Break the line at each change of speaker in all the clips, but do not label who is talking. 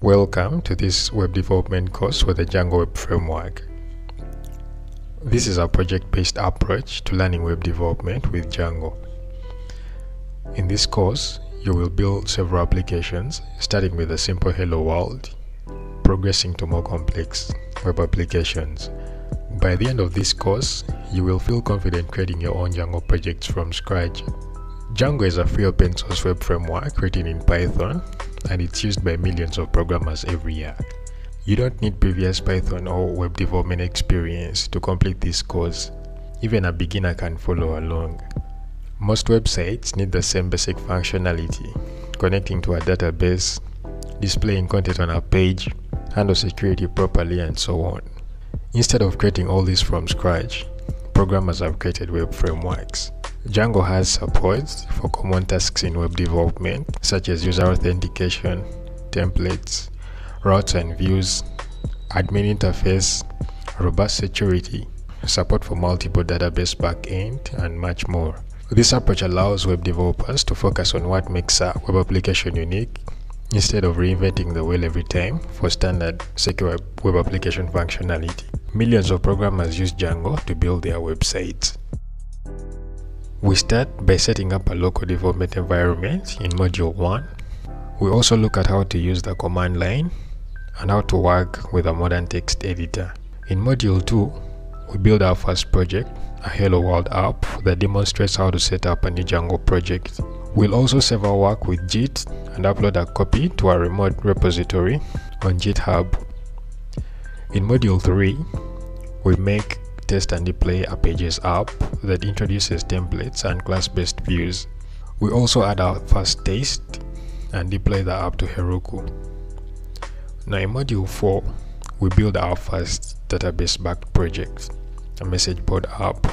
Welcome to this web development course for the Django Web Framework. This is a project-based approach to learning web development with Django. In this course, you will build several applications, starting with a simple hello world, progressing to more complex web applications. By the end of this course, you will feel confident creating your own Django projects from scratch. Django is a free open source web framework written in Python and it's used by millions of programmers every year. You don't need previous Python or web development experience to complete this course. Even a beginner can follow along. Most websites need the same basic functionality, connecting to a database, displaying content on a page, handle security properly and so on. Instead of creating all this from scratch, programmers have created web frameworks. Django has support for common tasks in web development, such as user authentication, templates, routes and views, admin interface, robust security, support for multiple database backend, and much more. This approach allows web developers to focus on what makes a web application unique instead of reinventing the wheel every time for standard secure web application functionality. Millions of programmers use Django to build their websites. We start by setting up a local development environment in Module 1. We also look at how to use the command line and how to work with a modern text editor. In Module 2, we build our first project, a Hello World app that demonstrates how to set up a new Django project. We'll also save our work with Git and upload a copy to our remote repository on GitHub. In Module 3, we make test and deploy a pages app that introduces templates and class-based views. We also add our first test and deploy the app to Heroku. Now in module 4, we build our first database-backed project, a message board app.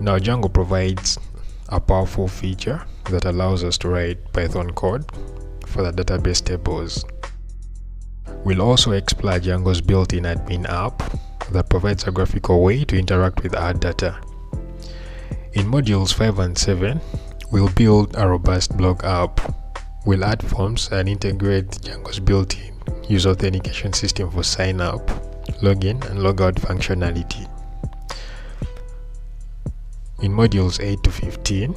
Now Django provides a powerful feature that allows us to write Python code for the database tables. We'll also explore Django's built-in admin app that provides a graphical way to interact with our data. In modules 5 and 7, we'll build a robust blog app. We'll add forms and integrate Django's built-in user authentication system for sign up, login, and logout functionality. In modules 8 to 15,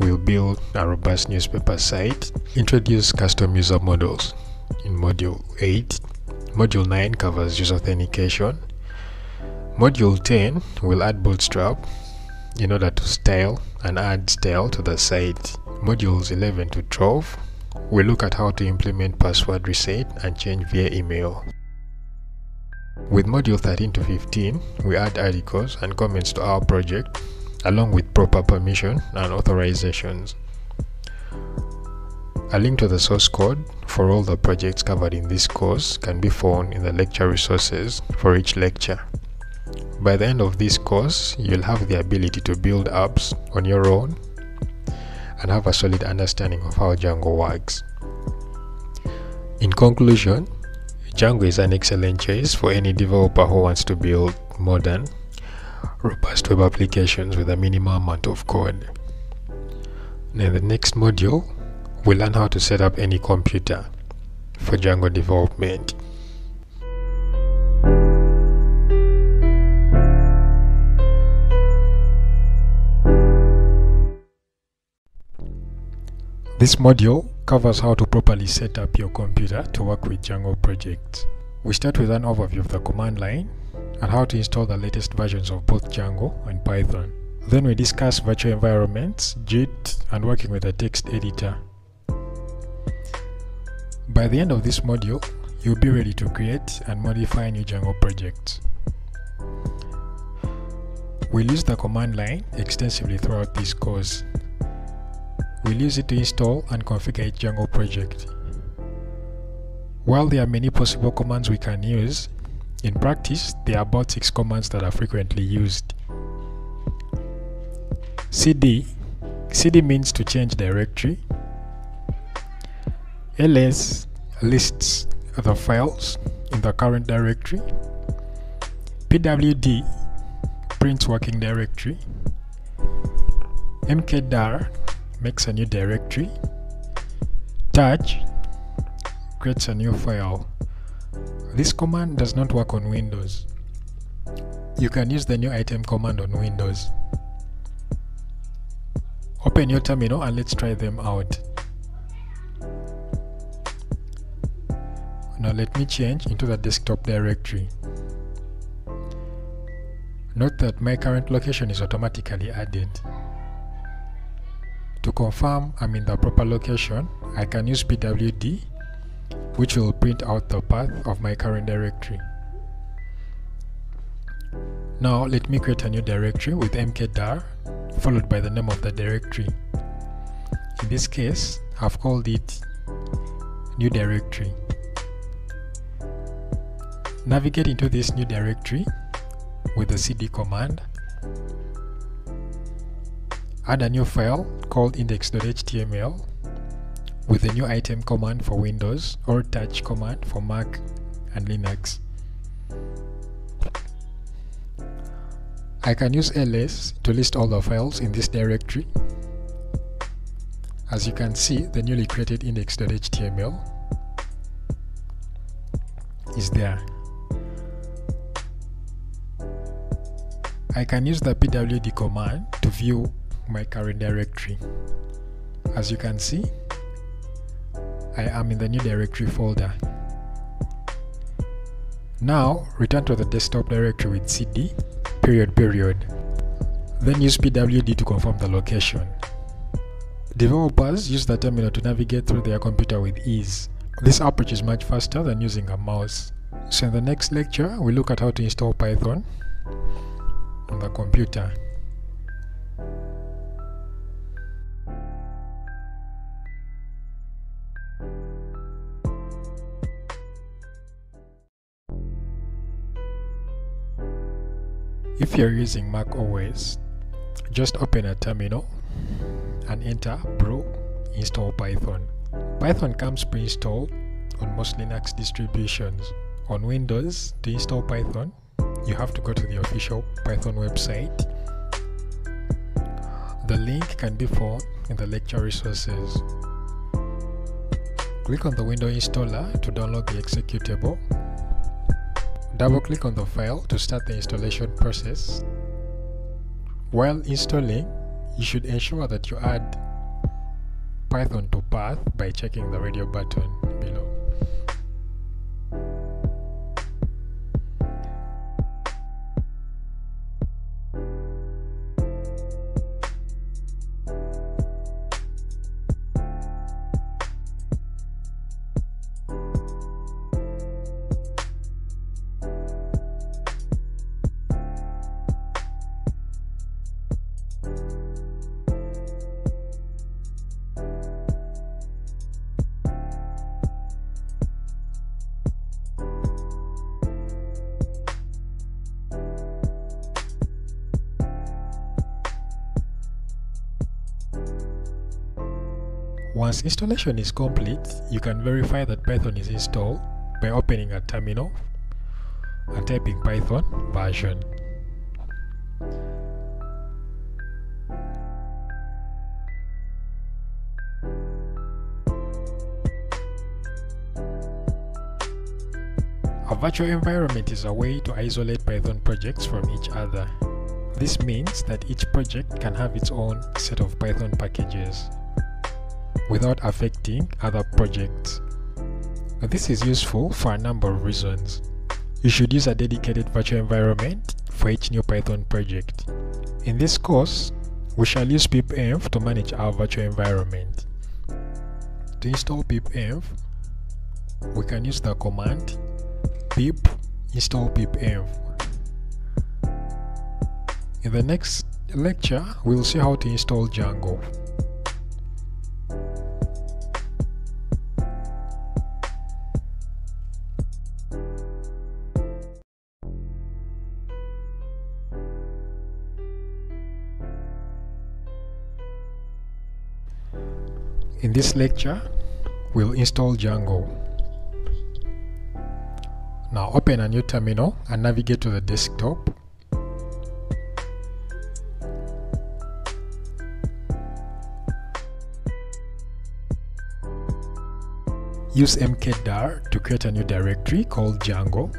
we'll build a robust newspaper site, introduce custom user models. In module 8, module 9 covers user authentication, Module 10 will add Bootstrap in order to style and add style to the site. Modules 11 to 12 will look at how to implement password reset and change via email. With Module 13 to 15, we add articles and comments to our project along with proper permission and authorizations. A link to the source code for all the projects covered in this course can be found in the lecture resources for each lecture. By the end of this course, you'll have the ability to build apps on your own and have a solid understanding of how Django works. In conclusion, Django is an excellent choice for any developer who wants to build modern, robust web applications with a minimal amount of code. In the next module, we'll learn how to set up any computer for Django development. This module covers how to properly set up your computer to work with Django projects. We start with an overview of the command line and how to install the latest versions of both Django and Python. Then we discuss virtual environments, Git, and working with a text editor. By the end of this module, you'll be ready to create and modify a new Django projects. We'll use the command line extensively throughout this course We'll use it to install and configure Django project. While there are many possible commands we can use, in practice there are about 6 commands that are frequently used. cd cd means to change directory. Ls lists the files in the current directory. pwd prints working directory. mkdir makes a new directory. Touch creates a new file. This command does not work on Windows. You can use the new item command on Windows. Open your terminal and let's try them out. Now let me change into the desktop directory. Note that my current location is automatically added. To confirm I'm in the proper location, I can use pwd which will print out the path of my current directory. Now let me create a new directory with mkdir followed by the name of the directory. In this case, I've called it new directory. Navigate into this new directory with the cd command. Add a new file called index.html with the new item command for Windows or touch command for Mac and Linux. I can use ls to list all the files in this directory. As you can see, the newly created index.html is there. I can use the pwd command to view my current directory. As you can see, I am in the new directory folder. Now, return to the desktop directory with cd period period. Then use pwd to confirm the location. Developers use the terminal to navigate through their computer with ease. This approach is much faster than using a mouse. So in the next lecture, we look at how to install Python on the computer. If you're using Mac OS, just open a terminal and enter brew install Python. Python comes pre-installed on most Linux distributions. On Windows, to install Python, you have to go to the official Python website. The link can be found in the lecture resources. Click on the window installer to download the executable Double click on the file to start the installation process. While installing, you should ensure that you add Python to path by checking the radio button Installation is complete, you can verify that Python is installed by opening a terminal and typing Python version. A virtual environment is a way to isolate Python projects from each other. This means that each project can have its own set of Python packages without affecting other projects. This is useful for a number of reasons. You should use a dedicated virtual environment for each new Python project. In this course, we shall use pipenv to manage our virtual environment. To install pipenv, we can use the command pip install pipenv. In the next lecture, we will see how to install Django. In this lecture, we'll install Django. Now open a new terminal and navigate to the desktop. use mkdir to create a new directory called Django.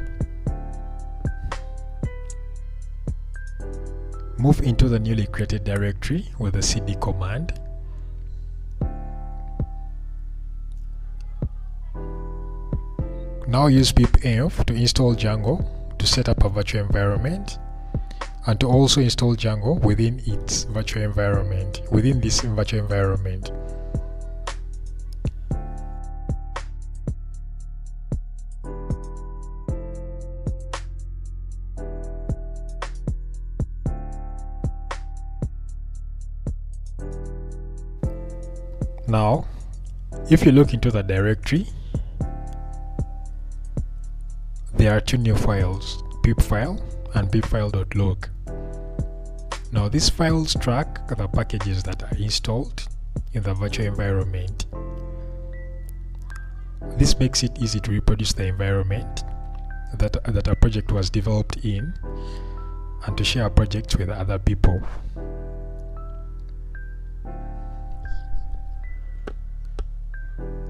Move into the newly created directory with the cd command. Now use pipenv to install Django to set up a virtual environment and to also install Django within its virtual environment, within this virtual environment. Now, if you look into the directory, there are two new files, pip file and pipfile.lock. Now these files track the packages that are installed in the virtual environment. This makes it easy to reproduce the environment that, that a project was developed in and to share projects with other people.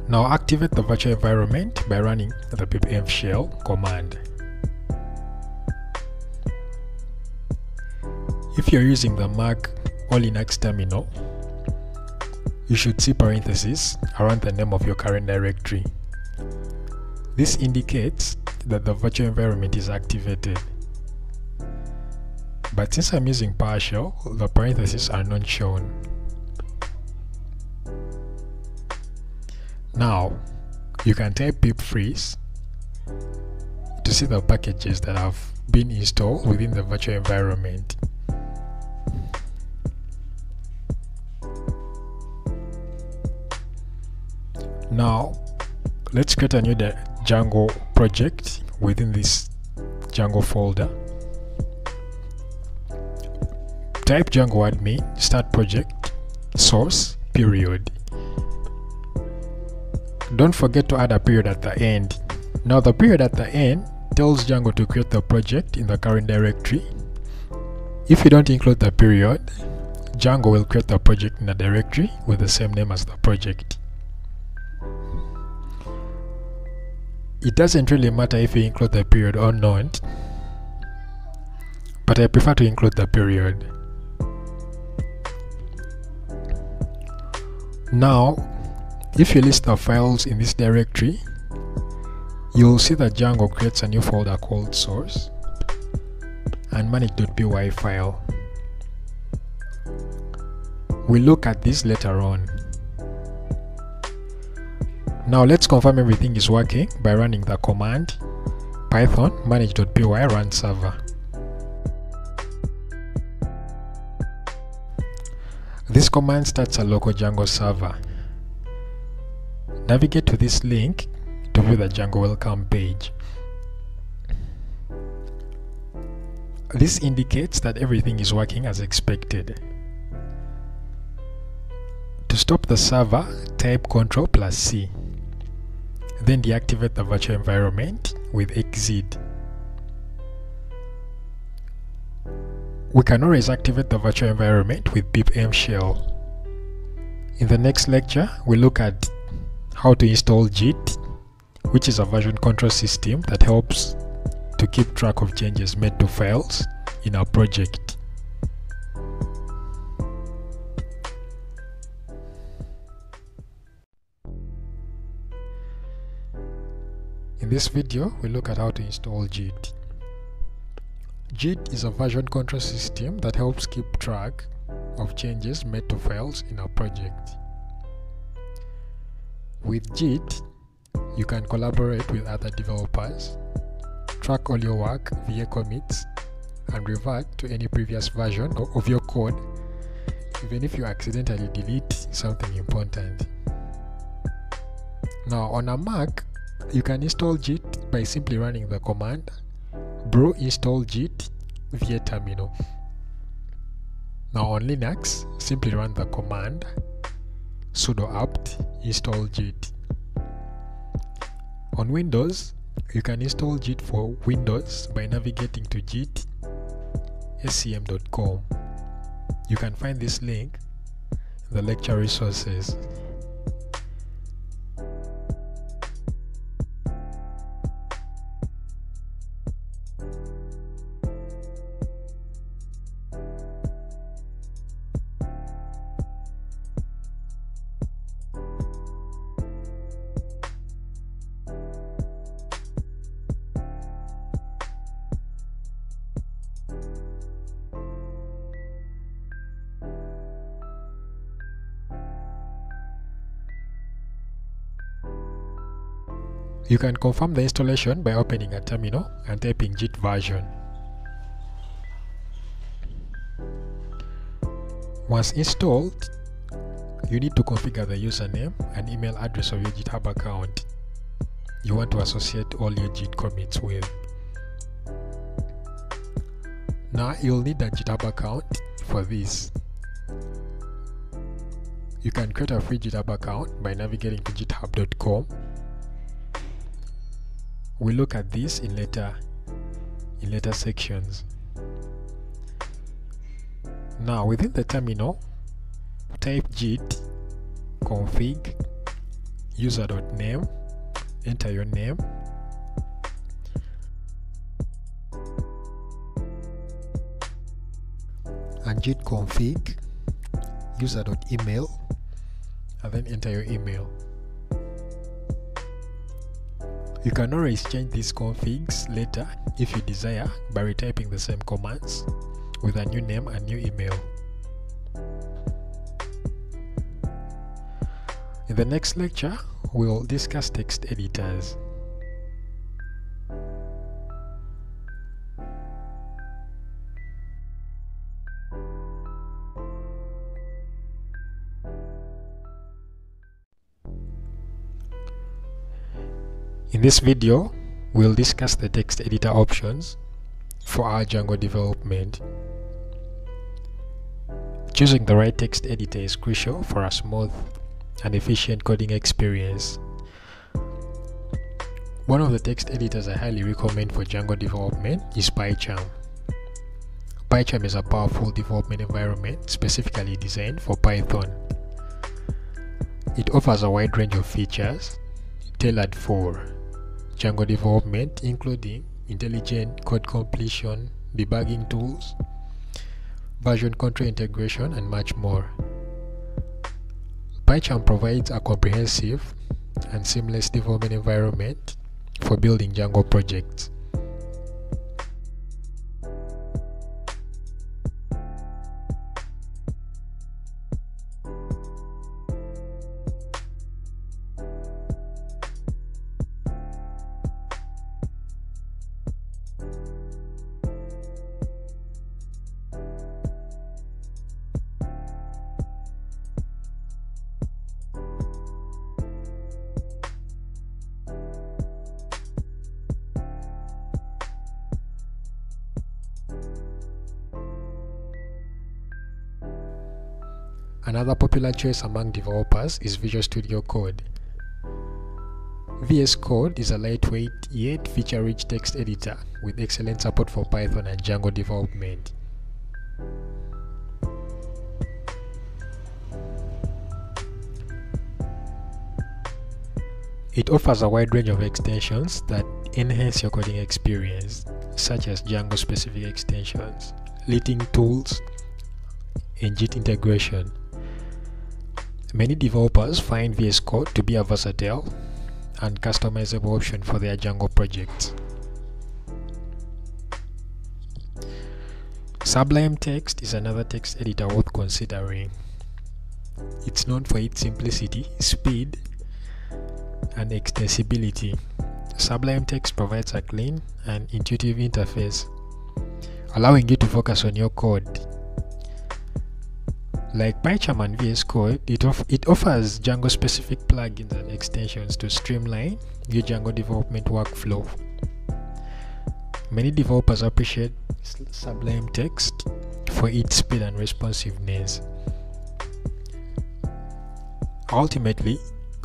Now activate the virtual environment by running the pipenv shell command. If you're using the Mac or Linux terminal, you should see parentheses around the name of your current directory. This indicates that the virtual environment is activated. But since I'm using PowerShell, the parentheses are not shown. Now, you can type pip freeze to see the packages that have been installed within the virtual environment. Now, let's create a new Django project within this Django folder. Type Django admin, start project, source, period. Don't forget to add a period at the end. Now the period at the end tells Django to create the project in the current directory. If you don't include the period, Django will create the project in a directory with the same name as the project. it doesn't really matter if you include the period or not but I prefer to include the period now if you list the files in this directory you'll see that Django creates a new folder called source and manage.py file we'll look at this later on now let's confirm everything is working by running the command python manage.py run server. This command starts a local Django server. Navigate to this link to view the Django welcome page. This indicates that everything is working as expected. To stop the server, type Ctrl plus C. Then deactivate the virtual environment with exit. We can always activate the virtual environment with pipenv shell. In the next lecture, we look at how to install Git, which is a version control system that helps to keep track of changes made to files in our project. In this video, we look at how to install Git. Git is a version control system that helps keep track of changes made to files in a project. With Git, you can collaborate with other developers, track all your work via commits, and revert to any previous version of your code, even if you accidentally delete something important. Now, on a Mac, you can install Git by simply running the command brew install Git via terminal. Now on Linux, simply run the command sudo apt install Git. On Windows, you can install Git for Windows by navigating to Git scm.com. You can find this link in the lecture resources. You can confirm the installation by opening a terminal and typing git version. Once installed, you need to configure the username and email address of your GitHub account you want to associate all your Git commits with. Now you'll need a GitHub account for this. You can create a free GitHub account by navigating to github.com. We look at this in later in later sections. Now within the terminal, type git config user.name, enter your name, and git config user.email and then enter your email. You can always change these configs later if you desire by retyping the same commands with a new name and new email. In the next lecture, we'll discuss text editors. In this video, we'll discuss the text editor options for our Django development. Choosing the right text editor is crucial for a smooth and efficient coding experience. One of the text editors I highly recommend for Django development is PyCharm. PyCharm is a powerful development environment specifically designed for Python. It offers a wide range of features tailored for Django development, including intelligent code completion, debugging tools, version control integration, and much more. PyCharm provides a comprehensive and seamless development environment for building Django projects. Another popular choice among developers is Visual Studio Code. VS Code is a lightweight yet feature-rich text editor with excellent support for Python and Django development. It offers a wide range of extensions that enhance your coding experience, such as Django specific extensions, linting tools, and Git integration. Many developers find VS Code to be a versatile and customizable option for their Django projects. Sublime Text is another text editor worth considering. It's known for its simplicity, speed, and extensibility. Sublime Text provides a clean and intuitive interface, allowing you to focus on your code like PyCharm and VS Code, it, it offers Django specific plugins and extensions to streamline your Django development workflow. Many developers appreciate Sublime Text for its speed and responsiveness. Ultimately,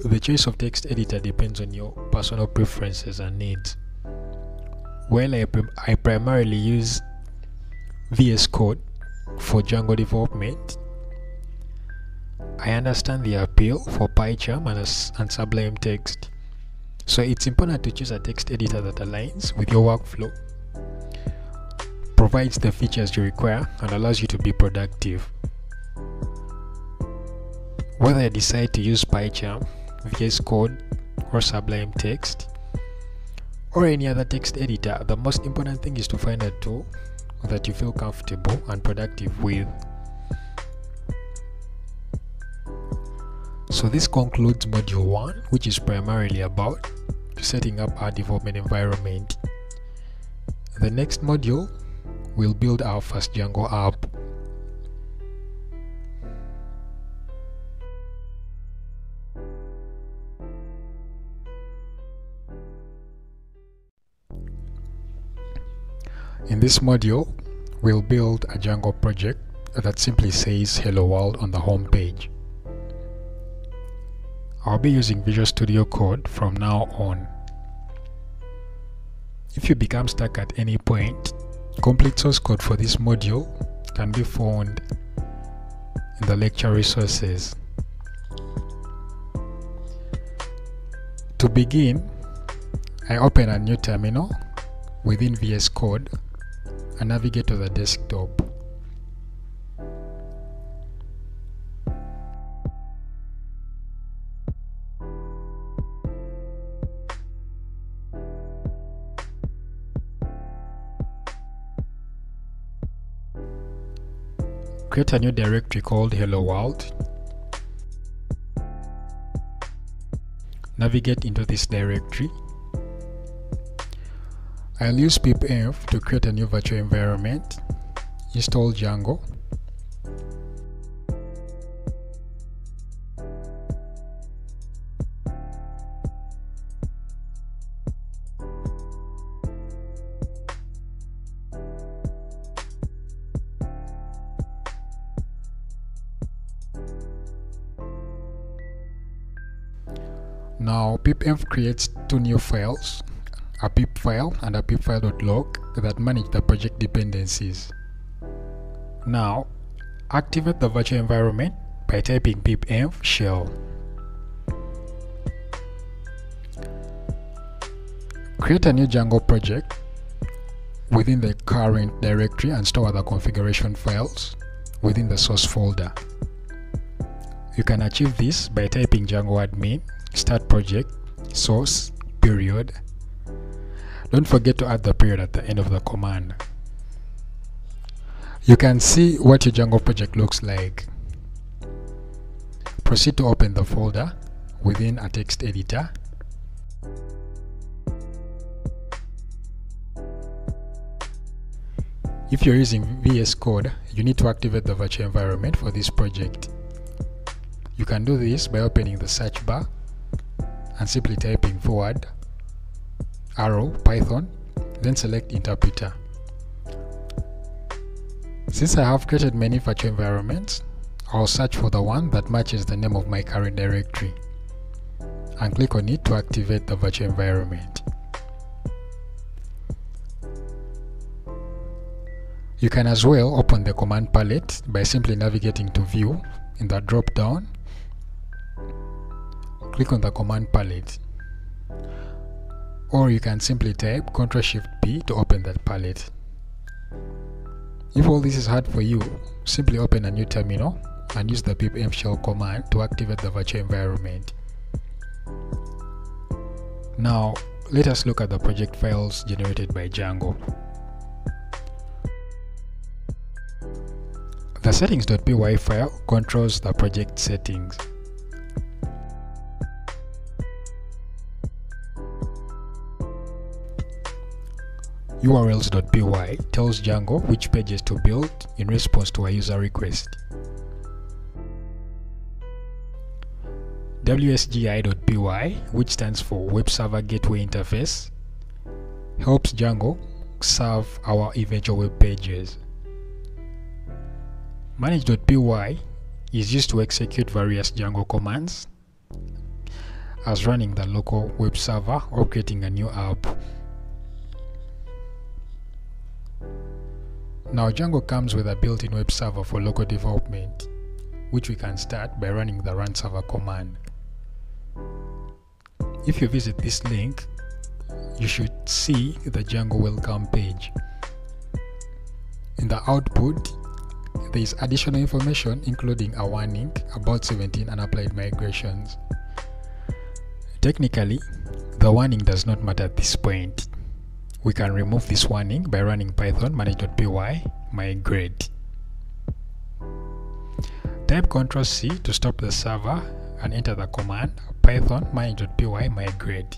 the choice of text editor depends on your personal preferences and needs. While I, I primarily use VS Code for Django development, I understand the appeal for PyCharm and, and Sublime Text. So it's important to choose a text editor that aligns with your workflow, provides the features you require, and allows you to be productive. Whether you decide to use PyCharm, VS Code, or Sublime Text, or any other text editor, the most important thing is to find a tool that you feel comfortable and productive with. So this concludes module 1 which is primarily about setting up our development environment. The next module will build our first Django app. In this module, we'll build a Django project that simply says hello world on the home page. I'll be using Visual Studio Code from now on. If you become stuck at any point, complete source code for this module can be found in the lecture resources. To begin, I open a new terminal within VS Code and navigate to the desktop. Create a new directory called hello world. Navigate into this directory. I'll use pipenv to create a new virtual environment. Install Django Pipenv creates two new files, a pip file and a pipfile.lock that manage the project dependencies. Now activate the virtual environment by typing pipenv shell. Create a new Django project within the current directory and store the configuration files within the source folder. You can achieve this by typing Django admin start project, source, period. Don't forget to add the period at the end of the command. You can see what your Django project looks like. Proceed to open the folder within a text editor. If you're using VS Code, you need to activate the virtual environment for this project. You can do this by opening the search bar and simply typing forward arrow python then select interpreter. Since I have created many virtual environments I'll search for the one that matches the name of my current directory and click on it to activate the virtual environment. You can as well open the command palette by simply navigating to view in the drop down click on the command palette or you can simply type Ctrl Shift P to open that palette. If all this is hard for you, simply open a new terminal and use the pipenv shell command to activate the virtual environment. Now, let us look at the project files generated by Django. The settings.py file controls the project settings. urls.py tells Django which pages to build in response to a user request. wsgi.py, which stands for Web Server Gateway Interface, helps Django serve our eventual web pages. Manage.py is used to execute various Django commands as running the local web server or creating a new app. Now Django comes with a built-in web server for local development, which we can start by running the run server command. If you visit this link, you should see the Django welcome page. In the output, there is additional information including a warning about 17 unapplied migrations. Technically, the warning does not matter at this point we can remove this warning by running python manage.py migrate. Type Ctrl C to stop the server and enter the command python manage.py migrate.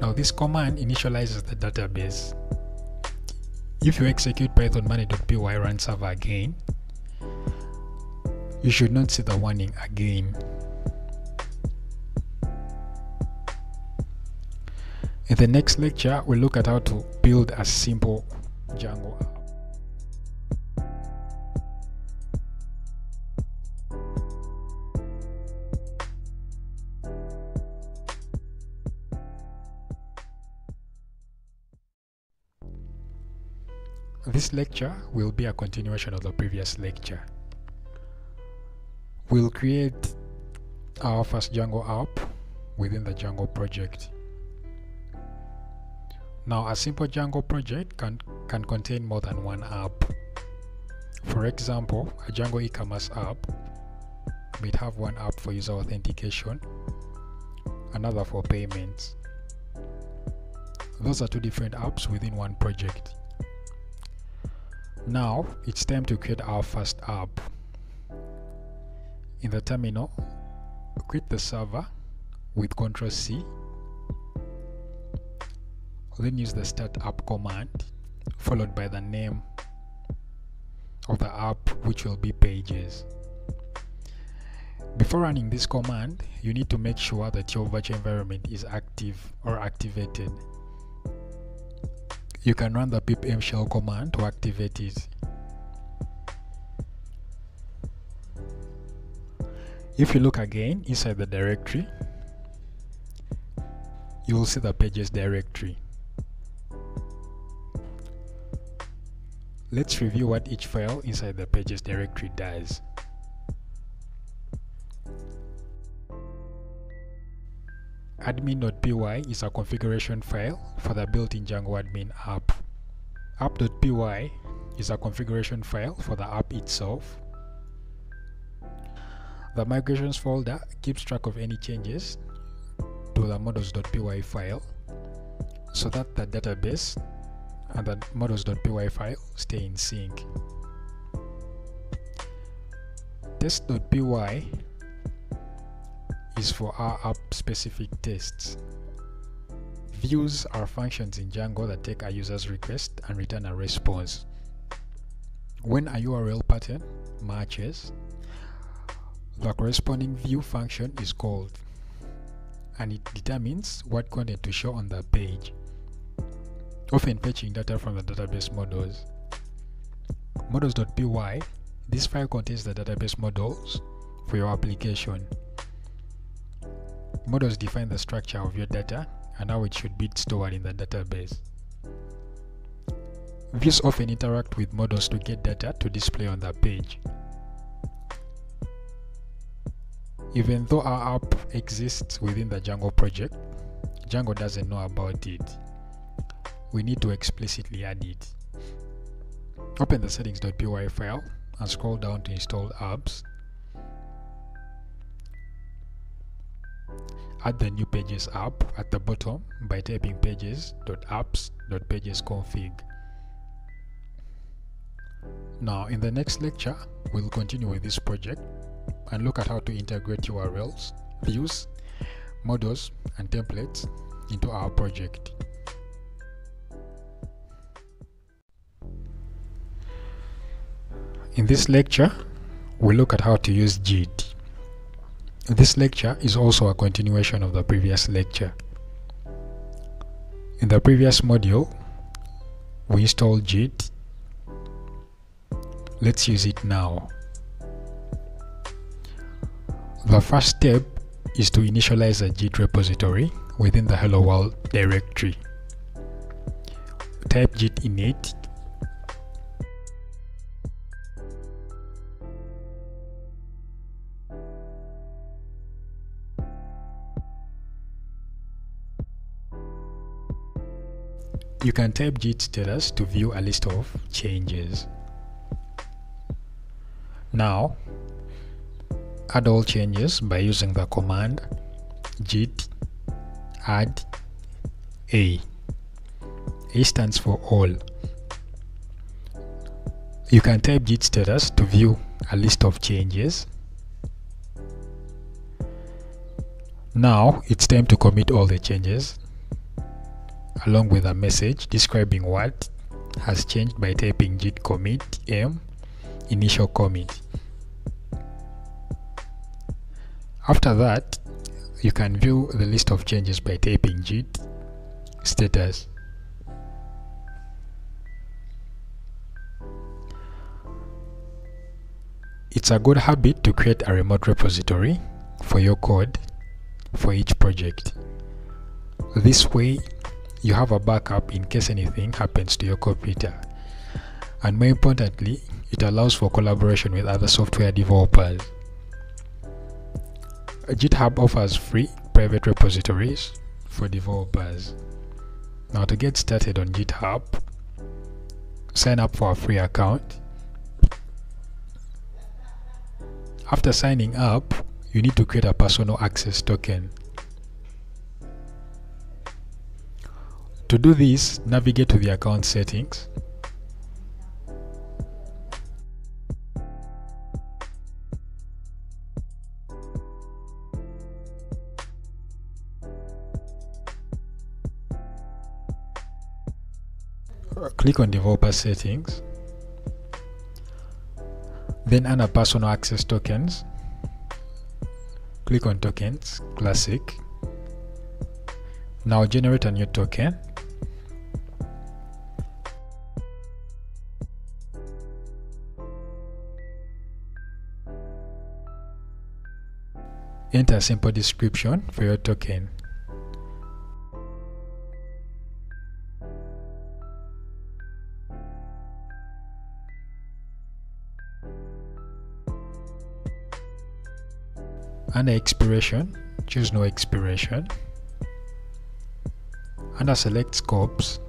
Now this command initializes the database. If you execute python manage.py run server again, you should not see the warning again. In the next lecture, we'll look at how to build a simple Django app. This lecture will be a continuation of the previous lecture. We'll create our first Django app within the Django project. Now a simple Django project can, can contain more than one app. For example, a Django e-commerce app might have one app for user authentication, another for payments. Those are two different apps within one project. Now it's time to create our first app. In the terminal, quit the server with Ctrl C. Then use the start app command followed by the name of the app which will be pages. Before running this command, you need to make sure that your virtual environment is active or activated you can run the pip shell command to activate it. If you look again inside the directory, you will see the pages directory. Let's review what each file inside the pages directory does. admin.py is a configuration file for the built-in Django admin app. app.py is a configuration file for the app itself. The migrations folder keeps track of any changes to the models.py file so that the database and the models.py file stay in sync. test.py is for our app specific tests. Views are functions in Django that take a user's request and return a response. When a URL pattern matches, the corresponding view function is called and it determines what content to show on the page, often fetching data from the database models. Models.py, this file contains the database models for your application. Models define the structure of your data and how it should be stored in the database. Views often interact with models to get data to display on the page. Even though our app exists within the Django project, Django doesn't know about it. We need to explicitly add it. Open the settings.py file and scroll down to install apps add the new pages app at the bottom by typing pages.apps.pagesconfig. Now in the next lecture, we'll continue with this project and look at how to integrate URLs, views, models and templates into our project. In this lecture, we'll look at how to use Git. This lecture is also a continuation of the previous lecture. In the previous module, we installed Git. Let's use it now. The first step is to initialize a Git repository within the hello world directory. Type Git init You can type git status to view a list of changes. Now, add all changes by using the command git add A. A stands for all. You can type git status to view a list of changes. Now it's time to commit all the changes along with a message describing what has changed by typing git commit m initial commit. After that, you can view the list of changes by typing git status. It's a good habit to create a remote repository for your code for each project. This way, you have a backup in case anything happens to your computer. And more importantly, it allows for collaboration with other software developers. GitHub offers free private repositories for developers. Now to get started on GitHub, sign up for a free account. After signing up, you need to create a personal access token. To do this, navigate to the account settings. Click on developer settings. Then under personal access tokens, click on tokens, classic. Now generate a new token Enter a simple description for your token. Under expiration, choose no expiration. Under select scopes,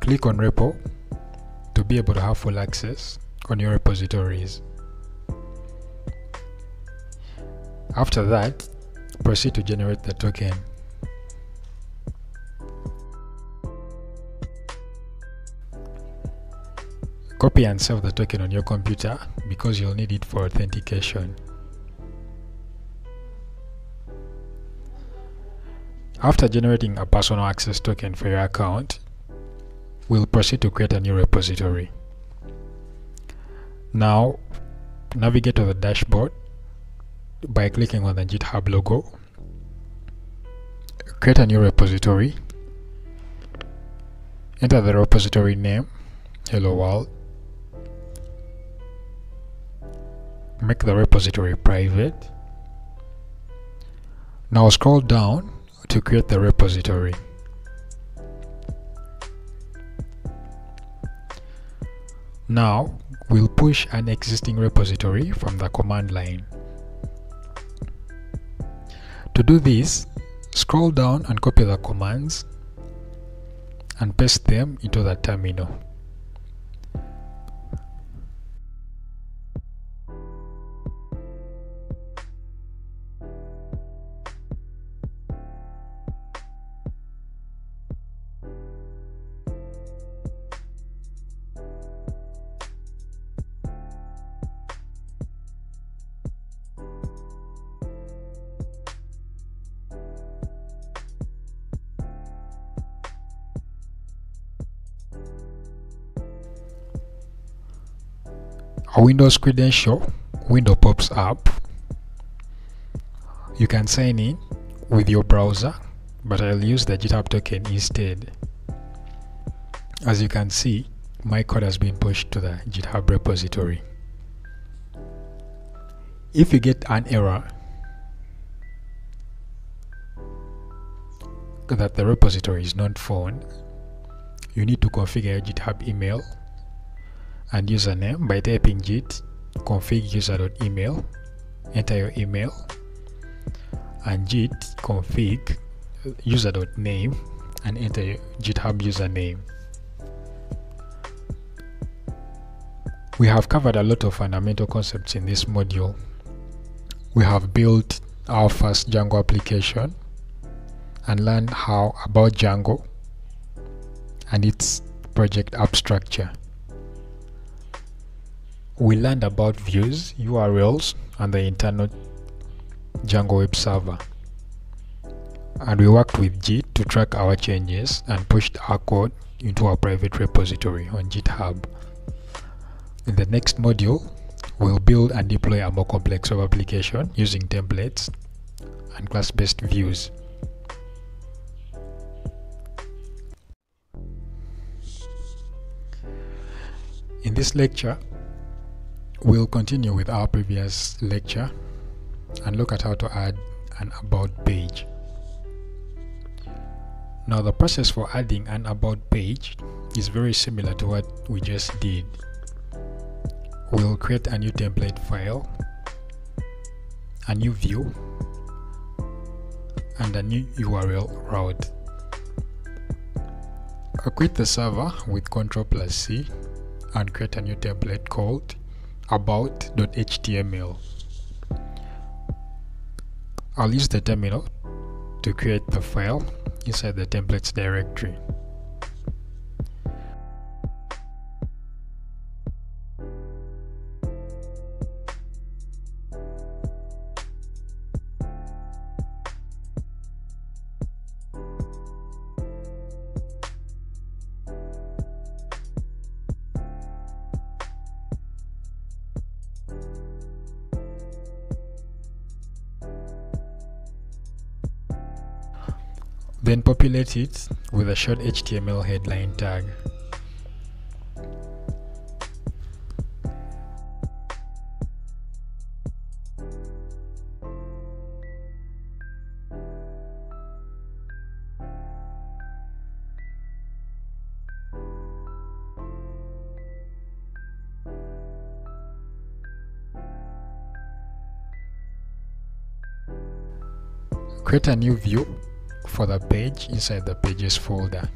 click on repo to be able to have full access on your repositories. After that, proceed to generate the token. Copy and save the token on your computer because you'll need it for authentication. After generating a personal access token for your account, we'll proceed to create a new repository. Now, navigate to the dashboard by clicking on the GitHub logo. Create a new repository. Enter the repository name, Hello World. Make the repository private. Now scroll down to create the repository. Now we'll push an existing repository from the command line. To do this, scroll down and copy the commands and paste them into the terminal. A Windows credential window pops up. You can sign in with your browser, but I'll use the GitHub token instead. As you can see, my code has been pushed to the GitHub repository. If you get an error that the repository is not found, you need to configure GitHub email and username by typing git config user.email enter your email and git config user.name and enter your github username. We have covered a lot of fundamental concepts in this module. We have built our first Django application and learned how about Django and its project app structure we learned about views, URLs, and the internal Django web server. and we worked with Git to track our changes and pushed our code into our private repository on GitHub. In the next module, we'll build and deploy a more complex web application using templates and class-based views. In this lecture, we'll continue with our previous lecture and look at how to add an about page. Now the process for adding an about page is very similar to what we just did. We'll create a new template file, a new view, and a new URL route. I'll quit the server with Ctrl plus C and create a new template called about.html. I'll use the terminal to create the file inside the templates directory. Then populate it with a short HTML headline tag. Create a new view for the page inside the pages folder.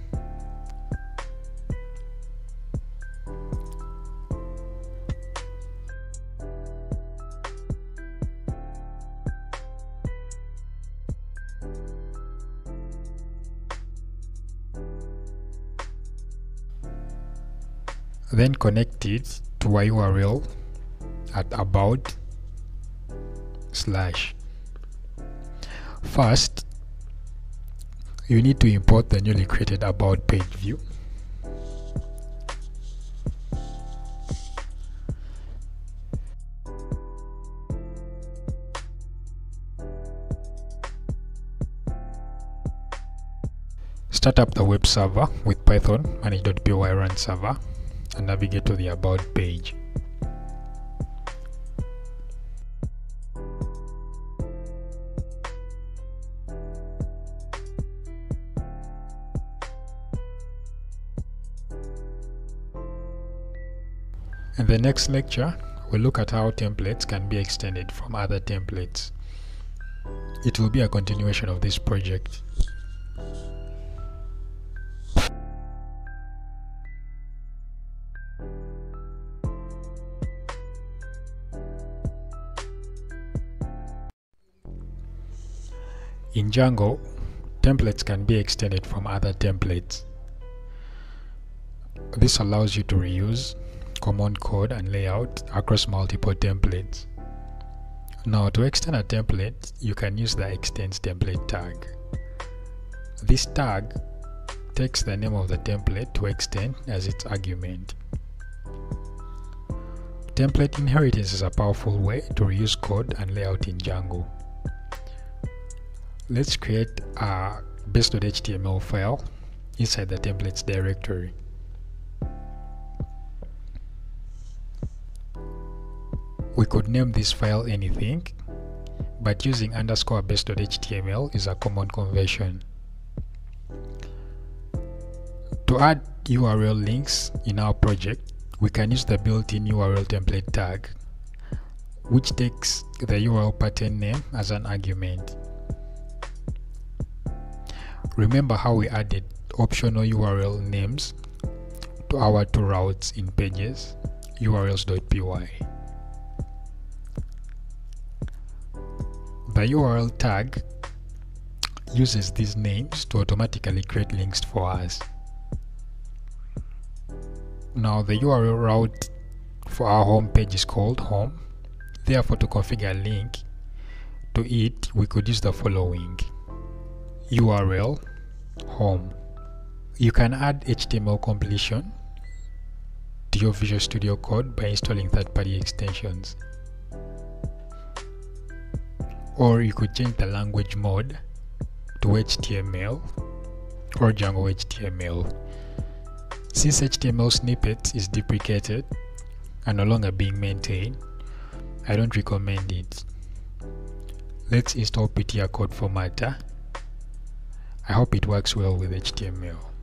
Then connect it to a URL at about slash. First, you need to import the newly created about page view. Start up the web server with python manage.py run server and navigate to the about page In the next lecture, we'll look at how templates can be extended from other templates. It will be a continuation of this project. In Django, templates can be extended from other templates. This allows you to reuse common code and layout across multiple templates. Now to extend a template, you can use the extends template tag. This tag takes the name of the template to extend as its argument. Template inheritance is a powerful way to reuse code and layout in Django. Let's create a base.html file inside the templates directory. We could name this file anything, but using underscore base.html is a common convention. To add URL links in our project, we can use the built-in URL template tag, which takes the URL pattern name as an argument. Remember how we added optional URL names to our two routes in pages, urls.py. The URL tag uses these names to automatically create links for us. Now the URL route for our home page is called home. Therefore to configure a link to it, we could use the following. URL home. You can add HTML completion to your Visual Studio Code by installing third-party extensions. Or you could change the language mode to HTML or Django HTML. Since HTML snippet is deprecated and no longer being maintained, I don't recommend it. Let's install Prettier Code Formatter. I hope it works well with HTML.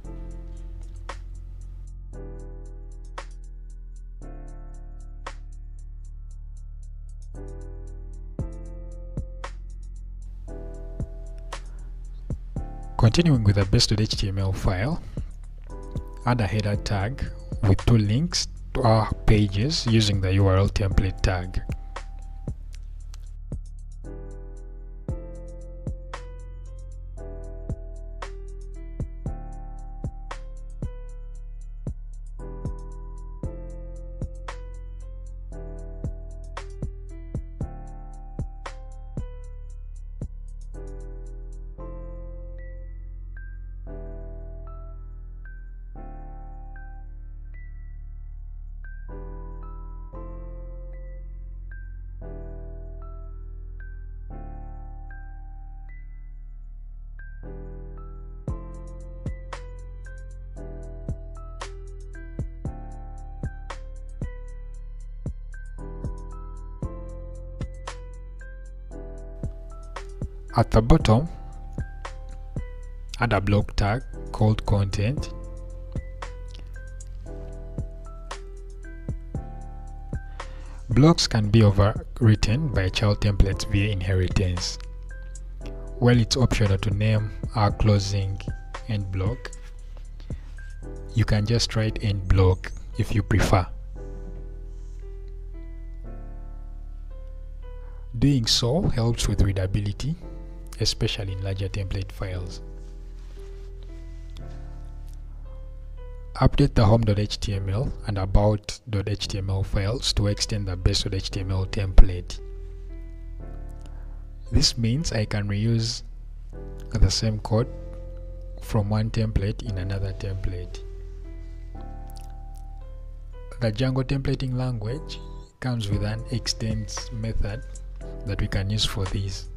Continuing with the base.html file, add a header tag with two links to our pages using the URL template tag. At the bottom, add a block tag called content. Blocks can be overwritten by child templates via inheritance. While it's optional to name our closing end block, you can just write end block if you prefer. Doing so helps with readability especially in larger template files. Update the home.html and about.html files to extend the base.html template. This means I can reuse the same code from one template in another template. The Django templating language comes with an extends method that we can use for this.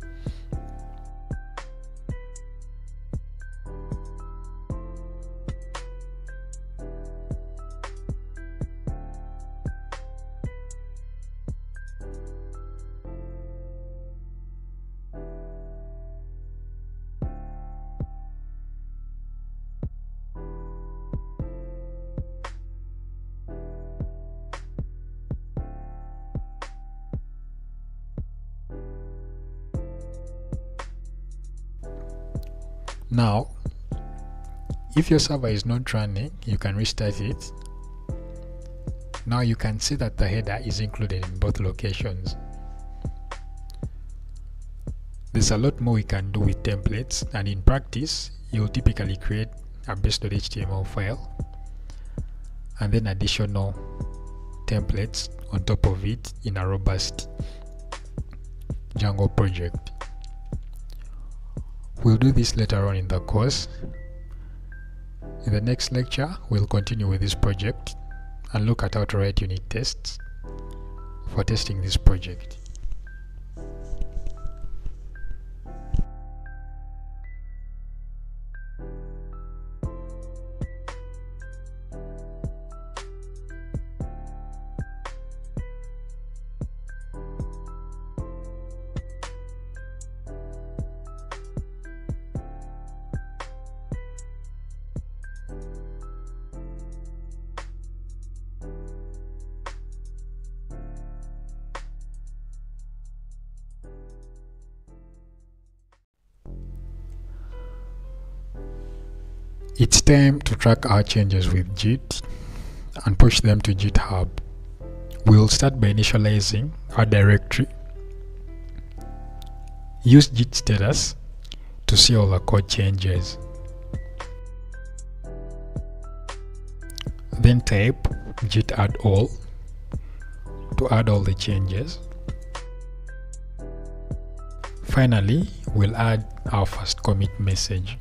If your server is not running, you can restart it. Now you can see that the header is included in both locations. There's a lot more we can do with templates and in practice, you'll typically create a base.html file and then additional templates on top of it in a robust Django project. We'll do this later on in the course. In the next lecture, we'll continue with this project and look at how to write unit tests for testing this project. Time to track our changes with Git and push them to GitHub. We'll start by initializing our directory. Use Git status to see all the code changes. Then type git add all to add all the changes. Finally, we'll add our first commit message.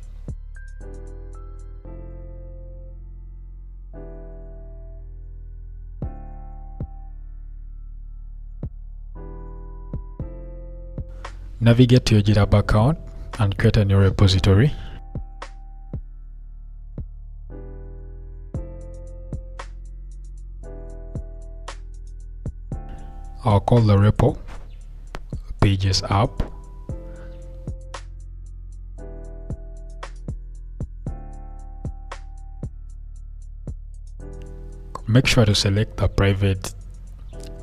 Navigate to your GitHub account and create a new repository. I'll call the repo pages app make sure to select the private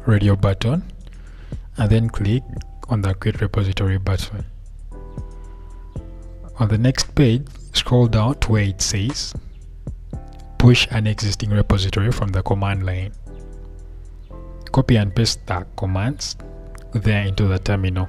radio button and then click on the create repository button on the next page scroll down to where it says push an existing repository from the command line. Copy and paste the commands there into the terminal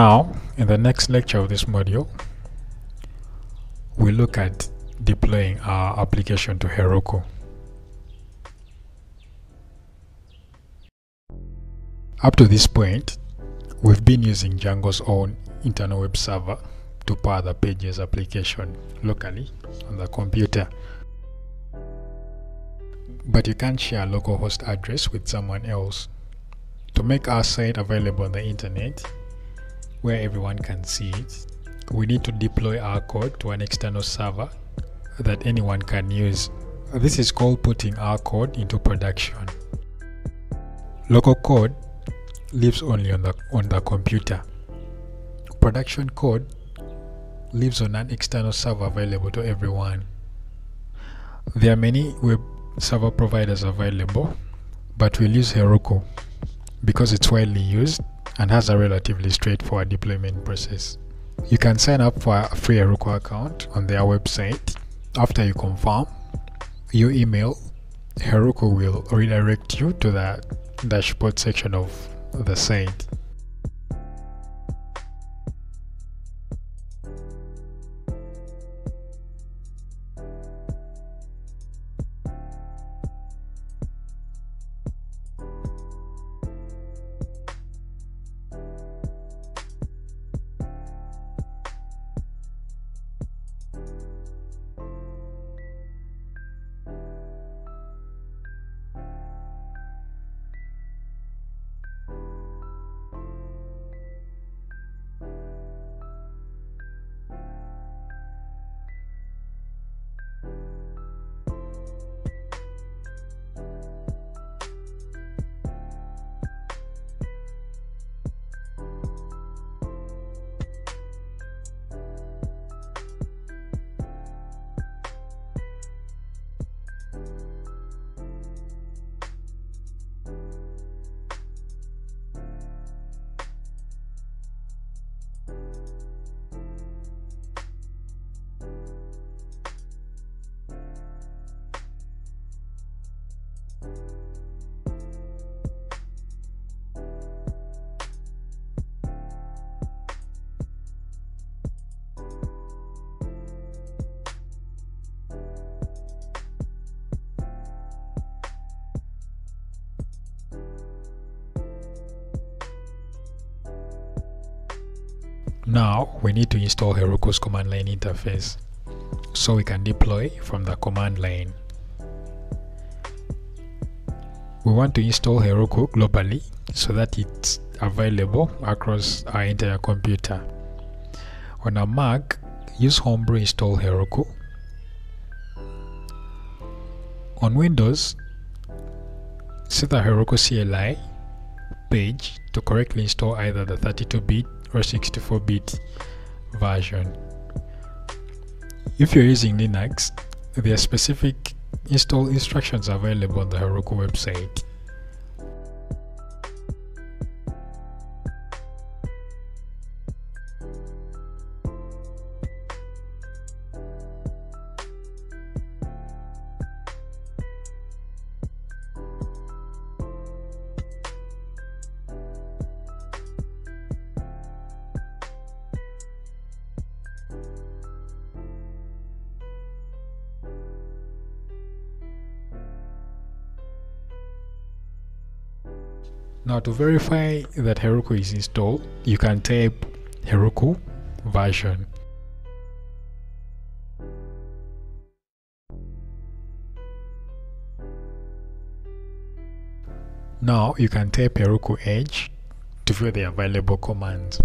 Now, in the next lecture of this module, we look at deploying our application to Heroku. Up to this point, we've been using Django's own internal web server to power the Pages application locally on the computer. But you can't share a localhost address with someone else. To make our site available on the internet, where everyone can see it, we need to deploy our code to an external server that anyone can use. This is called putting our code into production. Local code lives only on the, on the computer. Production code lives on an external server available to everyone. There are many web server providers available, but we'll use Heroku because it's widely used and has a relatively straightforward deployment process. You can sign up for a free Heroku account on their website. After you confirm, your email, Heroku will redirect you to the dashboard section of the site. Now we need to install Heroku's command line interface so we can deploy from the command line. We want to install Heroku globally so that it's available across our entire computer. On a Mac, use Homebrew install Heroku. On Windows, set the Heroku CLI page to correctly install either the 32-bit or 64-bit version. If you're using Linux, there are specific install instructions available on the Heroku website. Now to verify that Heroku is installed, you can type Heroku version. Now you can type Heroku Edge to view the available commands.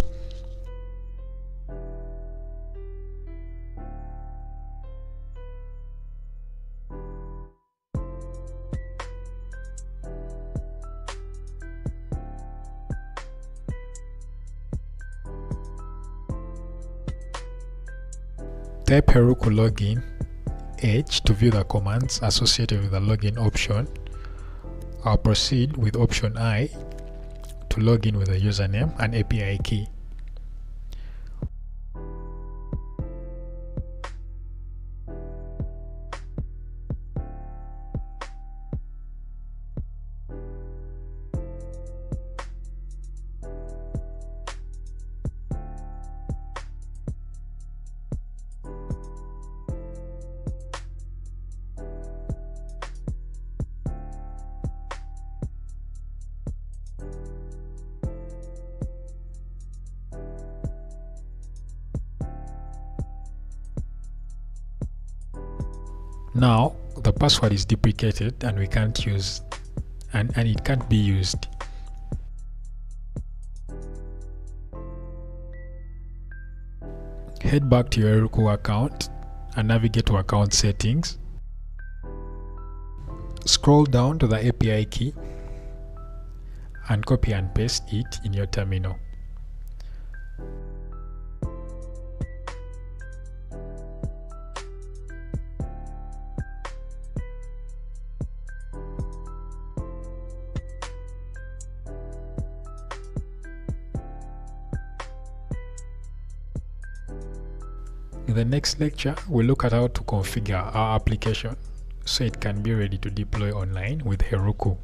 Type Heroku login H to view the commands associated with the login option. I'll proceed with option I to log in with a username and API key. Password is deprecated and we can't use and, and it can't be used. Head back to your Heroku account and navigate to account settings. Scroll down to the API key and copy and paste it in your terminal. Next lecture, we'll look at how to configure our application so it can be ready to deploy online with Heroku.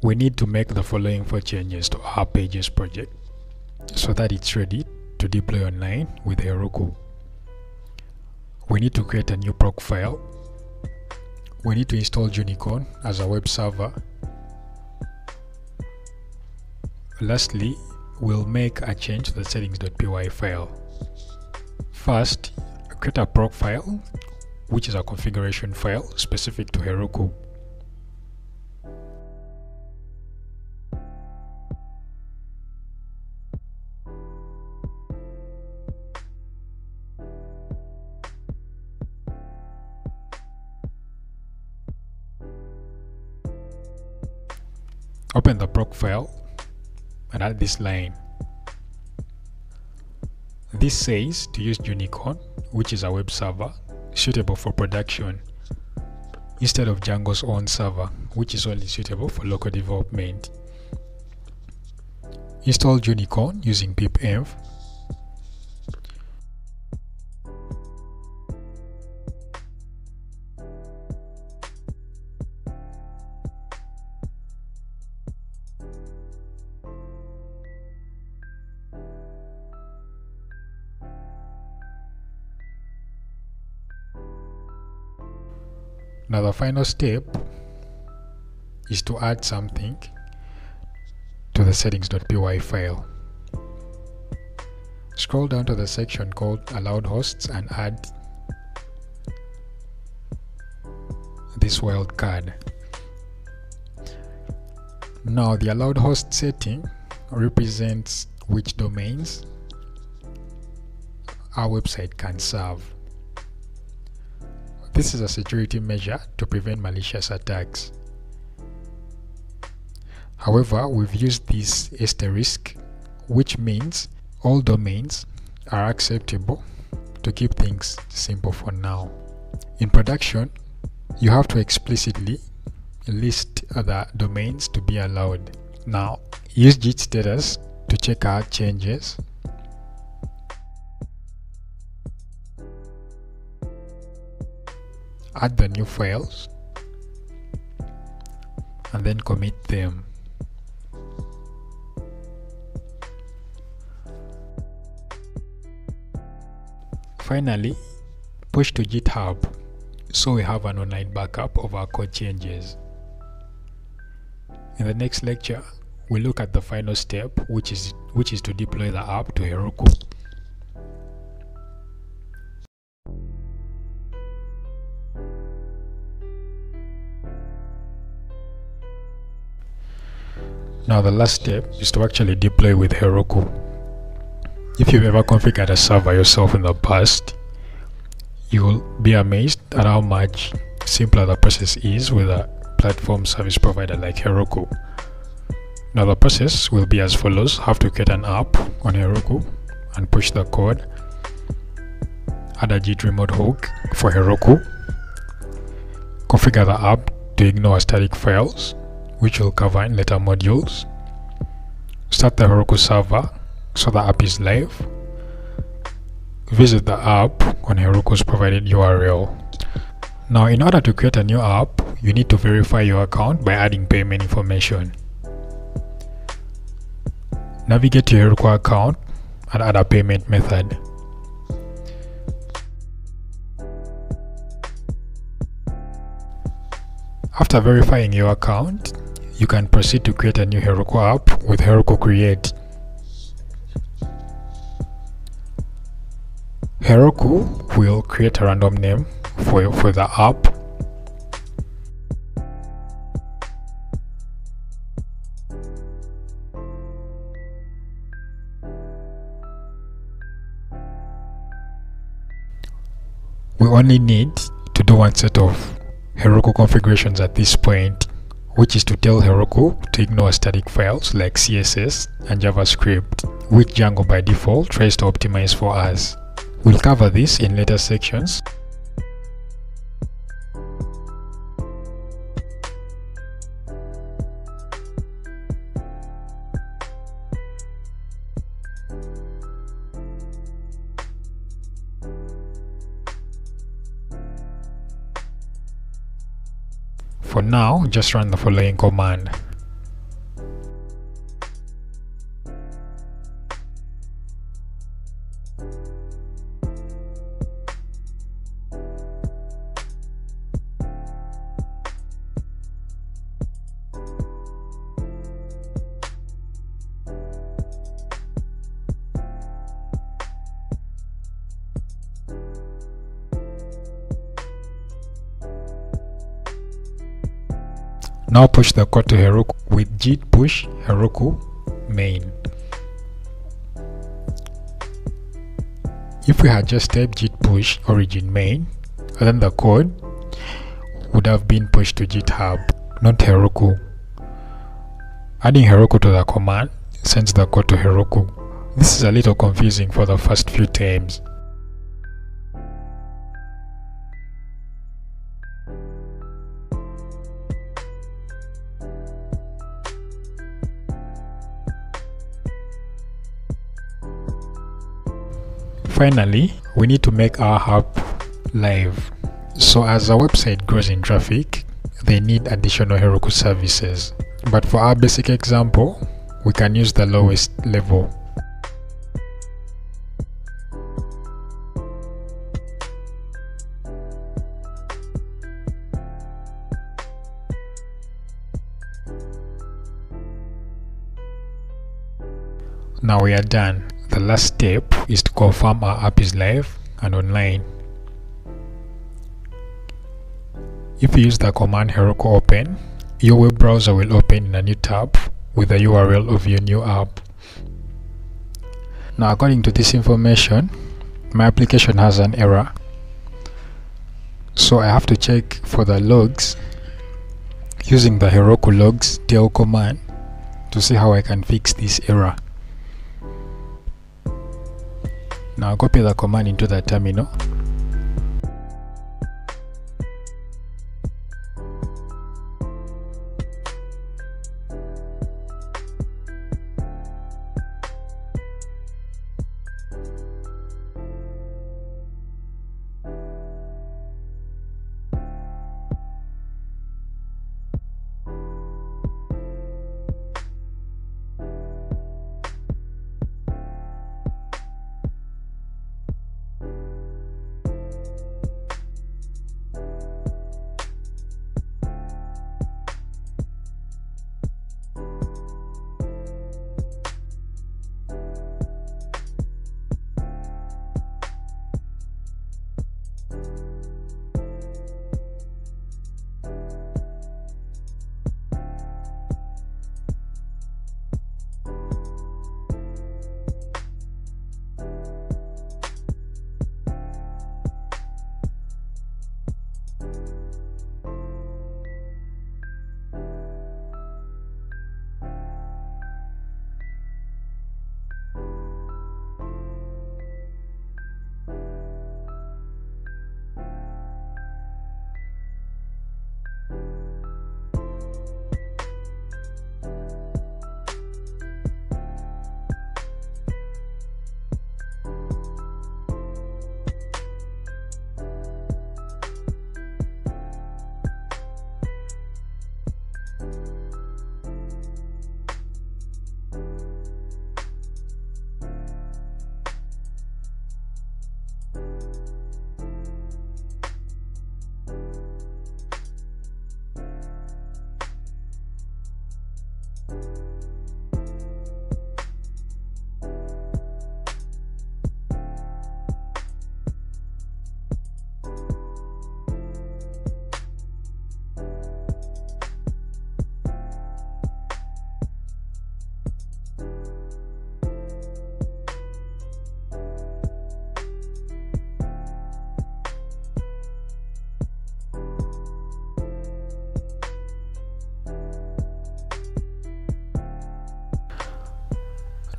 We need to make the following four changes to our Pages project so that it's ready to deploy online with Heroku. We need to create a new Procfile we need to install Gunicorn as a web server. Lastly, we'll make a change to the settings.py file. First, create a Procfile, which is a configuration file specific to Heroku. File and add this line. This says to use Gunicorn, which is a web server suitable for production, instead of Django's own server, which is only suitable for local development. Install Gunicorn using pipenv final step is to add something to the settings.py file. Scroll down to the section called allowed hosts and add this wildcard. Now the allowed host setting represents which domains our website can serve. This is a security measure to prevent malicious attacks. However, we've used this asterisk, which means all domains are acceptable to keep things simple for now. In production, you have to explicitly list other domains to be allowed. Now, use git status to check out changes add the new files and then commit them Finally, push to GitHub so we have an online backup of our code changes. In the next lecture, we look at the final step which is which is to deploy the app to Heroku. Now the last step is to actually deploy with Heroku. If you've ever configured a server yourself in the past, you will be amazed at how much simpler the process is with a platform service provider like Heroku. Now the process will be as follows. Have to create an app on Heroku and push the code. Add a Git remote hook for Heroku. Configure the app to ignore static files which we'll cover in later modules. Start the Heroku server so the app is live. Visit the app on Heroku's provided URL. Now in order to create a new app, you need to verify your account by adding payment information. Navigate to your Heroku account and add a payment method. After verifying your account, you can proceed to create a new Heroku app with Heroku Create. Heroku will create a random name for, for the app we only need to do one set of Heroku configurations at this point which is to tell Heroku to ignore static files like CSS and JavaScript, which Django by default tries to optimize for us. We'll cover this in later sections. For now, just run the following command. Now push the code to Heroku with git push Heroku main. If we had just typed git push origin main, then the code would have been pushed to GitHub, not Heroku. Adding Heroku to the command sends the code to Heroku. This is a little confusing for the first few times. Finally, we need to make our app live. So as our website grows in traffic, they need additional Heroku services. But for our basic example, we can use the lowest level. Now we are done. The last step is to confirm our app is live and online. If you use the command Heroku open, your web browser will open in a new tab with the URL of your new app. Now according to this information, my application has an error. So I have to check for the logs using the Heroku logs tail command to see how I can fix this error. Now copy the command into the terminal.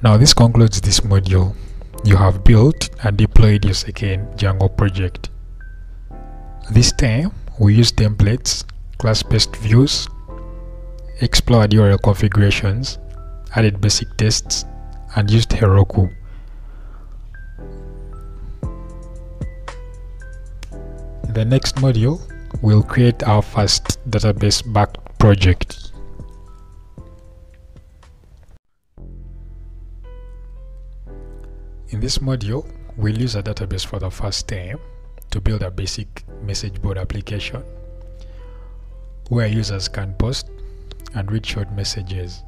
Now this concludes this module. You have built and deployed your second Django project. This time we use templates, class-based views, explored URL configurations, added basic tests, and used Heroku. In the next module, we'll create our first database back project. In this module, we'll use a database for the first time to build a basic message board application where users can post and read short messages.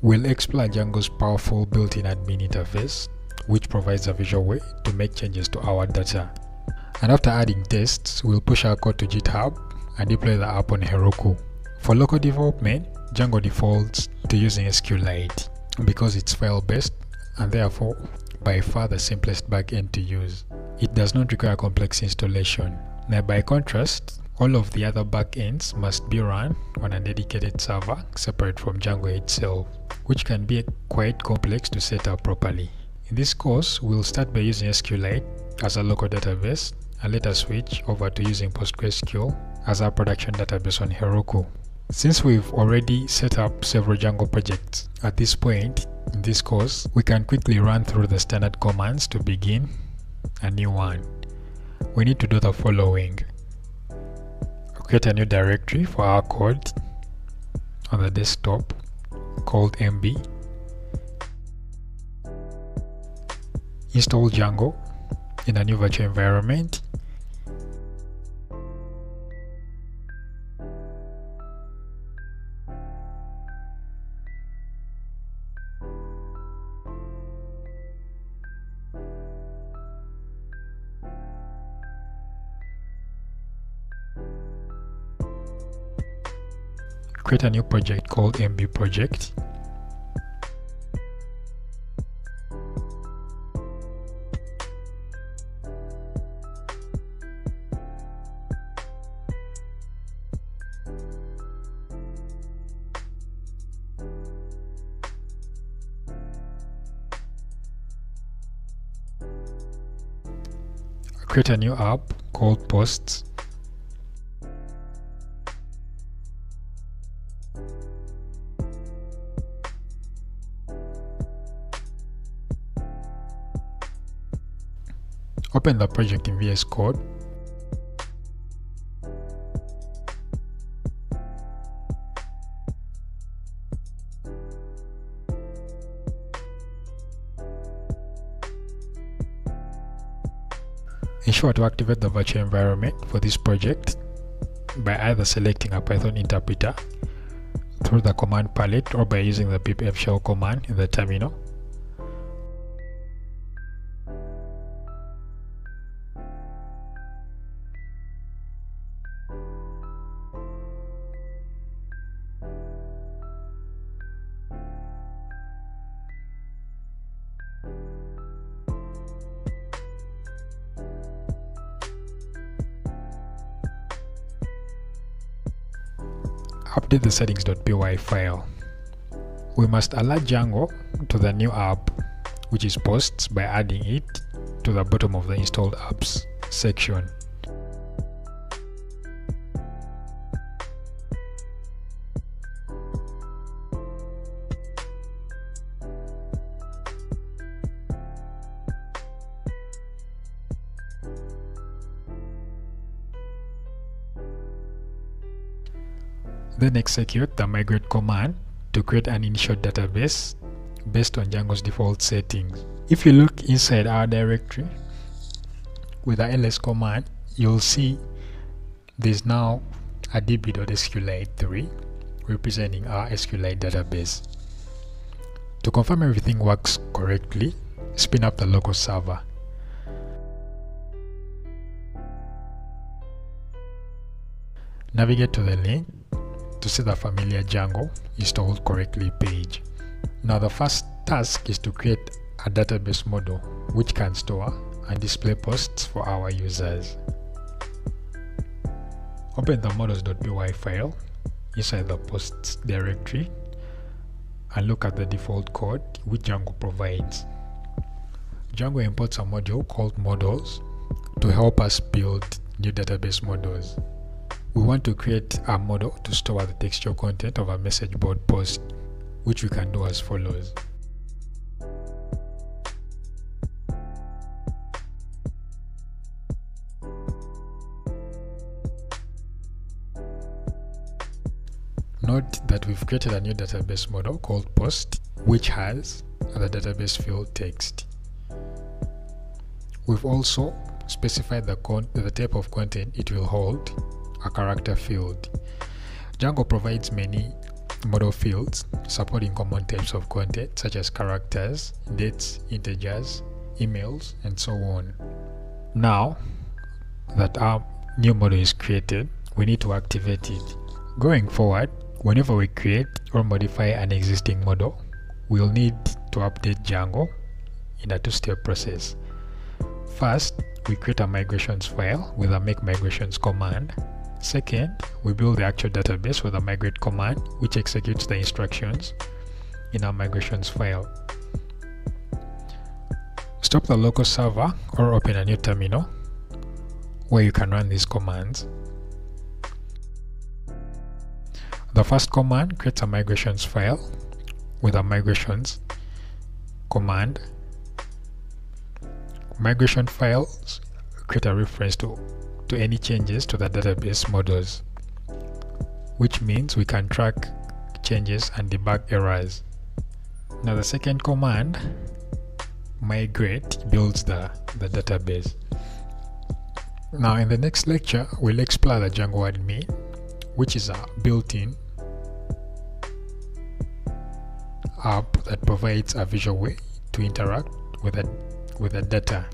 We'll explore Django's powerful built-in admin interface which provides a visual way to make changes to our data. And after adding tests, we'll push our code to GitHub and deploy the app on Heroku. For local development, Django defaults to using SQLite because it's file-based and therefore by far the simplest backend to use. It does not require complex installation. Now by contrast, all of the other backends must be run on a dedicated server separate from Django itself, which can be quite complex to set up properly. In this course, we'll start by using SQLite as a local database and later switch over to using PostgreSQL as our production database on Heroku. Since we've already set up several Django projects, at this point in this course, we can quickly run through the standard commands to begin a new one. We need to do the following. Create a new directory for our code on the desktop called MB. Install Django in a new virtual environment create a new project called MB project. Create a new app called posts Open the project in VS Code. Ensure to activate the virtual environment for this project by either selecting a Python interpreter through the command palette or by using the pipenv shell command in the terminal. Update the settings.py file. We must alert Django to the new app, which is posts by adding it to the bottom of the installed apps section. Execute the migrate command to create an initial database based on Django's default settings. If you look inside our directory with the ls command, you'll see there's now a db.sqlite3 representing our SQLite database. To confirm everything works correctly, spin up the local server. Navigate to the link to see the familiar Django installed correctly page. Now the first task is to create a database model which can store and display posts for our users. Open the models.py file inside the posts directory and look at the default code which Django provides. Django imports a module called models to help us build new database models. We want to create a model to store the textual content of a message board post, which we can do as follows. Note that we've created a new database model called post, which has the database field text. We've also specified the, the type of content it will hold, a character field. Django provides many model fields supporting common types of content such as characters, dates, integers, emails, and so on. Now that our new model is created, we need to activate it. Going forward, Whenever we create or modify an existing model, we'll need to update Django in a two-step process. First, we create a migrations file with a make migrations command. Second, we build the actual database with a migrate command which executes the instructions in our migrations file. Stop the local server or open a new terminal where you can run these commands. The first command creates a migrations file with a migrations command. Migration files create a reference to, to any changes to the database models, which means we can track changes and debug errors. Now the second command, migrate, builds the, the database. Now in the next lecture, we'll explore the Django admin, which is a built-in app that provides a visual way to interact with the, with the data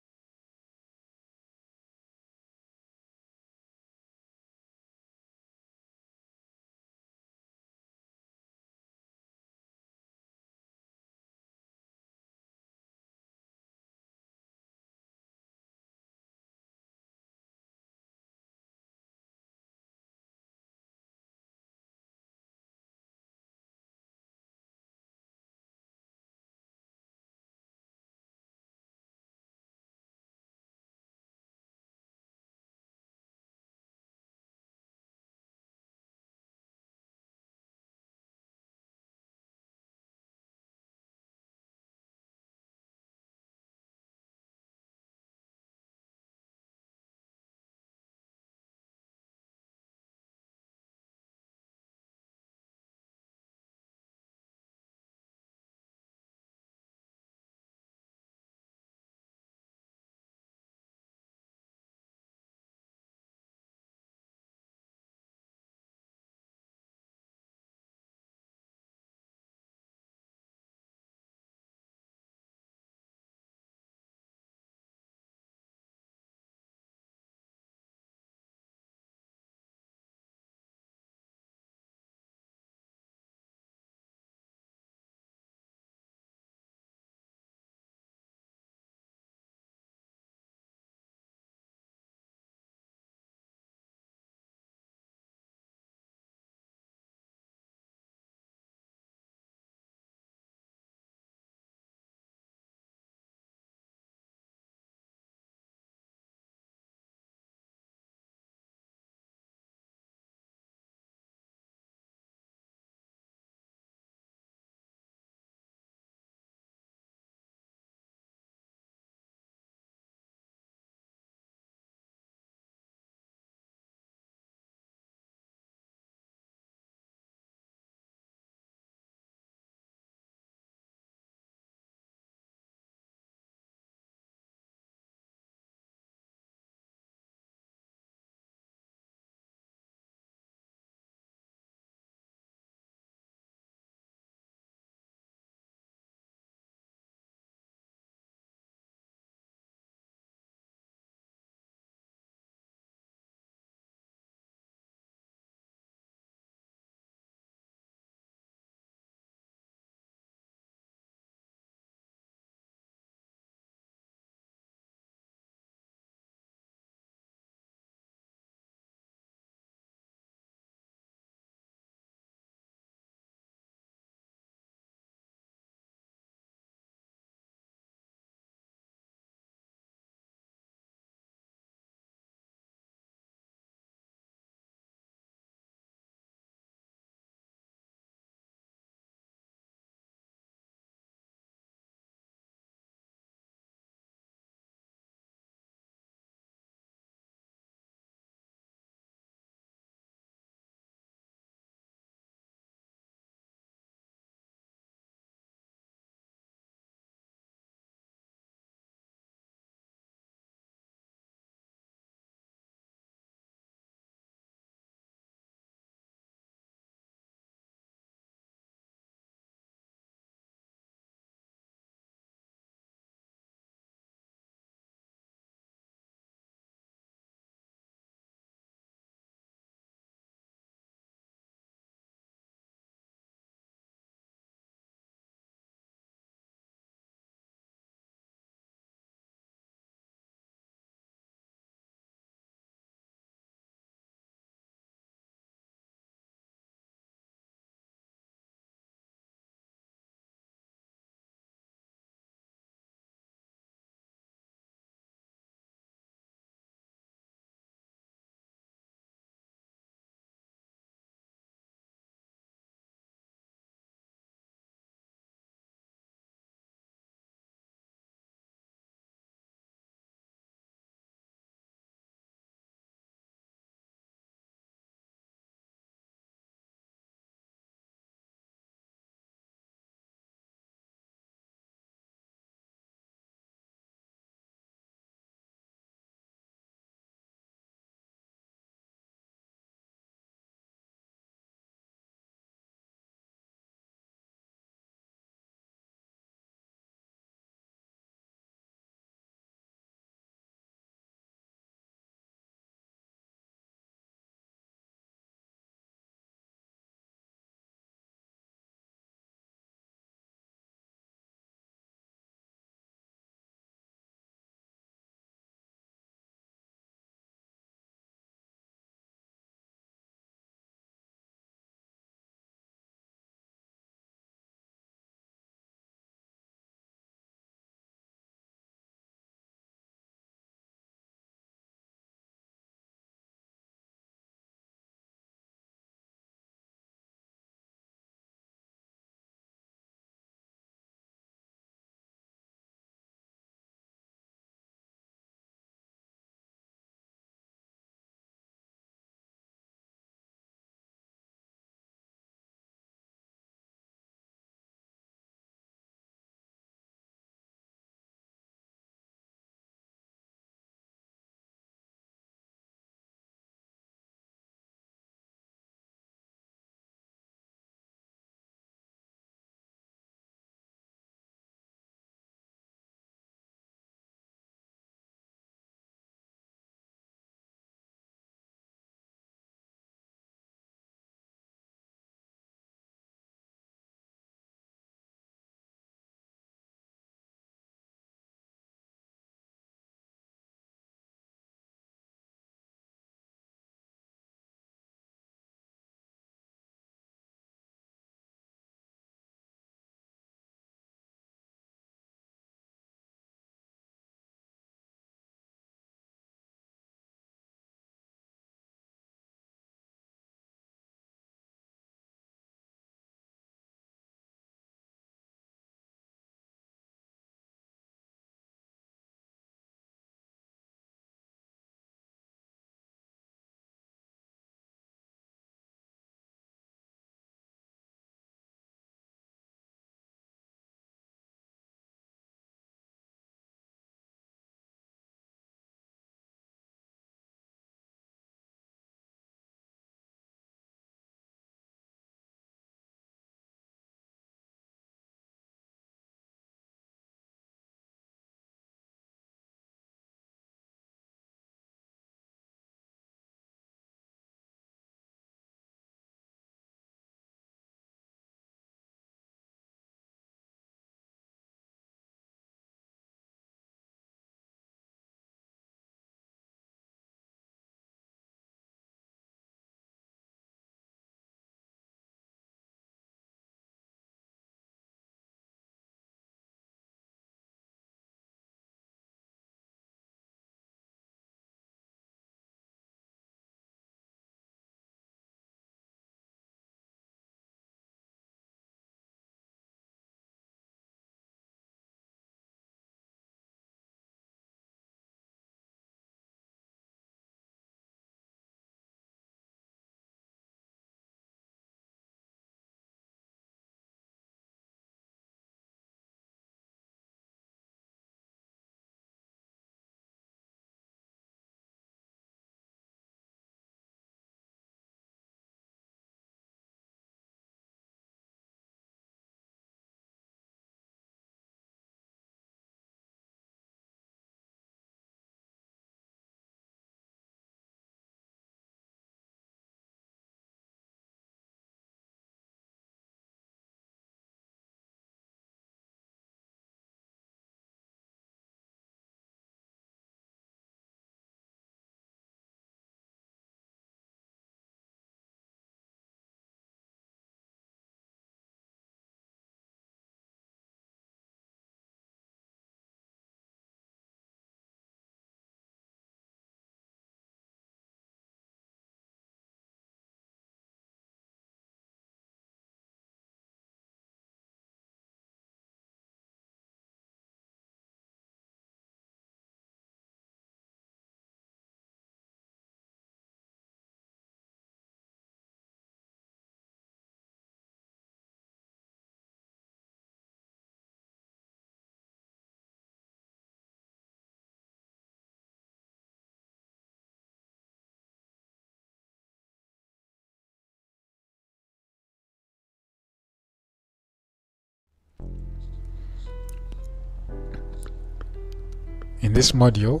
In this module,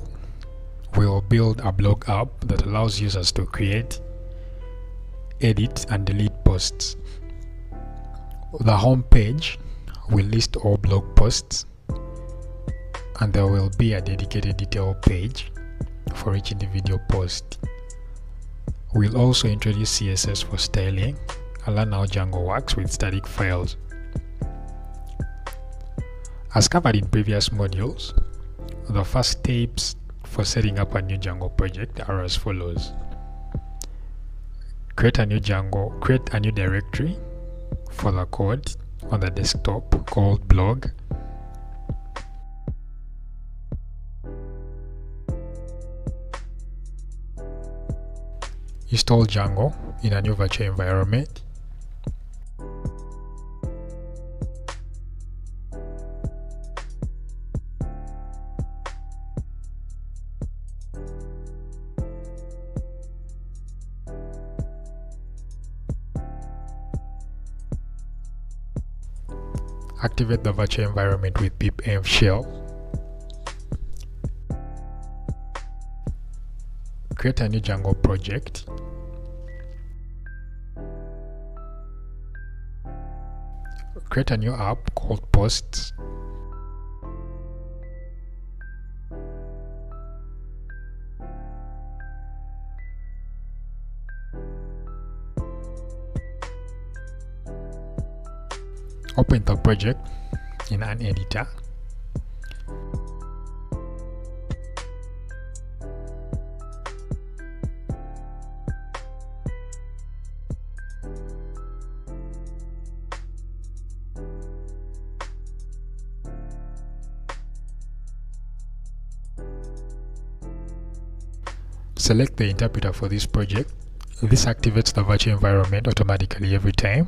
we'll build a blog app that allows users to create, edit and delete posts. The home page will list all blog posts and there will be a dedicated detail page for each individual post. We'll also introduce CSS for styling and learn how Django works with static files. As covered in previous modules, the first steps for setting up a new Django project are as follows. Create a new Django, create a new directory for the code on the desktop called blog install Django in a new virtual environment activate the virtual environment with pipenv shell. Create a new Django project. Create a new app called posts open the project in an editor Select the interpreter for this project. This activates the virtual environment automatically every time.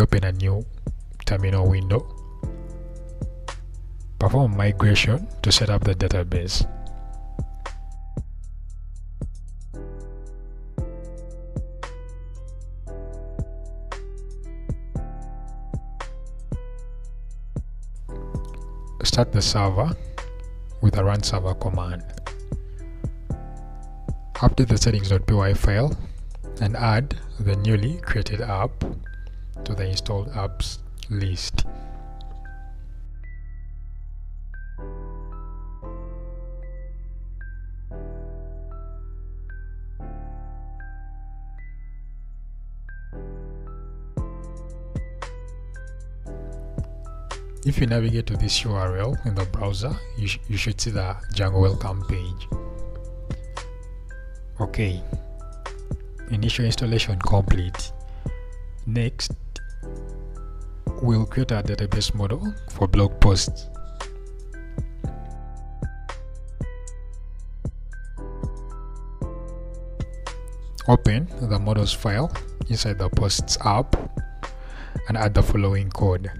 Open a new terminal window. Perform migration to set up the database. start the server with a run server command. Update the settings.py file and add the newly created app to the installed apps list. If you navigate to this URL in the browser, you, sh you should see the Django welcome page. Okay, initial installation complete. Next, we'll create a database model for blog posts. Open the models file inside the posts app and add the following code.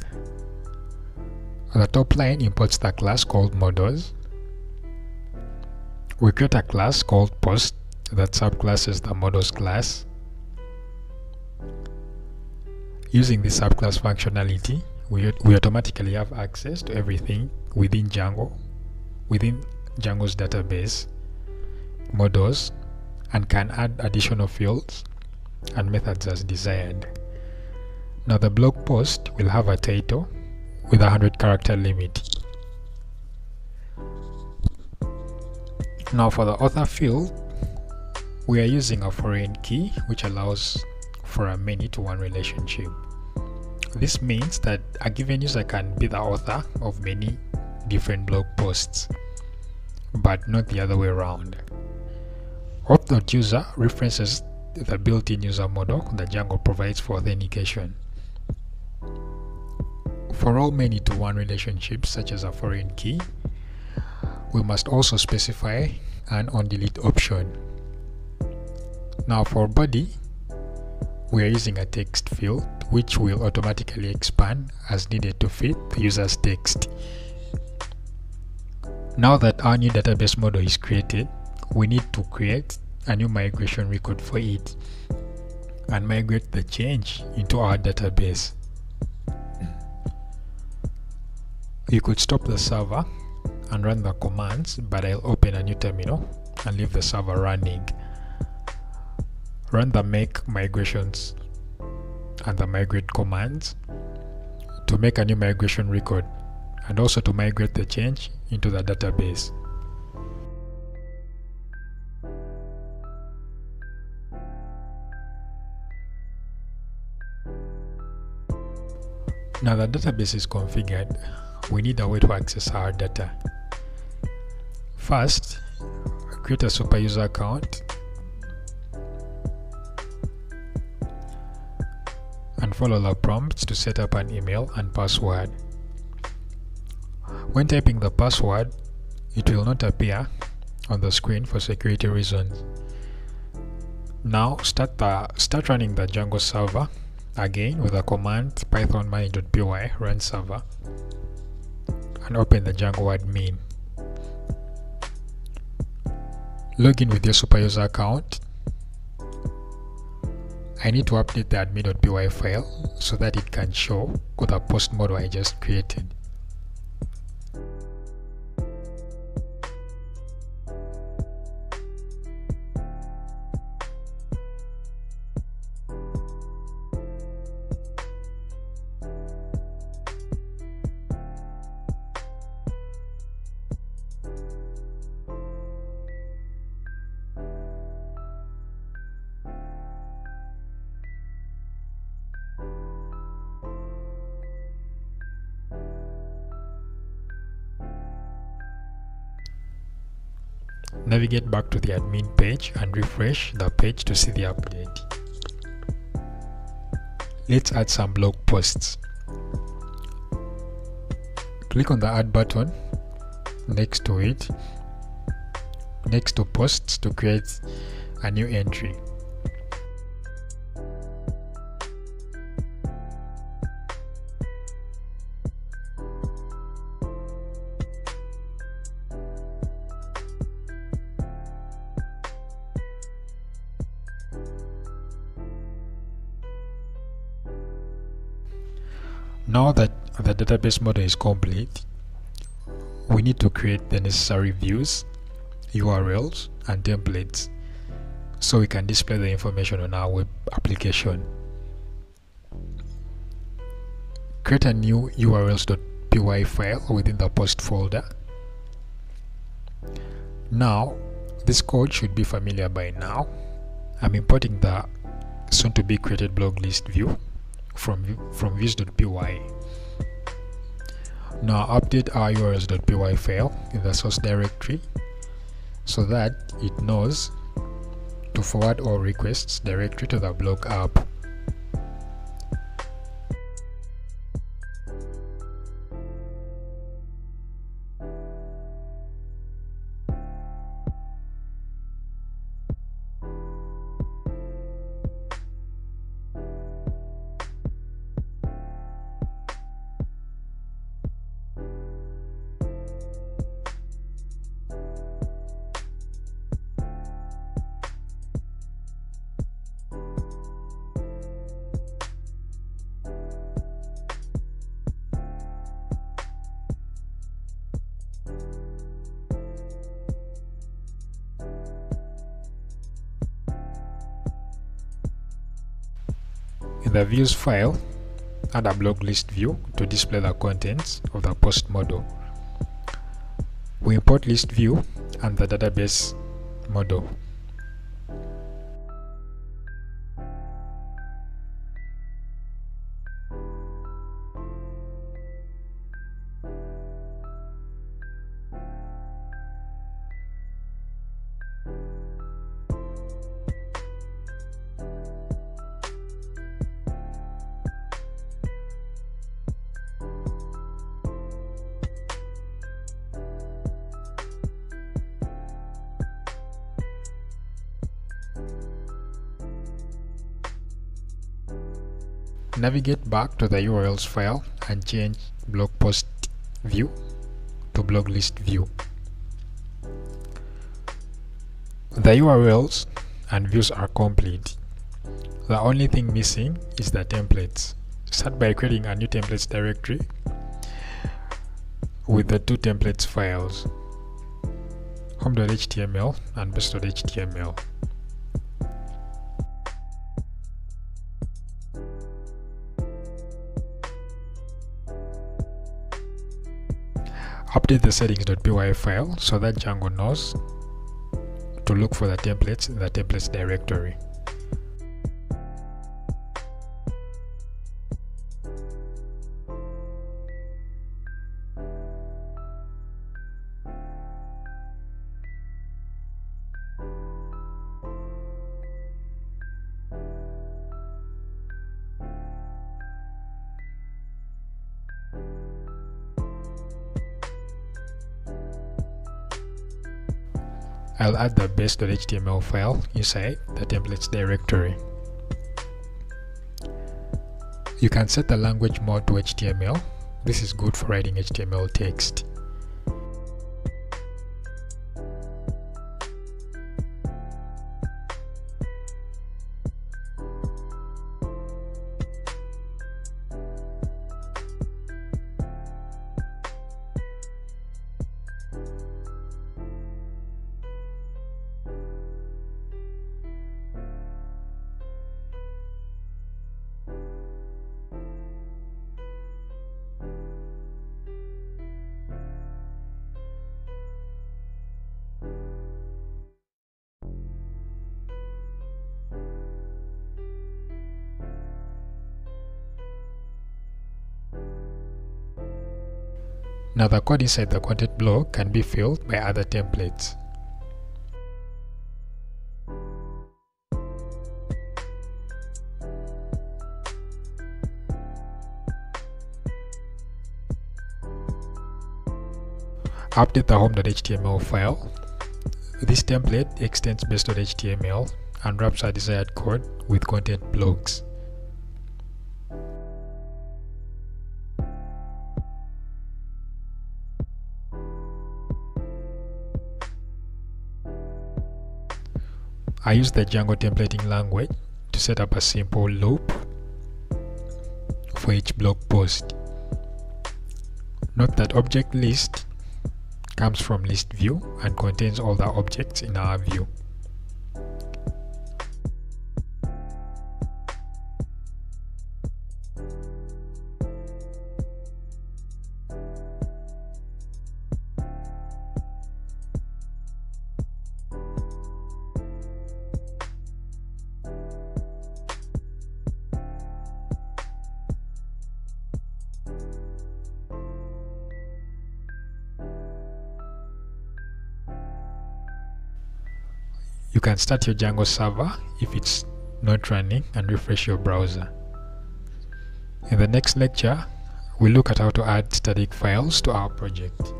On The top line imports the class called models. We create a class called post that subclasses the models class. Using this subclass functionality, we, we automatically have access to everything within Django, within Django's database, models, and can add additional fields and methods as desired. Now the blog post will have a title with a 100 character limit. Now for the author field, we are using a foreign key which allows for a many to one relationship. This means that a given user can be the author of many different blog posts, but not the other way around. Auth.user references the built-in user model that Django provides for authentication. For all many-to-one relationships such as a foreign key, we must also specify an on-delete option. Now for body, we are using a text field which will automatically expand as needed to fit the user's text. Now that our new database model is created, we need to create a new migration record for it. and migrate the change into our database. You could stop the server and run the commands, but I'll open a new terminal and leave the server running. Run the make migrations and the migrate commands to make a new migration record and also to migrate the change into the database. Now the database is configured, we need a way to access our data. First, create a super user account and follow the prompts to set up an email and password. When typing the password, it will not appear on the screen for security reasons. Now start the start running the Django server again with the command python manage.py run server and open the Django admin. Log in with your super user account. I need to update the admin.py file so that it can show the post model I just created. Navigate back to the admin page and refresh the page to see the update. Let's add some blog posts. Click on the add button next to it, next to posts to create a new entry. Now that the database model is complete, we need to create the necessary views, URLs, and templates so we can display the information on our web application. Create a new urls.py file within the post folder. Now, this code should be familiar by now. I'm importing the soon to be created blog list view from, from views.py. Now update our urls.py file in the source directory so that it knows to forward all requests directly to the blog app. The views file, add a blog list view to display the contents of the post model. We import list view and the database model. Navigate back to the URLs file and change blog post view to blog list view. The URLs and views are complete. The only thing missing is the templates. Start by creating a new templates directory with the two templates files home.html and base.html. Update the settings.py file so that Django knows to look for the templates in the templates directory. Add the base.html file inside the templates directory. You can set the language mode to HTML. This is good for writing HTML text. The code inside the content block can be filled by other templates. Update the home.html file. This template extends base.html and wraps our desired code with content blocks. I use the Django templating language to set up a simple loop for each blog post. Note that object list comes from list view and contains all the objects in our view. Can start your Django server if it's not running and refresh your browser. In the next lecture, we'll look at how to add static files to our project.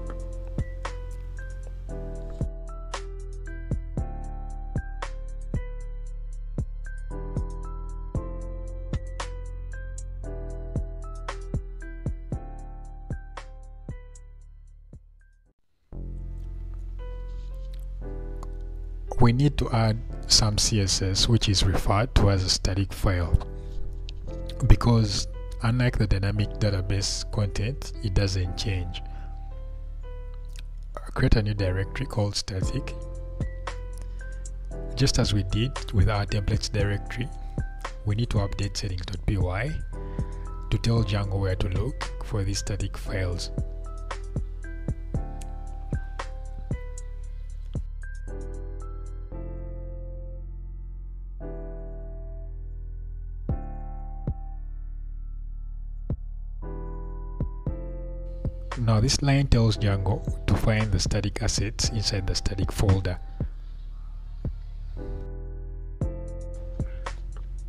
Need to add some CSS which is referred to as a static file. Because unlike the dynamic database content it doesn't change. Create a new directory called static. Just as we did with our templates directory we need to update settings.py to tell Django where to look for these static files Now this line tells Django to find the static assets inside the static folder.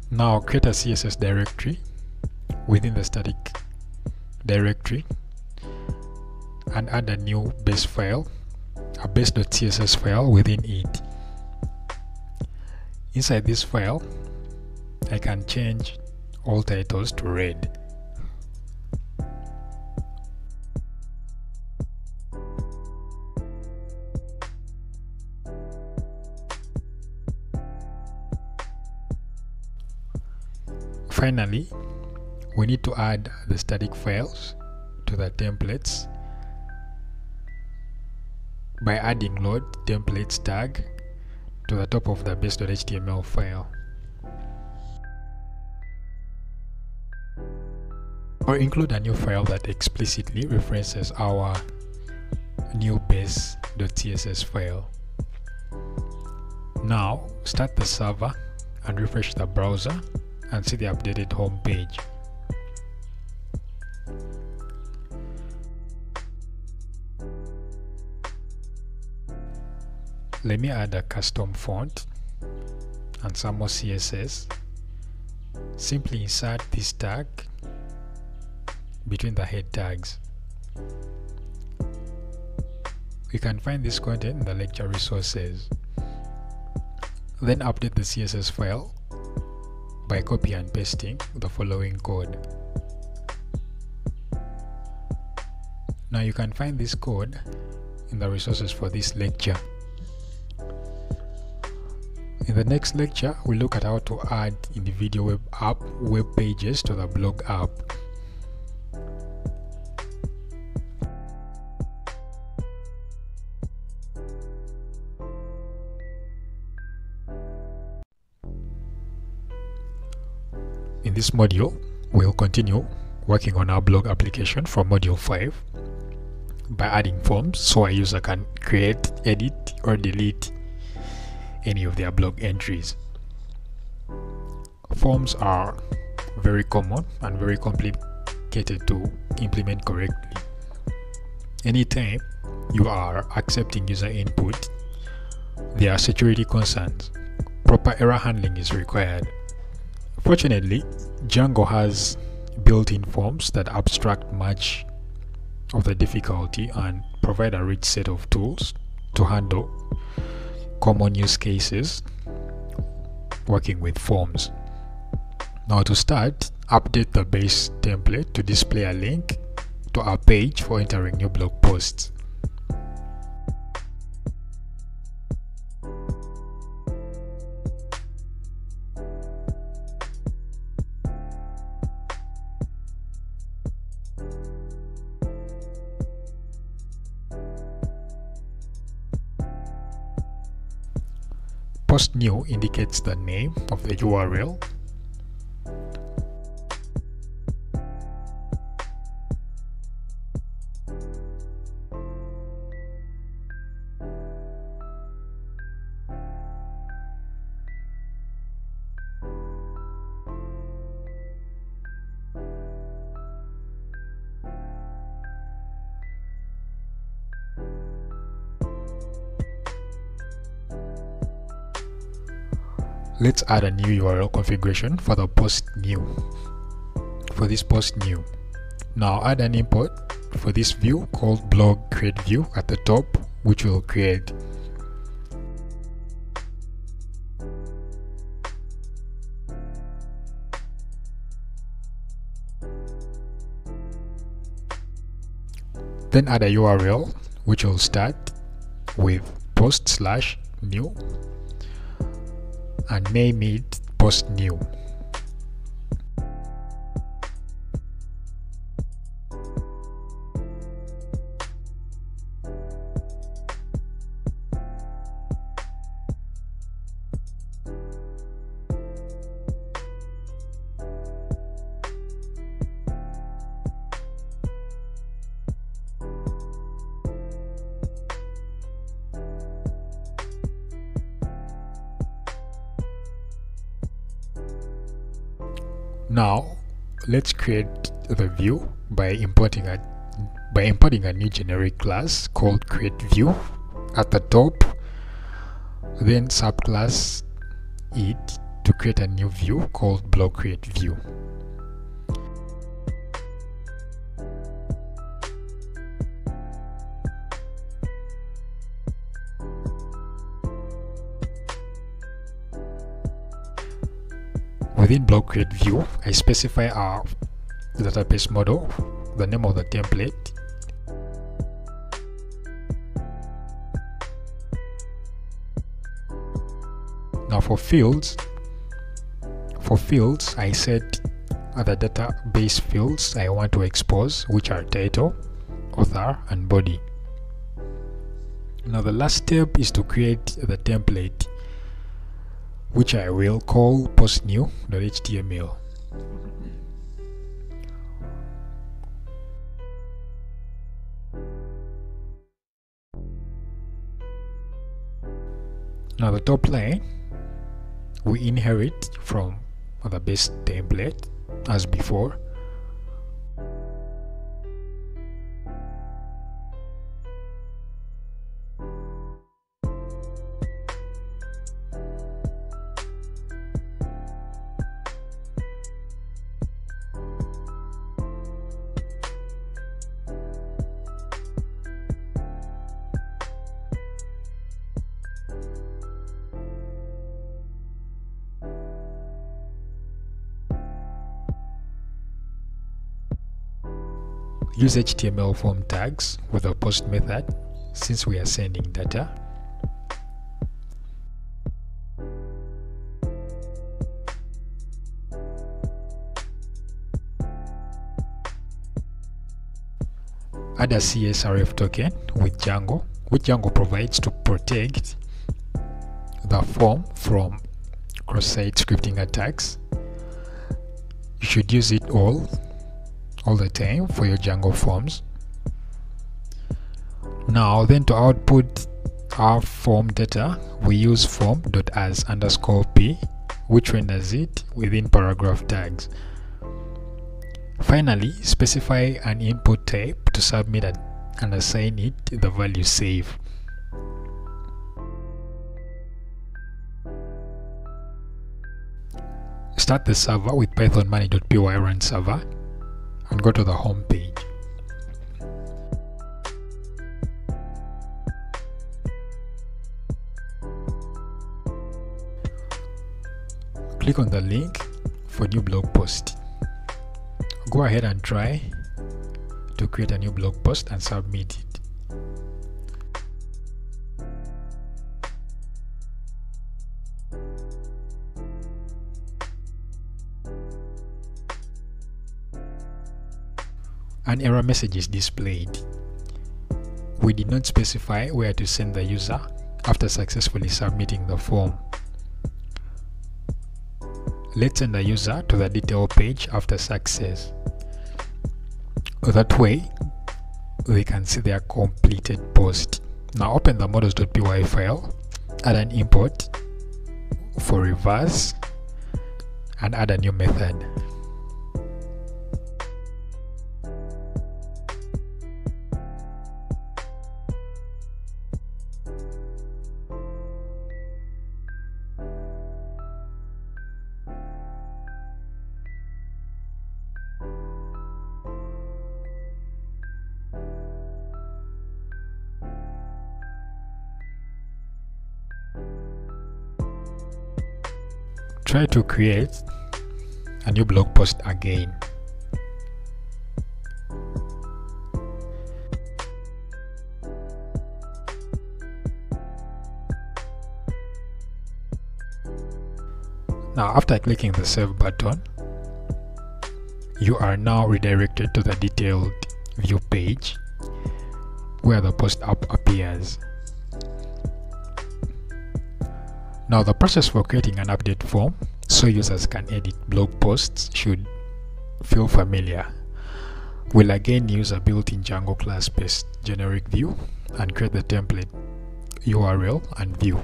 Now create a CSS directory within the static directory and add a new base file, a base.css file within it. Inside this file, I can change all titles to red. Finally we need to add the static files to the templates. By adding load templates tag to the top of the base.html file. Or include a new file that explicitly references our new base.css file. Now start the server and refresh the browser and see the updated home page. Let me add a custom font and some more css simply insert this tag between the head tags. You can find this content in the lecture resources. Then update the css file by copy and pasting the following code now you can find this code in the resources for this lecture in the next lecture, we look at how to add individual web app web pages to the blog app. This module, we'll continue working on our blog application from module 5 by adding forms so a user can create, edit or delete any of their blog entries. Forms are very common and very complicated to implement correctly. Anytime you are accepting user input, there are security concerns. Proper error handling is required. Fortunately, Django has built-in forms that abstract much of the difficulty and provide a rich set of tools to handle common use cases working with forms. Now to start, update the base template to display a link to our page for entering new blog posts. New indicates the name of the URL let's add a new URL configuration for the post new. For this post new. Now add an import for this view called blog create view at the top which will create. Then add a URL which will start with post slash new and name it post new. Let's create the view by importing a by importing a new generic class called create view. At the top then subclass it to create a new view called blog create view Within blog create view, I specify our database model, the name of the template, Now for fields, for fields I set the database fields I want to expose which are title, author and body. Now the last step is to create the template which I will call postnew.html. Now the top line we inherit from the base template as before use HTML form tags with the post method since we are sending data. Add a CSRF token with Django, which Django provides to protect the form from cross-site scripting attacks. You should use it all all the time for your Django forms. Now then to output our form data, we use form.as underscore p which renders it within paragraph tags. Finally, specify an input type to submit and assign it the value save. Start the server with python manage.py run server and go to the home page. Click on the link for new blog post. Go ahead and try to create a new blog post and submit it. An error message is displayed. We did not specify where to send the user after successfully submitting the form. Let's send the user to the detail page after success. That way, they can see their completed post. Now open the models.py file, add an import for reverse, and add a new method. Try to create a new blog post again. Now after clicking the save button you are now redirected to the detailed view page where the post app appears Now the process for creating an update form so users can edit blog posts should feel familiar. We'll again use a built-in Django class-based generic view and create the template URL and view.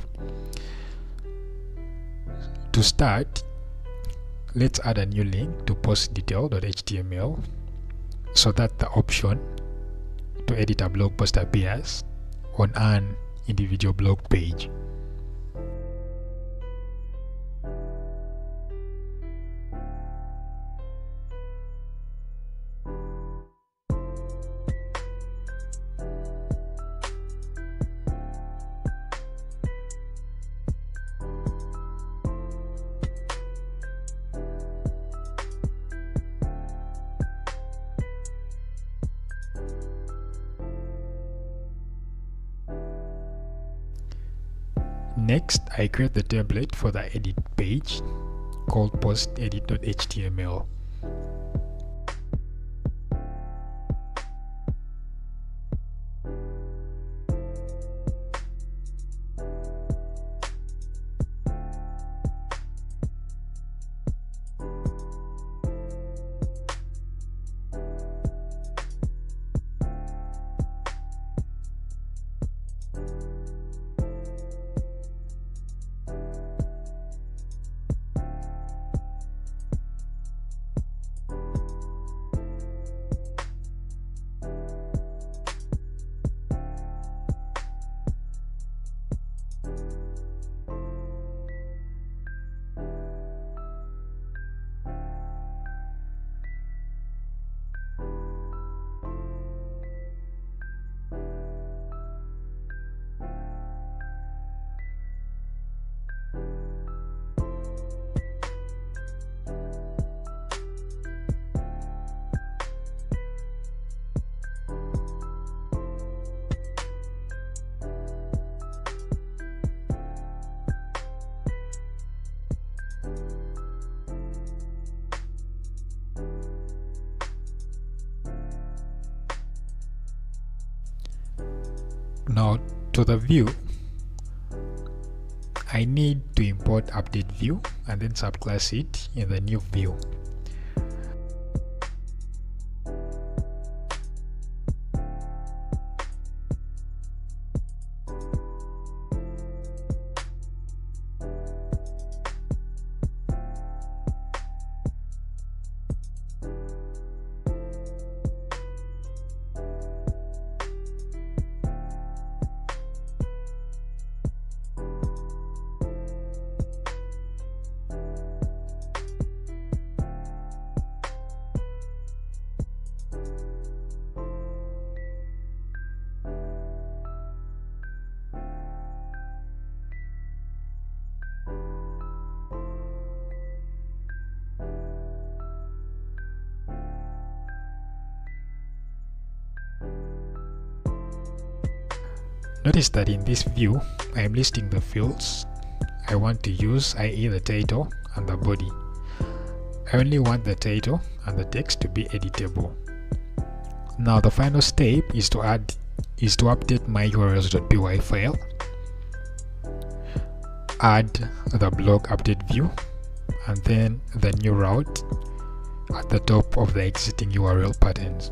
To start, let's add a new link to postdetail.html so that the option to edit a blog post appears on an individual blog page. I create the template for the edit page called postedit.html. view I need to import update view and then subclass it in the new view in this view, I am listing the fields I want to use, i.e. the title and the body. I only want the title and the text to be editable. Now the final step is to add is to update my urls.py file, add the blog update view, and then the new route at the top of the existing URL patterns.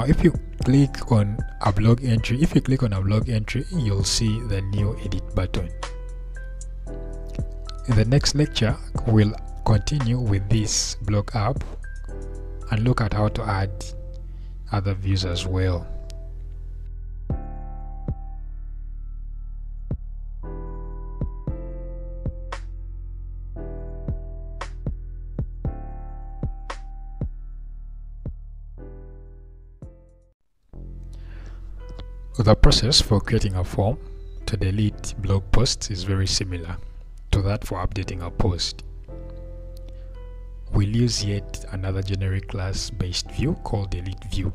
Now if you click on a blog entry if you click on a blog entry you'll see the new edit button. In the next lecture we'll continue with this blog app and look at how to add other views as well The process for creating a form to delete blog posts is very similar to that for updating a post. We'll use yet another generic class based view called delete view.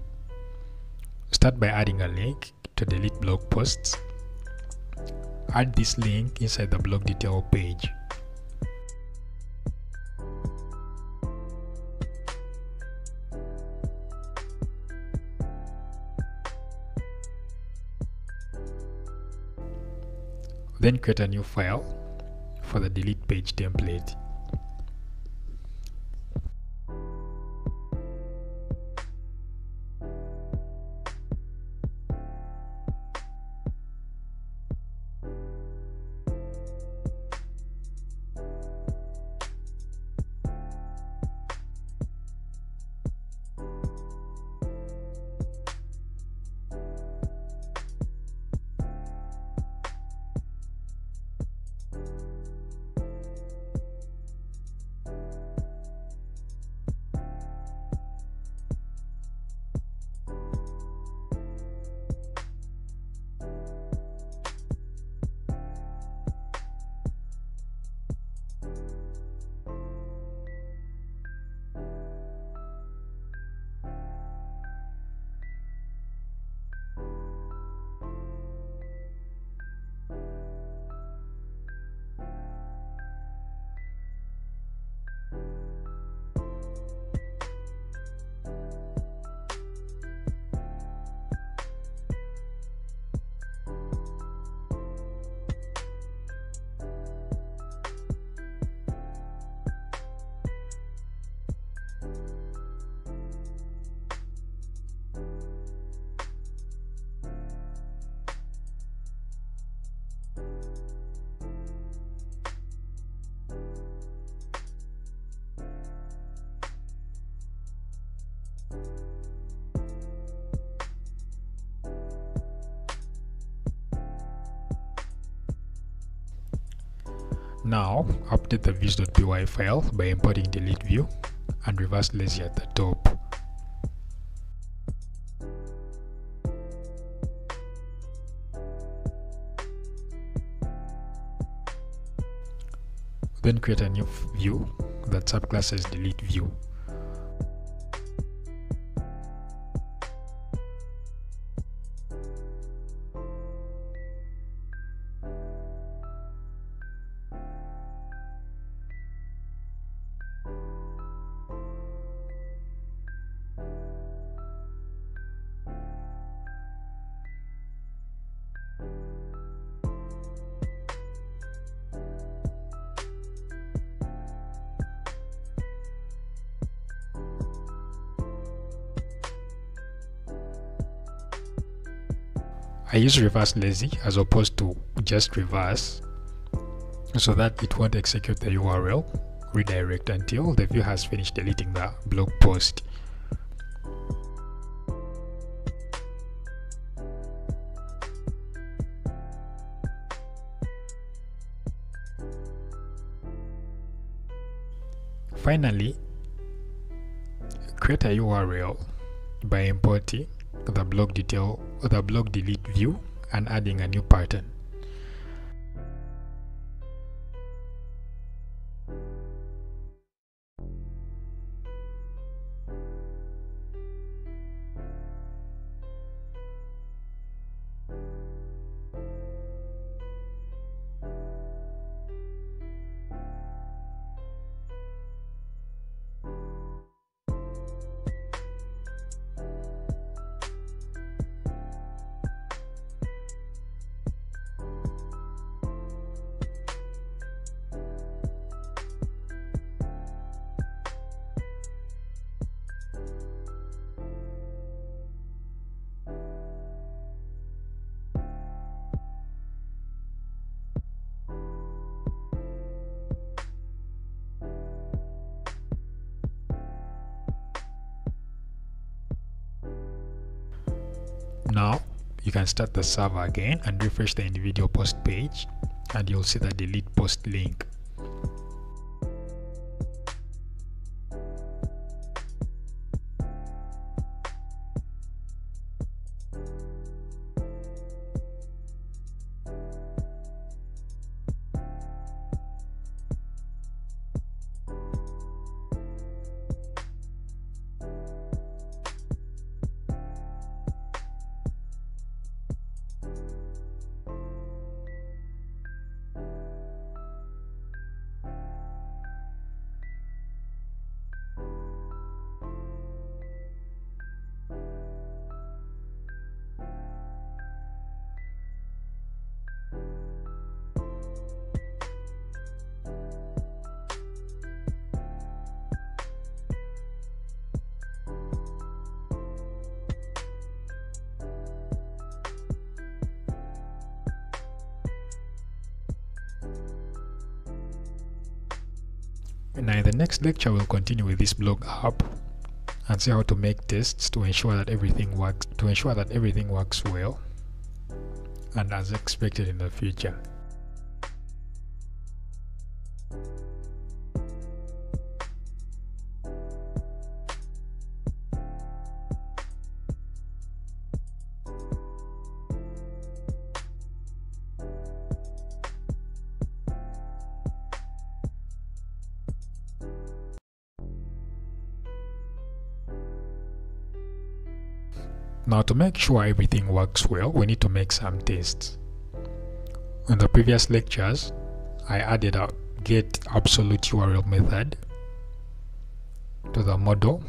Start by adding a link to delete blog posts. Add this link inside the blog detail page. Then create a new file for the delete page template. Now, update the views.py file by importing delete view and reverse lazy at the top. Then create a new view that subclasses delete view. Use reverse lazy as opposed to just reverse so that it won't execute the URL redirect until the view has finished deleting the blog post. Finally, create a URL by importing the blog detail the blog delete view and adding a new pattern you can start the server again and refresh the individual post page and you'll see the delete post link. Lecture we'll continue with this blog app and see how to make tests to ensure that everything works to ensure that everything works well and as expected in the future. Make sure everything works well, we need to make some tests. In the previous lectures, I added a get absolute URL method to the model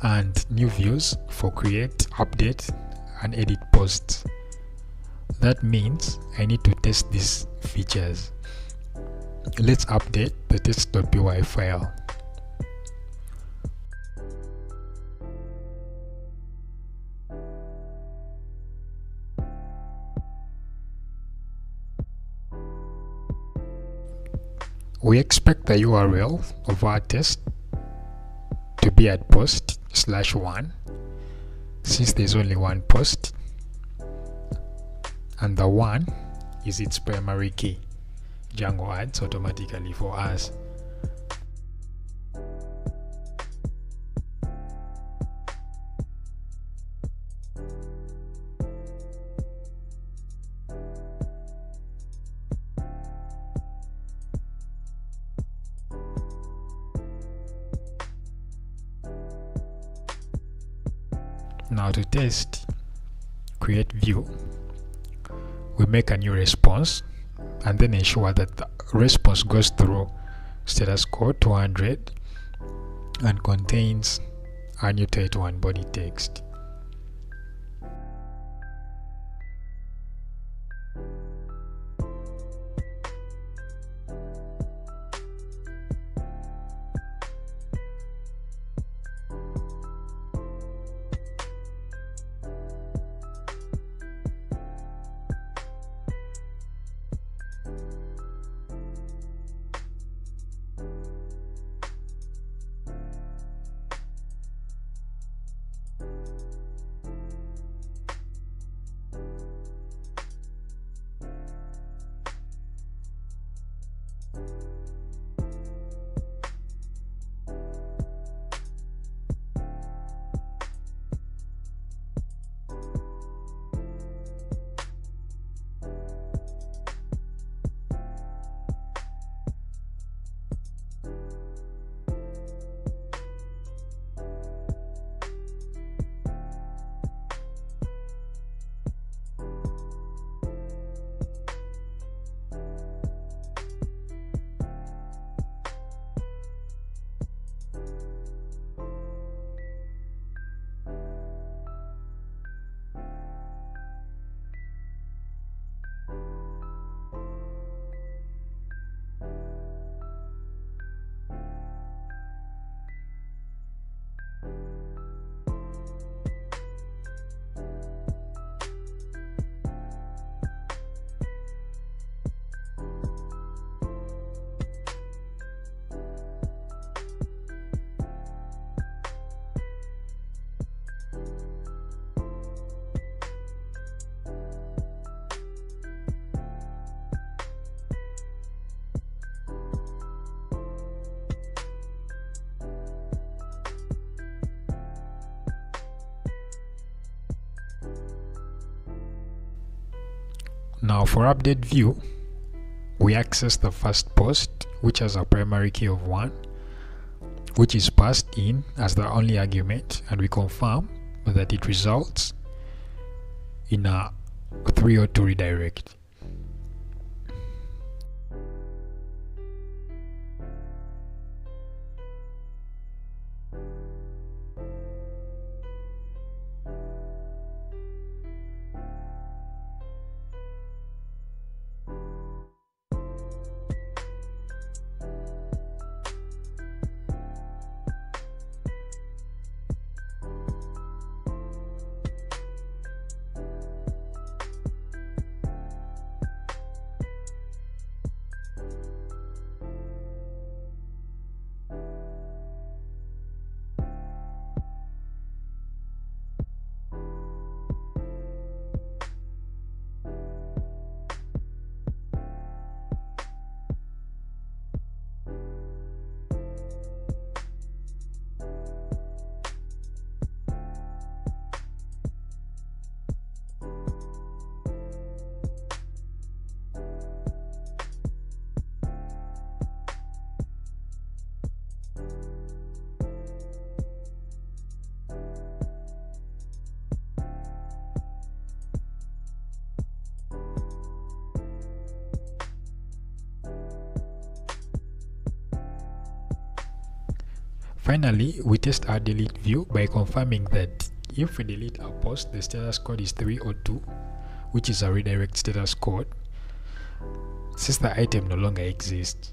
and new views for create, update and edit posts. That means I need to test these features. Let's update the test.py file. We expect the URL of our test to be at post slash one since there's only one post and the one is its primary key. Django adds automatically for us. Create view, we make a new response and then ensure that the response goes through status code 200 and contains a new title and body text. Now for update view, we access the first post which has a primary key of 1 which is passed in as the only argument and we confirm that it results in a 302 redirect. We test our delete view by confirming that if we delete a post, the status code is 302, which is a redirect status code, since the item no longer exists.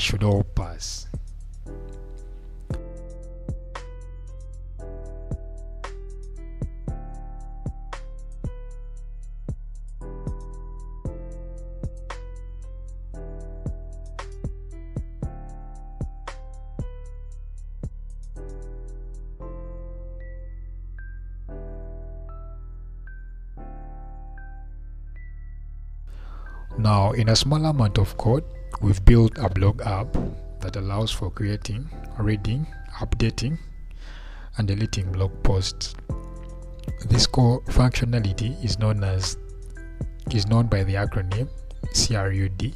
Should all pass. Now, in a small amount of code, we've built a blog app that allows for creating, reading, updating, and deleting blog posts. This core functionality is known as is known by the acronym CRUD,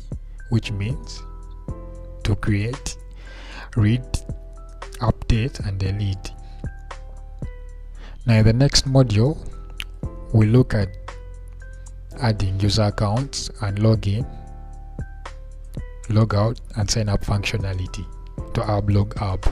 which means to create, read, update, and delete. Now, in the next module, we look at adding user accounts and login, logout and sign up functionality to our blog app.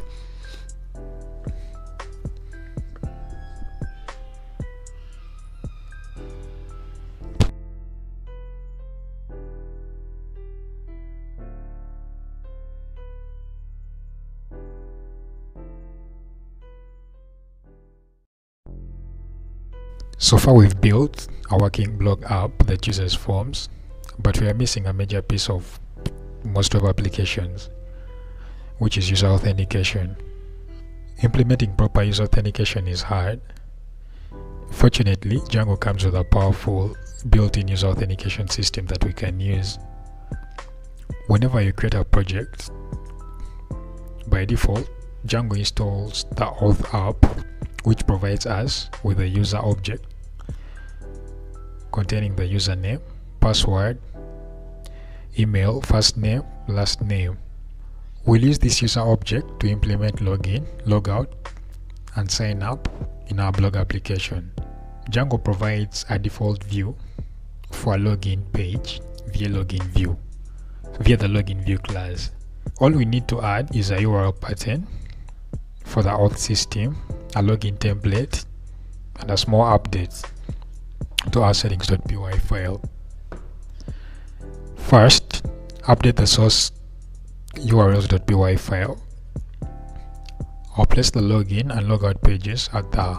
So far we've built a working blog app that uses forms, but we are missing a major piece of most web applications, which is user authentication. Implementing proper user authentication is hard. Fortunately, Django comes with a powerful built-in user authentication system that we can use. Whenever you create a project, by default, Django installs the auth app, which provides us with a user object containing the username, password, email, first name, last name. We'll use this user object to implement login, logout, and sign up in our blog application. Django provides a default view for a login page via login view via the login view class. All we need to add is a URL pattern for the auth system, a login template, and a small update to our settings.py file. First, update the source urls.py file. I'll place the login and logout pages at the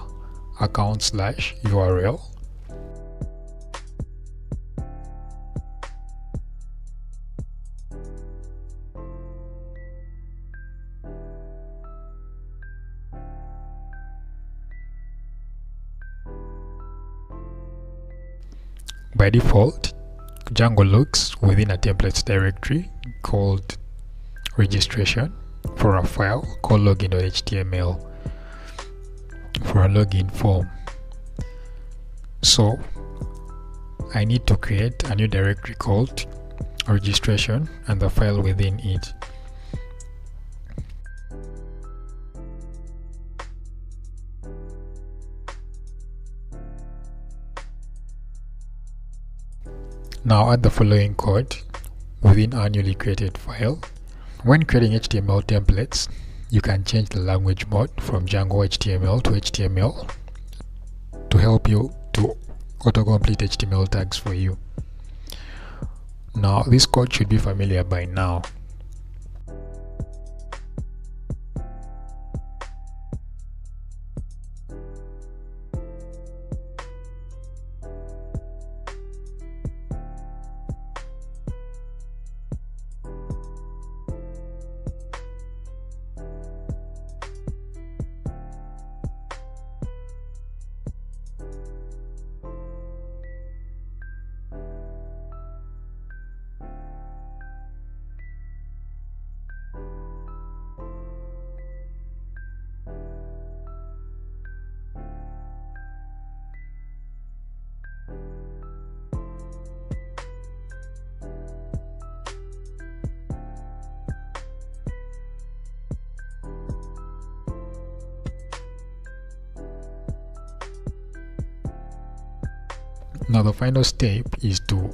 account slash URL. By default, Django looks within a templates directory called registration for a file called login.html for a login form. So I need to create a new directory called registration and the file within it. Now add the following code within our newly created file. When creating HTML templates, you can change the language mode from Django HTML to HTML to help you to autocomplete HTML tags for you. Now this code should be familiar by now. Final step is to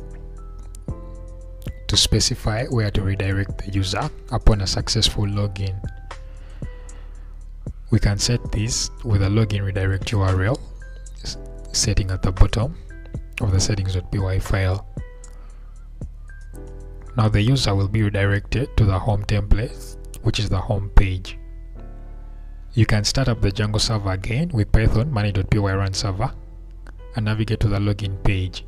to specify where to redirect the user upon a successful login. We can set this with a login redirect URL setting at the bottom of the settings.py file. Now the user will be redirected to the home template, which is the home page. You can start up the Django server again with python manage.py run server and navigate to the login page.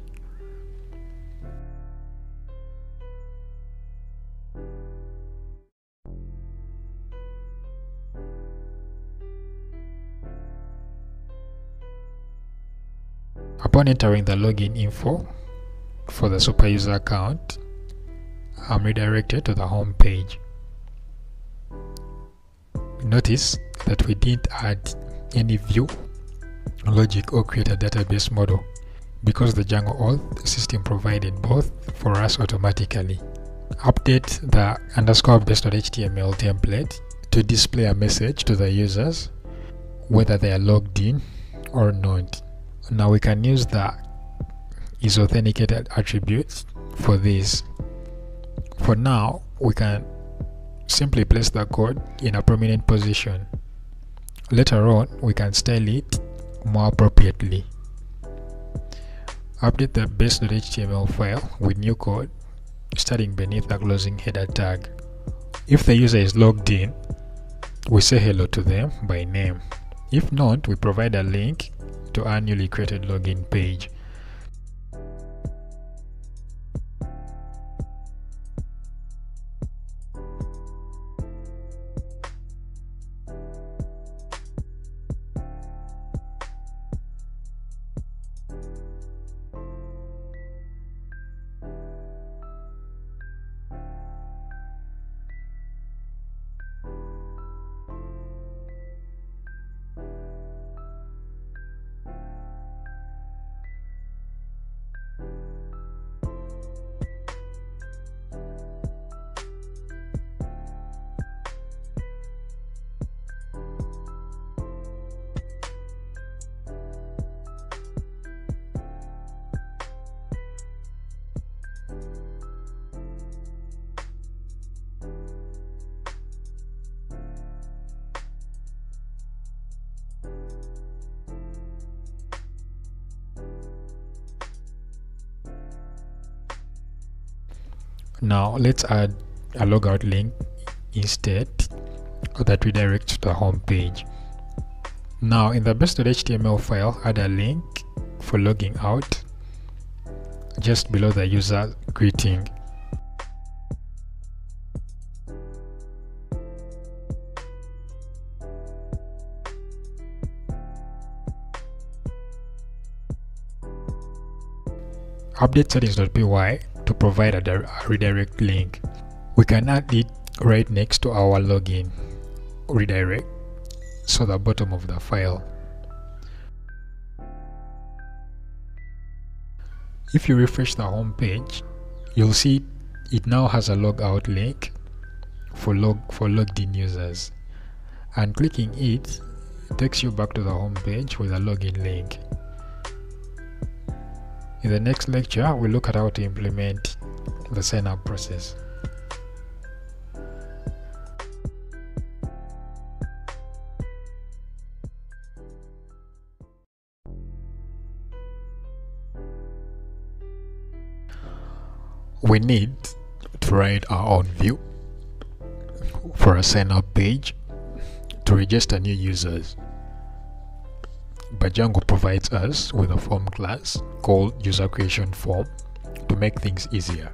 Upon entering the login info for the super user account, I'm redirected to the home page. Notice that we didn't add any view, logic or create a database model because the Django auth system provided both for us automatically. Update the underscore base.html template to display a message to the users whether they are logged in or not. Now we can use the is authenticated attributes for this. For now, we can simply place the code in a prominent position. Later on, we can style it more appropriately. Update the base.html file with new code starting beneath the closing header tag. If the user is logged in, we say hello to them by name. If not, we provide a link to our newly created login page. Now let's add a logout link instead that redirects to the home page. Now in the base.html file, add a link for logging out just below the user greeting. Update settings.py to provide a, redirect link. We can add it right next to our login redirect, so the bottom of the file. If you refresh the home page, you'll see it now has a logout link for log for logged in users and clicking it takes you back to the home page with a login link. In the next lecture, we'll look at how to implement the sign up process. We need to write our own view for a sign up page to register new users. But Django provides us with a form class called user creation form to make things easier.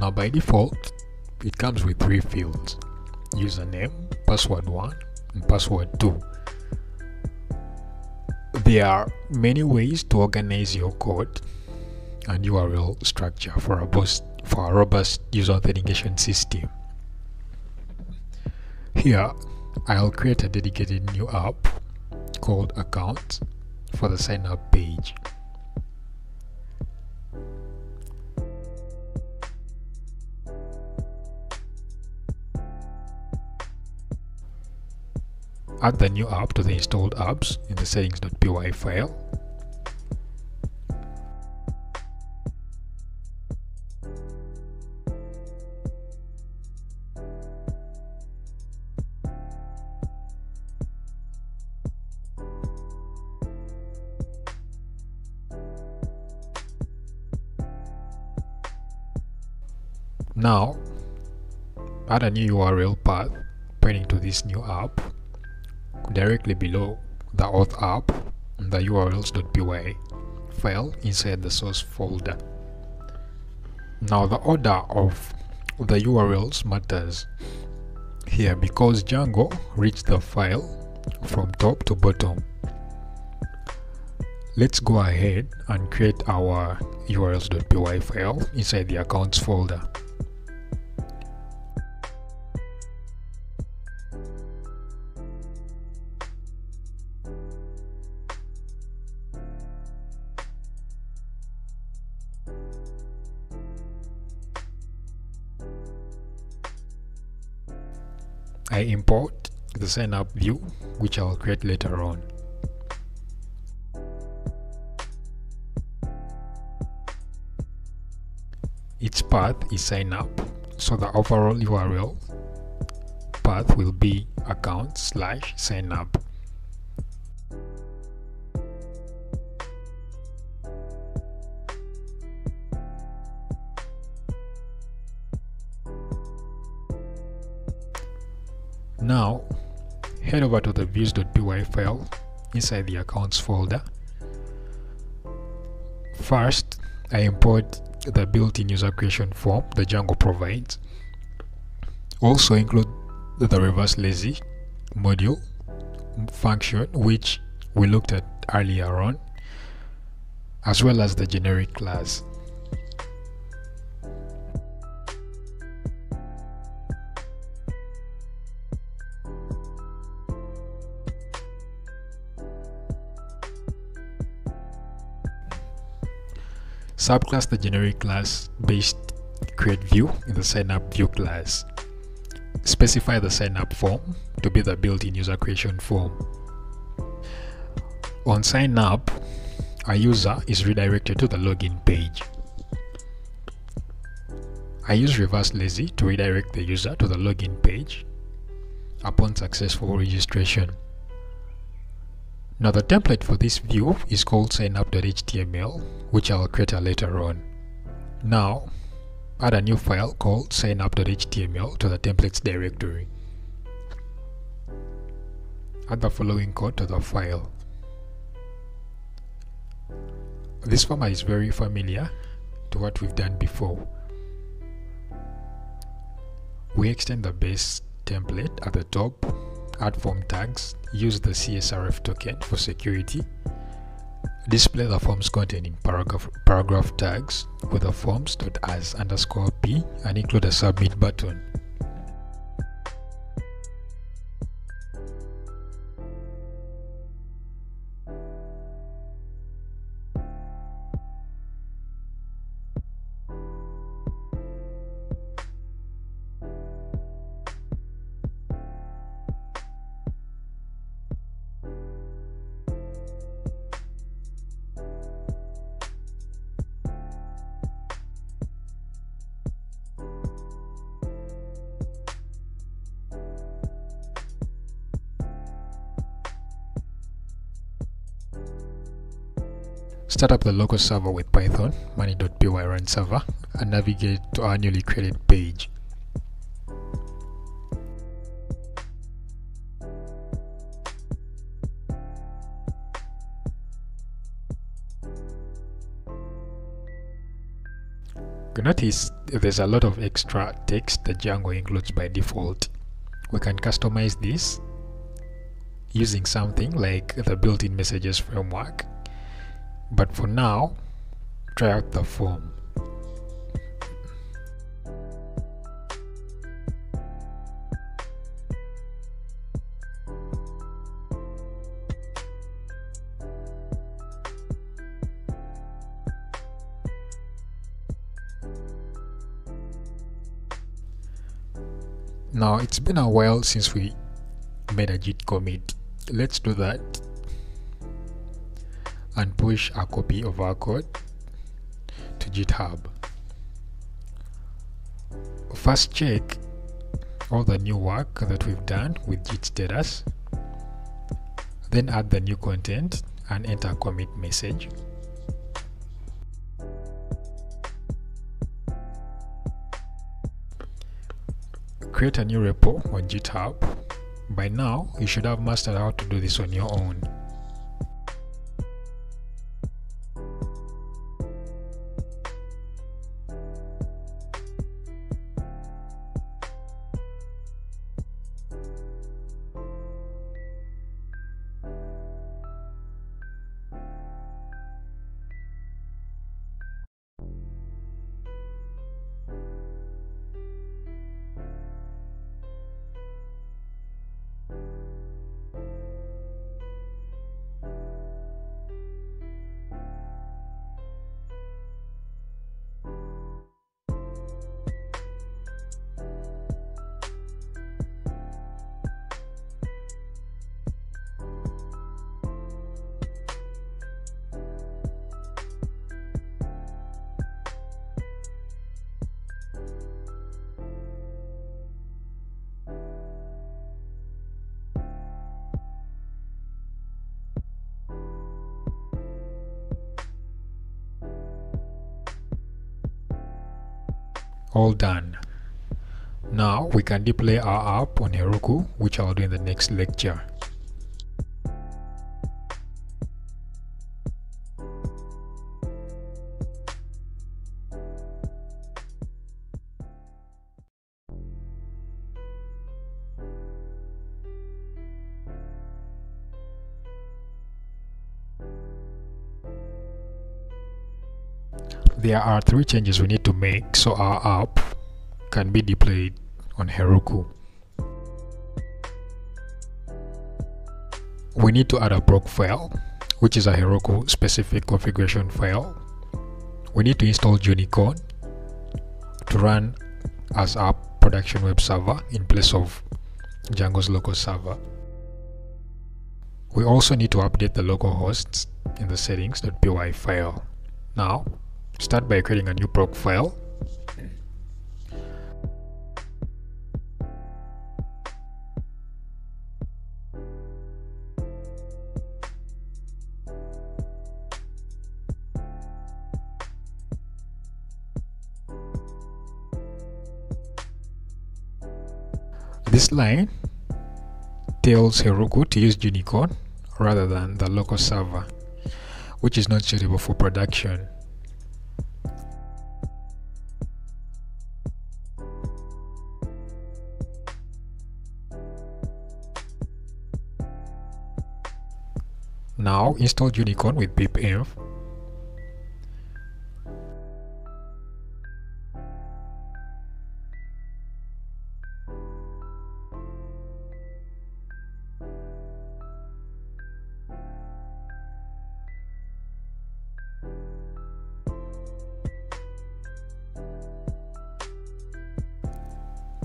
Now by default, it comes with three fields, username, password 1 and password 2. There are many ways to organize your code and URL structure for a, robust, for a robust user authentication system. Here, I'll create a dedicated new app called account for the sign up page. Add the new app to the installed apps in the settings.py file Now, add a new URL path pointing to this new app directly below the auth app the urls.py file inside the source folder. Now the order of the URLs matters here because Django reads the file from top to bottom. Let's go ahead and create our urls.py file inside the accounts folder. I import the sign up view which I'll create later on. Its path is sign up so the overall URL path will be account slash sign up. Now, head over to the views.py file inside the accounts folder. First, I import the built-in user creation form the Django provides. Also include the reverse lazy module function which we looked at earlier on as well as the generic class. Subclass the generic class based create view in the signup view class. Specify the signup form to be the built-in user creation form. On sign up, a user is redirected to the login page. I use reverse lazy to redirect the user to the login page upon successful registration. Now the template for this view is called signup.html which I'll create later on. Now add a new file called signup.html to the templates directory. Add the following code to the file. This format is very familiar to what we've done before. We extend the base template at the top add form tags, use the CSRF token for security, display the forms containing paragraph, paragraph tags with the forms.as underscore p and include a submit button. Start up the local server with Python, manage.py run server, and navigate to our newly created page. You Notice there's a lot of extra text that Django includes by default. We can customize this using something like the built-in messages framework but for now try out the form. Now it's been a while since we made a git commit. Let's do that and push a copy of our code to GitHub. First check all the new work that we've done with git status then add the new content and enter commit message create a new repo on GitHub. By now, you should have mastered how to do this on your own. All done. Now we can deploy our app on Heroku which I'll do in the next lecture there are three changes we need to make so our app can be deployed on Heroku. We need to add a Procfile, which is a Heroku specific configuration file. We need to install Gunicorn to run as our production web server in place of Django's local server. We also need to update the local hosts in the settings.py file. Now, Start by creating a new Procfile. This line tells Heroku to use Gunicorn rather than the local server, which is not suitable for production. Now install Gunicorn with pipenv.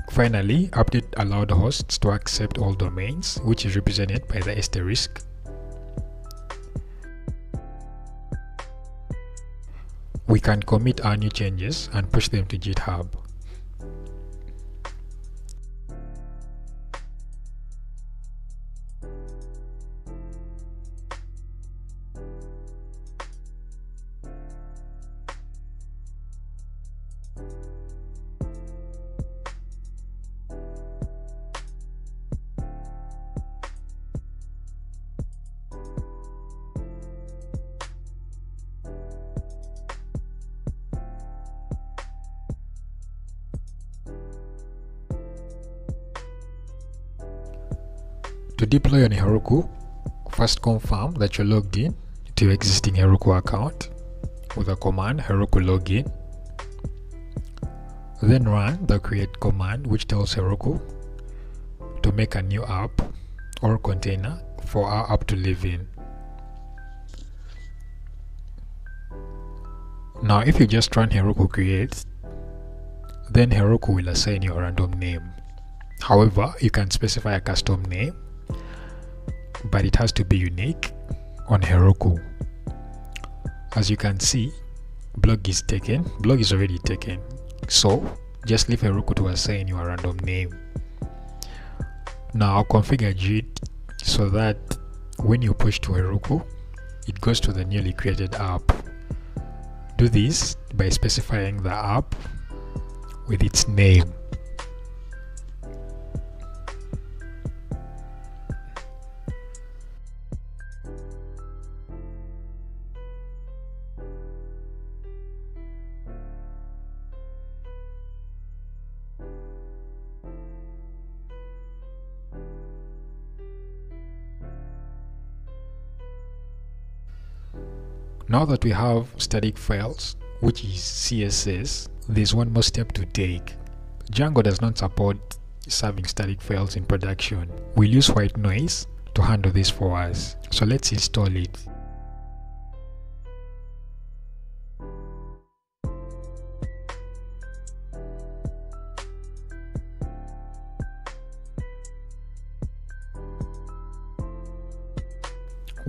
Finally, update allowed hosts to accept all domains, which is represented by the asterisk we can commit our new changes and push them to GitHub. Deploy on Heroku, first confirm that you're logged in to your existing Heroku account with the command Heroku login. Then run the create command which tells Heroku to make a new app or container for our app to live in. Now if you just run Heroku create, then Heroku will assign you a random name. However, you can specify a custom name but it has to be unique on Heroku. As you can see, blog is taken, blog is already taken. So just leave Heroku to assign you a random name. Now I'll configure Git so that when you push to Heroku, it goes to the newly created app. Do this by specifying the app with its name. Now that we have static files, which is CSS, there's one more step to take. Django does not support serving static files in production. We'll use WhiteNoise to handle this for us. So let's install it.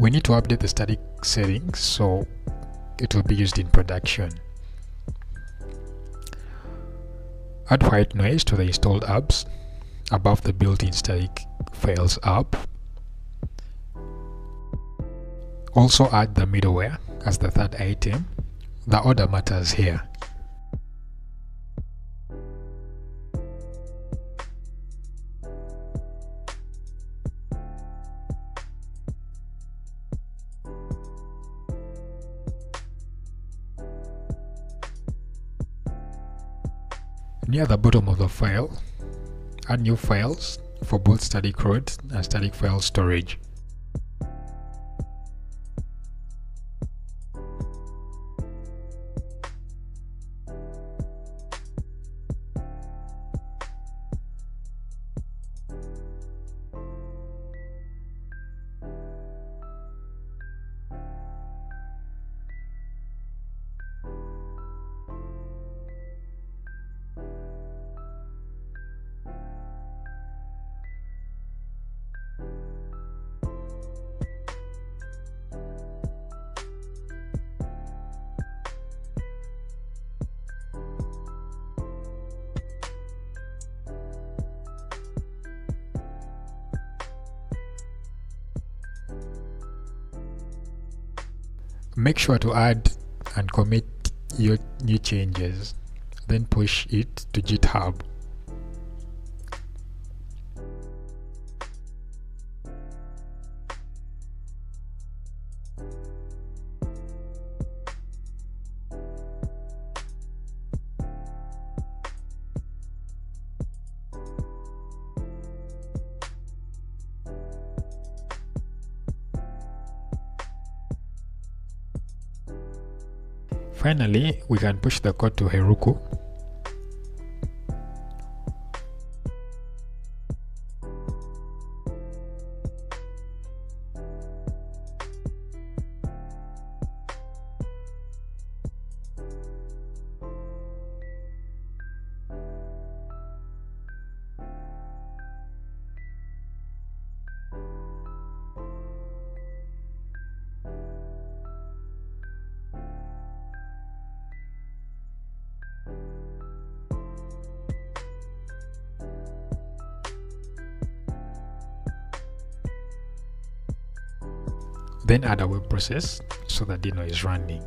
we need to update the static settings so it will be used in production. Add WhiteNoise to the installed apps above the built-in static files app. Also add the middleware as the third item. The order matters here. Near the bottom of the file, add new files for both static code and static file storage. Sure to add and commit your new changes then push it to github Finally, we can push the code to Heroku. Then add a web process so that dyno is running.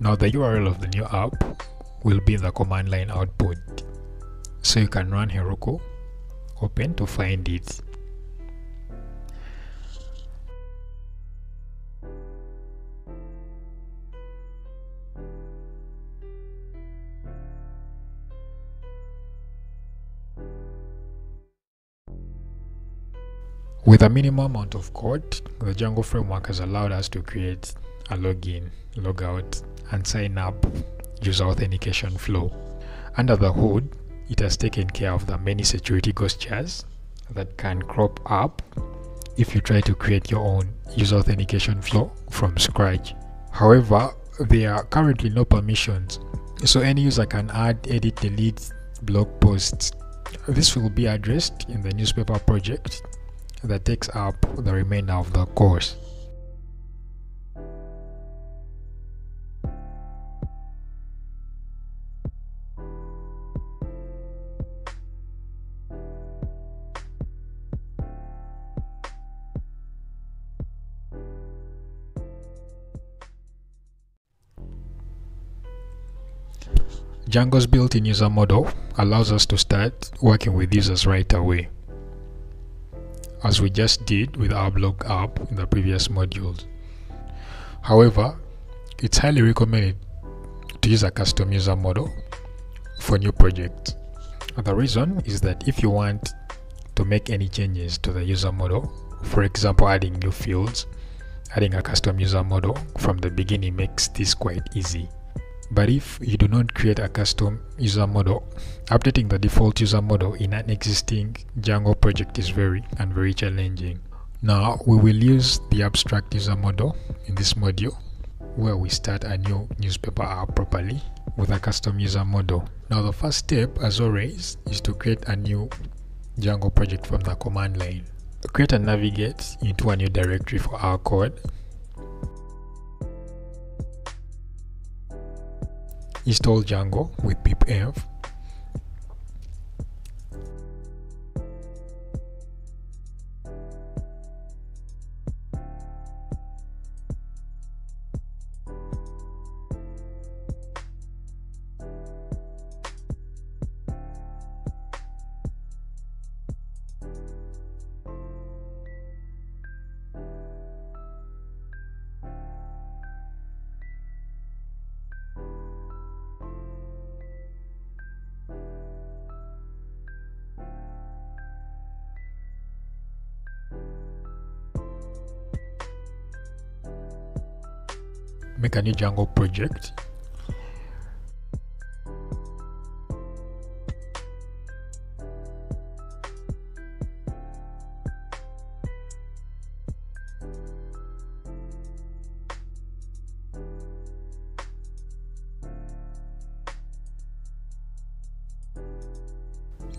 Now the URL of the new app will be in the command line output. So you can run Heroku, open to find it. With a minimal amount of code, the Django framework has allowed us to create a login, logout, and sign up user authentication flow. Under the hood, it has taken care of the many security gotchas that can crop up if you try to create your own user authentication flow from scratch. However, there are currently no permissions, so any user can add, edit, delete blog posts. This will be addressed in the newspaper project that takes up the remainder of the course. Django's built-in user model allows us to start working with users right away. As we just did with our blog app in the previous modules. However, it's highly recommended to use a custom user model for new projects. The reason is that if you want to make any changes to the user model, for example adding new fields, adding a custom user model from the beginning makes this quite easy. But if you do not create a custom user model, updating the default user model in an existing Django project is very and very challenging. Now we will use the abstract user model in this module where we start a new newspaper app properly with a custom user model. Now the first step as always is to create a new Django project from the command line. Create and navigate into a new directory for our code install Django with pipenv new Django project.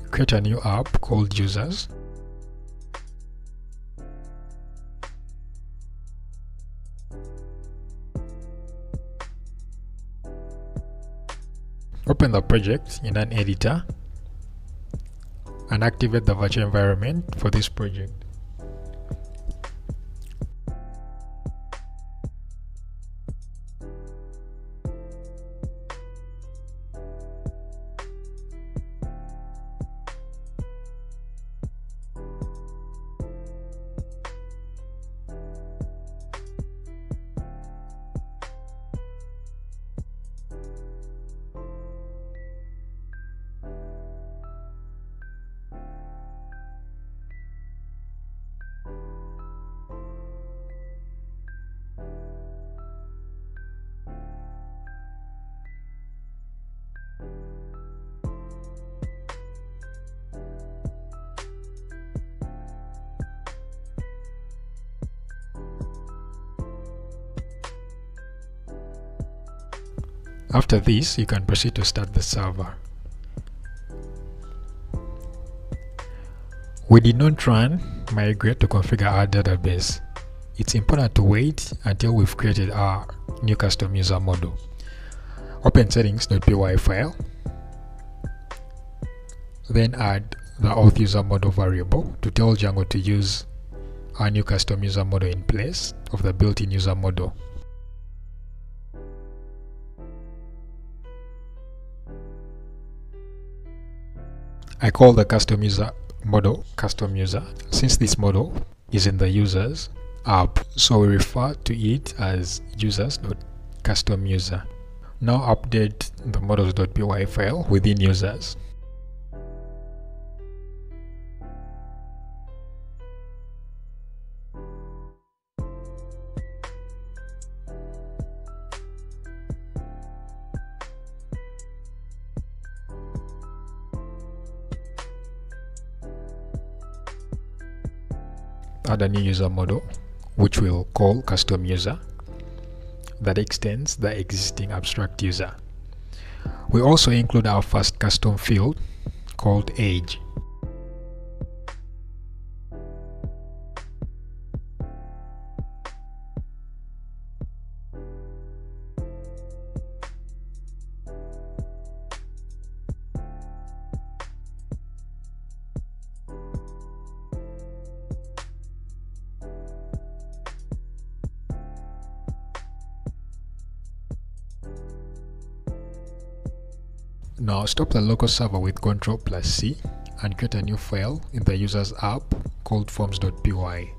Create a new app called users the project in an editor and activate the virtual environment for this project. After this, you can proceed to start the server. We did not run migrate to configure our database. It's important to wait until we've created our new custom user model. Open settings.py file, then add the auth user model variable to tell Django to use our new custom user model in place of the built-in user model. I call the custom user model custom user since this model is in the users app so we refer to it as users.custom user. Now update the models.py file within users. A new user model which we'll call custom user that extends the existing abstract user. We also include our first custom field called age. Now stop the local server with Ctrl plus C and create a new file in the user's app called forms.py.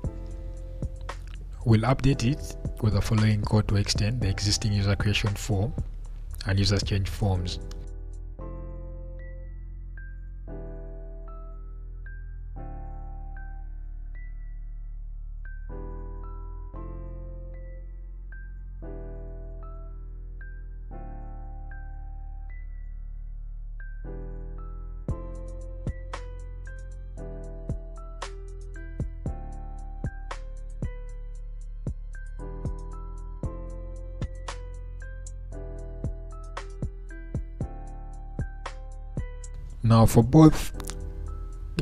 We'll update it with the following code to extend the existing user creation form and user change forms. For both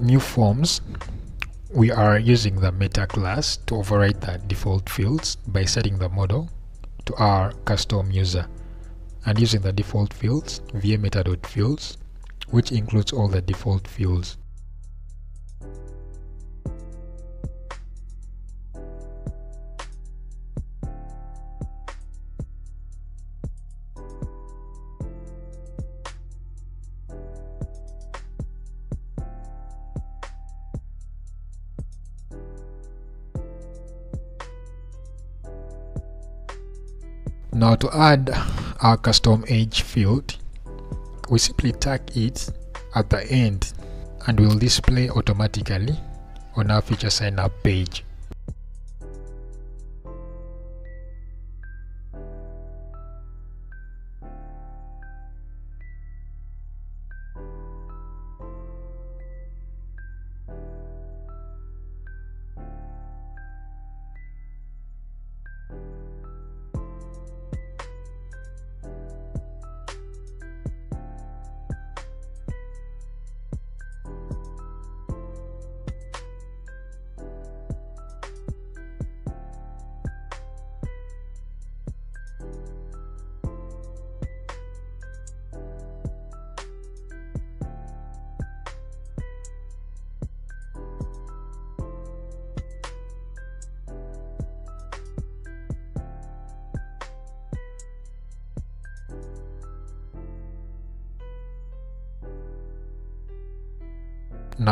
new forms, we are using the meta class to override the default fields by setting the model to our custom user and using the default fields via meta.fields which includes all the default fields. Now to add our custom age field, we simply tag it at the end and will display automatically on our feature sign up page.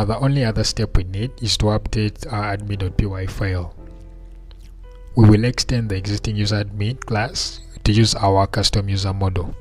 Now the only other step we need is to update our admin.py file. We will extend the existing user admin class to use our custom user model.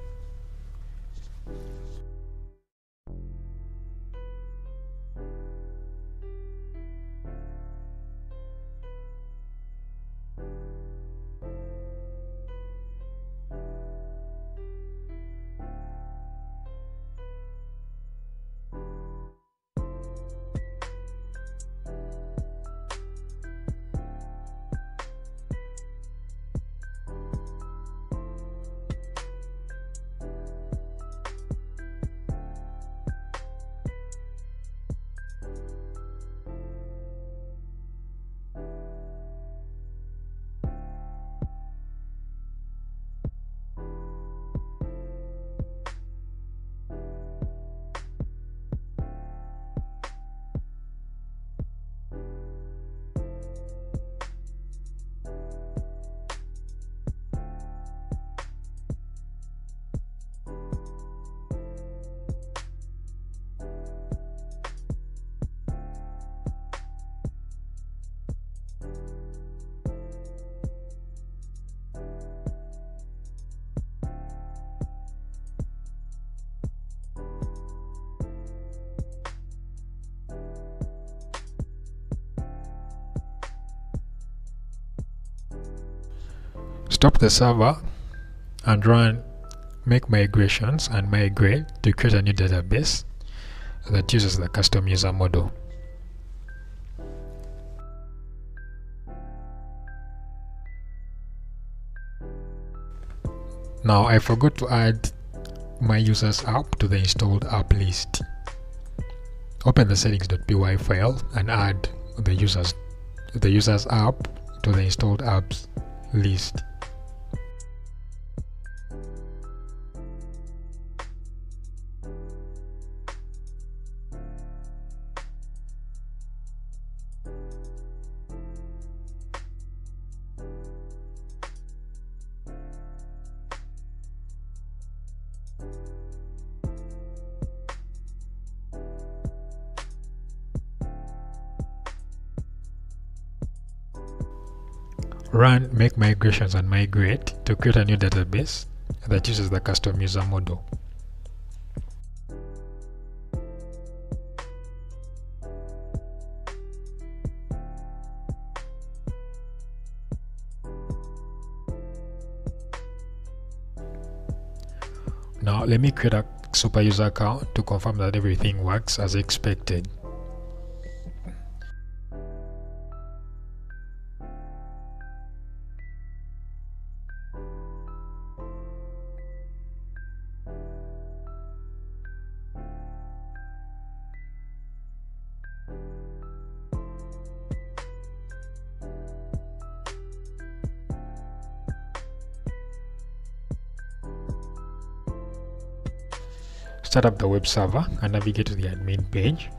The server and run make migrations and migrate to create a new database that uses the custom user model. Now I forgot to add my users app to the installed app list. Open the settings.py file and add the users the users app to the installed apps list. And migrate to create a new database that uses the custom user model. Now let me create a super user account to confirm that everything works as expected. Start up the web server and navigate to the admin page.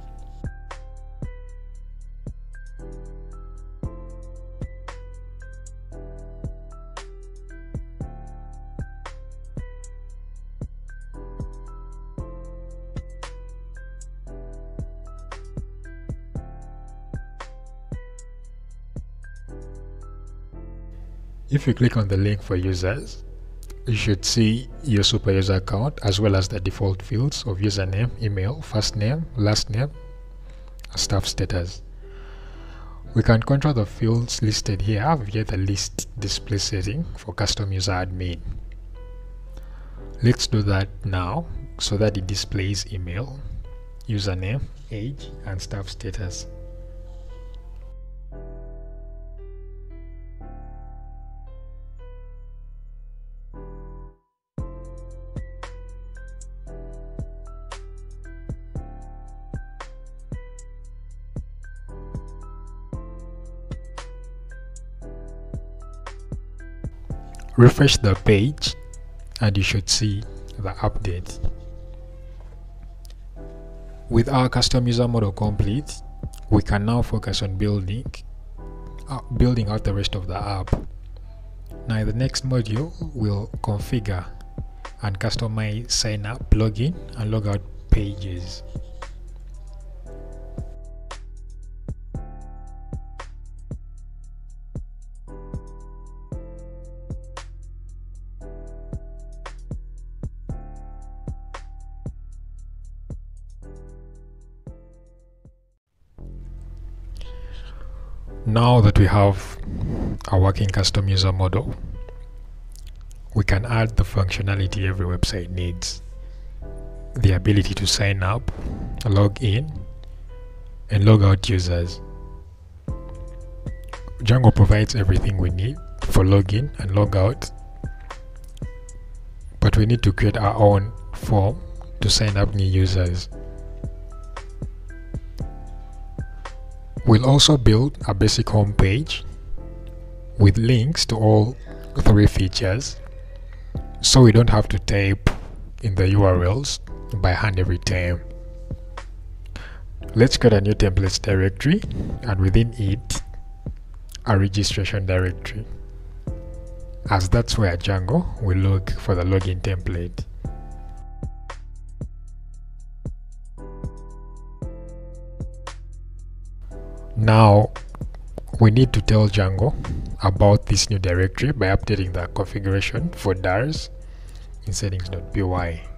If you click on the link for users, you should see your super user account as well as the default fields of username, email, first name, last name, staff status. We can control the fields listed here via the list display setting for custom user admin. Let's do that now so that it displays email, username, age and staff status. Refresh the page and you should see the update. With our custom user model complete we can now focus on building uh, building out the rest of the app. Now in the next module we'll configure and customize sign up login and logout pages have a working custom user model, we can add the functionality every website needs. The ability to sign up, log in, and log out users. Django provides everything we need for login and log out, but we need to create our own form to sign up new users. We'll also build a basic home page with links to all three features so we don't have to type in the URLs by hand every time. Let's create a new templates directory and within it a registration directory as that's where Django will look for the login template. Now we need to tell Django about this new directory by updating the configuration for DIRS in settings.py.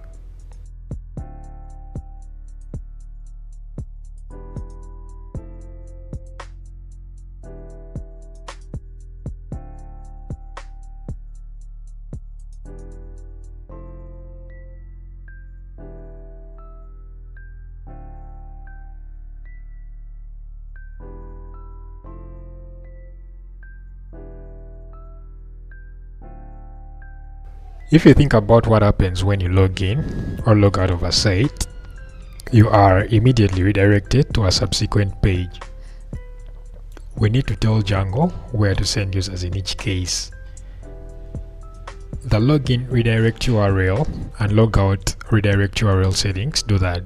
If you think about what happens when you log in or log out of a site, you are immediately redirected to a subsequent page. We need to tell Django where to send users in each case. The login redirect URL and logout redirect URL settings do that.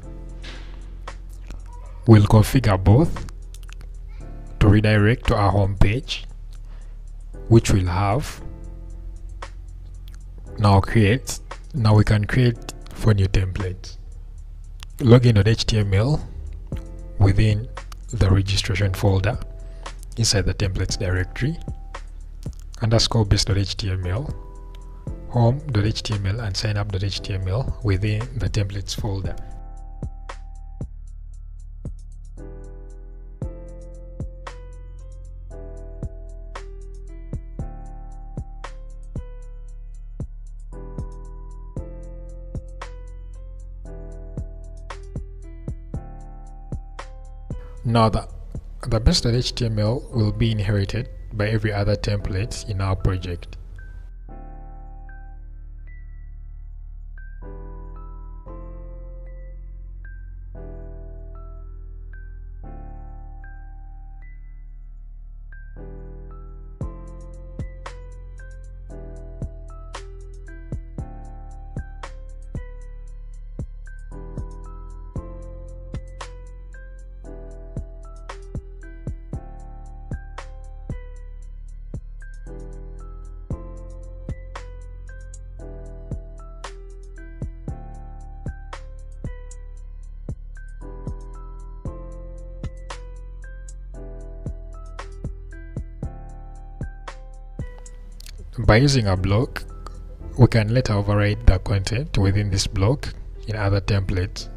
We'll configure both to redirect to our home page, which will have now create now we can create four new templates login.html within the registration folder inside the templates directory underscore base.html, home.html and signup.html within the templates folder. Now the, the base.html will be inherited by every other template in our project. By using a block, we can later override the content within this block in other templates.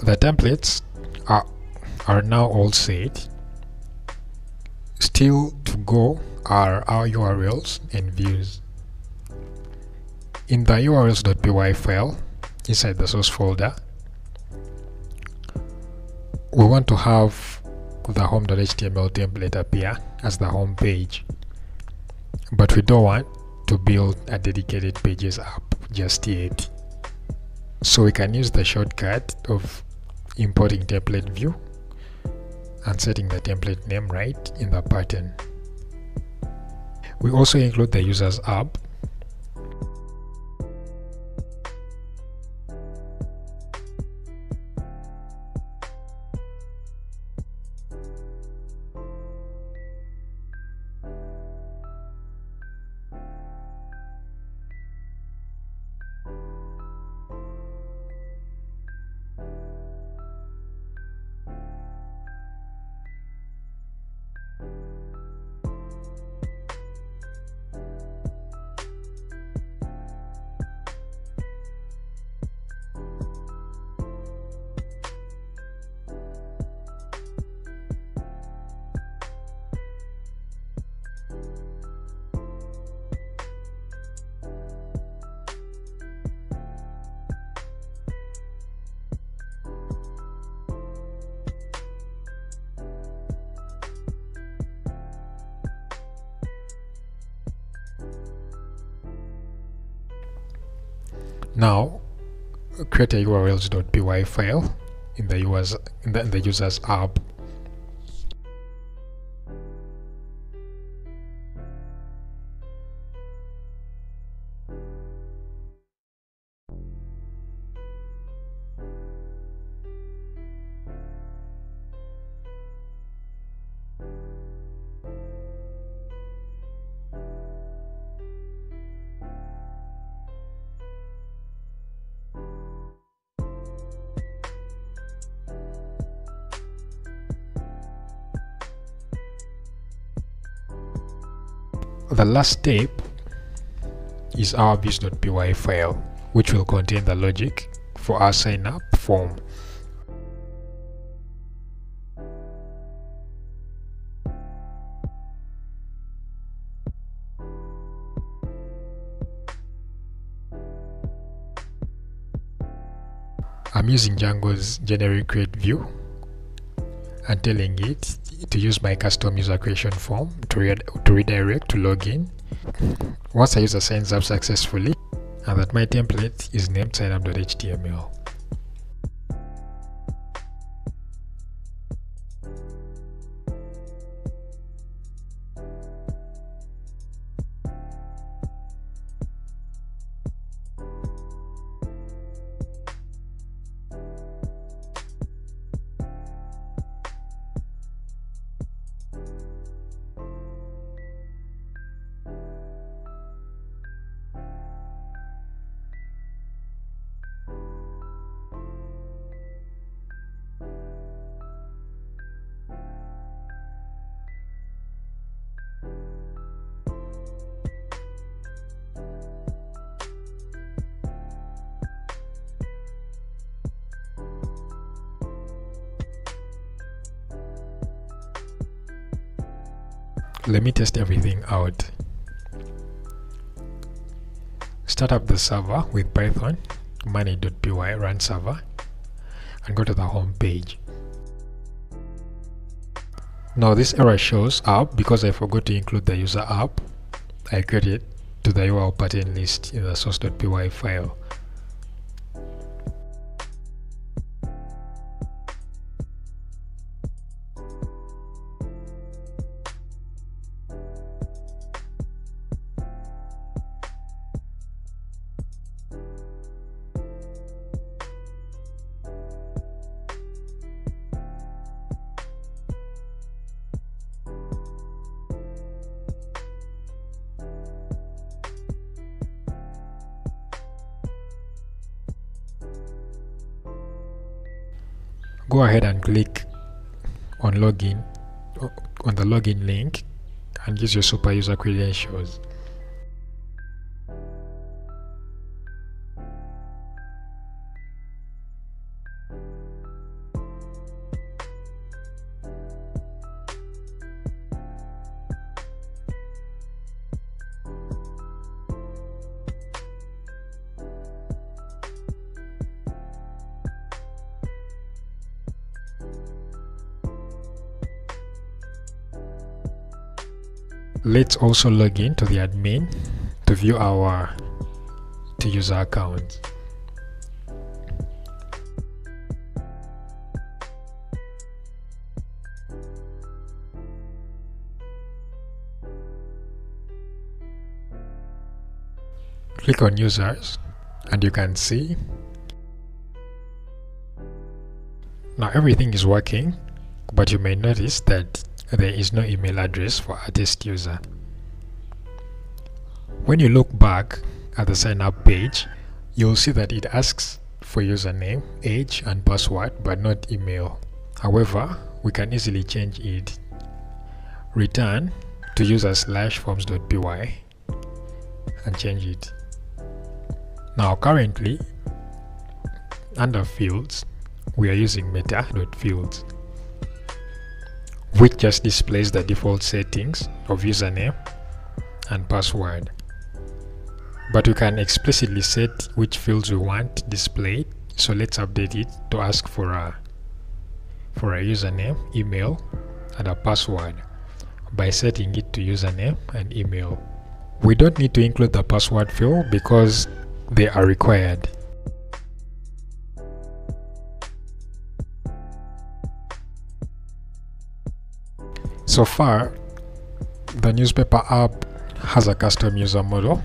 The templates are, are now all set. Still to go are our URLs and views. In the urls.py file, inside the source folder, we want to have the home.html template appear as the home page but we don't want to build a dedicated pages app just yet so we can use the shortcut of importing template view and setting the template name right in the pattern. We also include the users app urls.py file in the, US, in the, in the user's app. The last step is our views.py file, which will contain the logic for our sign up form. I'm using Django's generic create view and telling it to use my custom user creation form to, re to redirect to login once I use a user signs up successfully and that my template is named signup.html. let me test everything out. Start up the server with python manage.py run server and go to the home page. Now this error shows up because I forgot to include the user app. I created to the URL pattern list in the source.py file go ahead and click on login on the login link and use your super user credentials let's also log in to the admin to view our to user account. Click on users and you can see now everything is working but you may notice that there is no email address for a test user. When you look back at the sign up page you'll see that it asks for username age and password but not email. However we can easily change it. Return to user slash forms.py and change it. Now currently under fields we are using meta.fields which just displays the default settings of username and password but we can explicitly set which fields we want displayed so let's update it to ask for a for a username email and a password by setting it to username and email we don't need to include the password field because they are required. So far, the newspaper app has a custom user model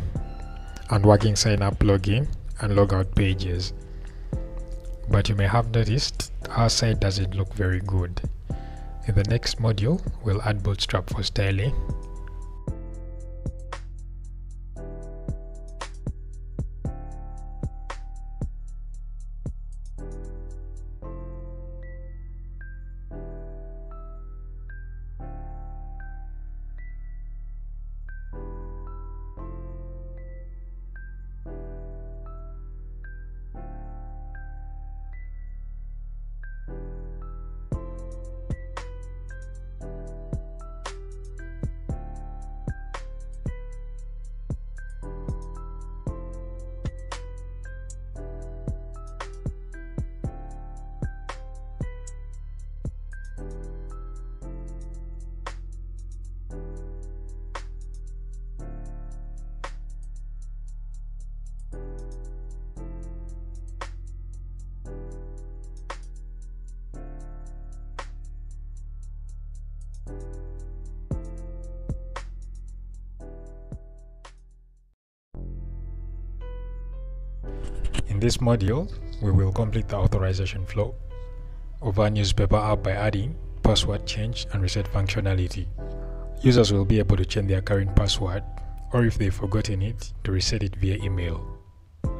and working sign up login and logout pages. But you may have noticed our site doesn't look very good. In the next module, we'll add Bootstrap for styling this module, we will complete the authorization flow of our newspaper app by adding password change and reset functionality. Users will be able to change their current password or if they've forgotten it, to reset it via email.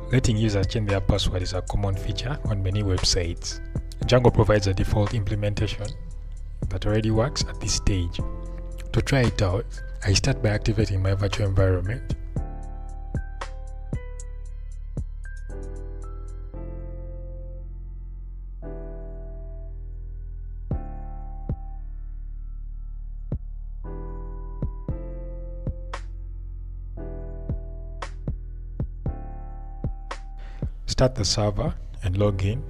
Letting users change their password is a common feature on many websites. Django provides a default implementation that already works at this stage. To try it out, I start by activating my virtual environment start the server and log in.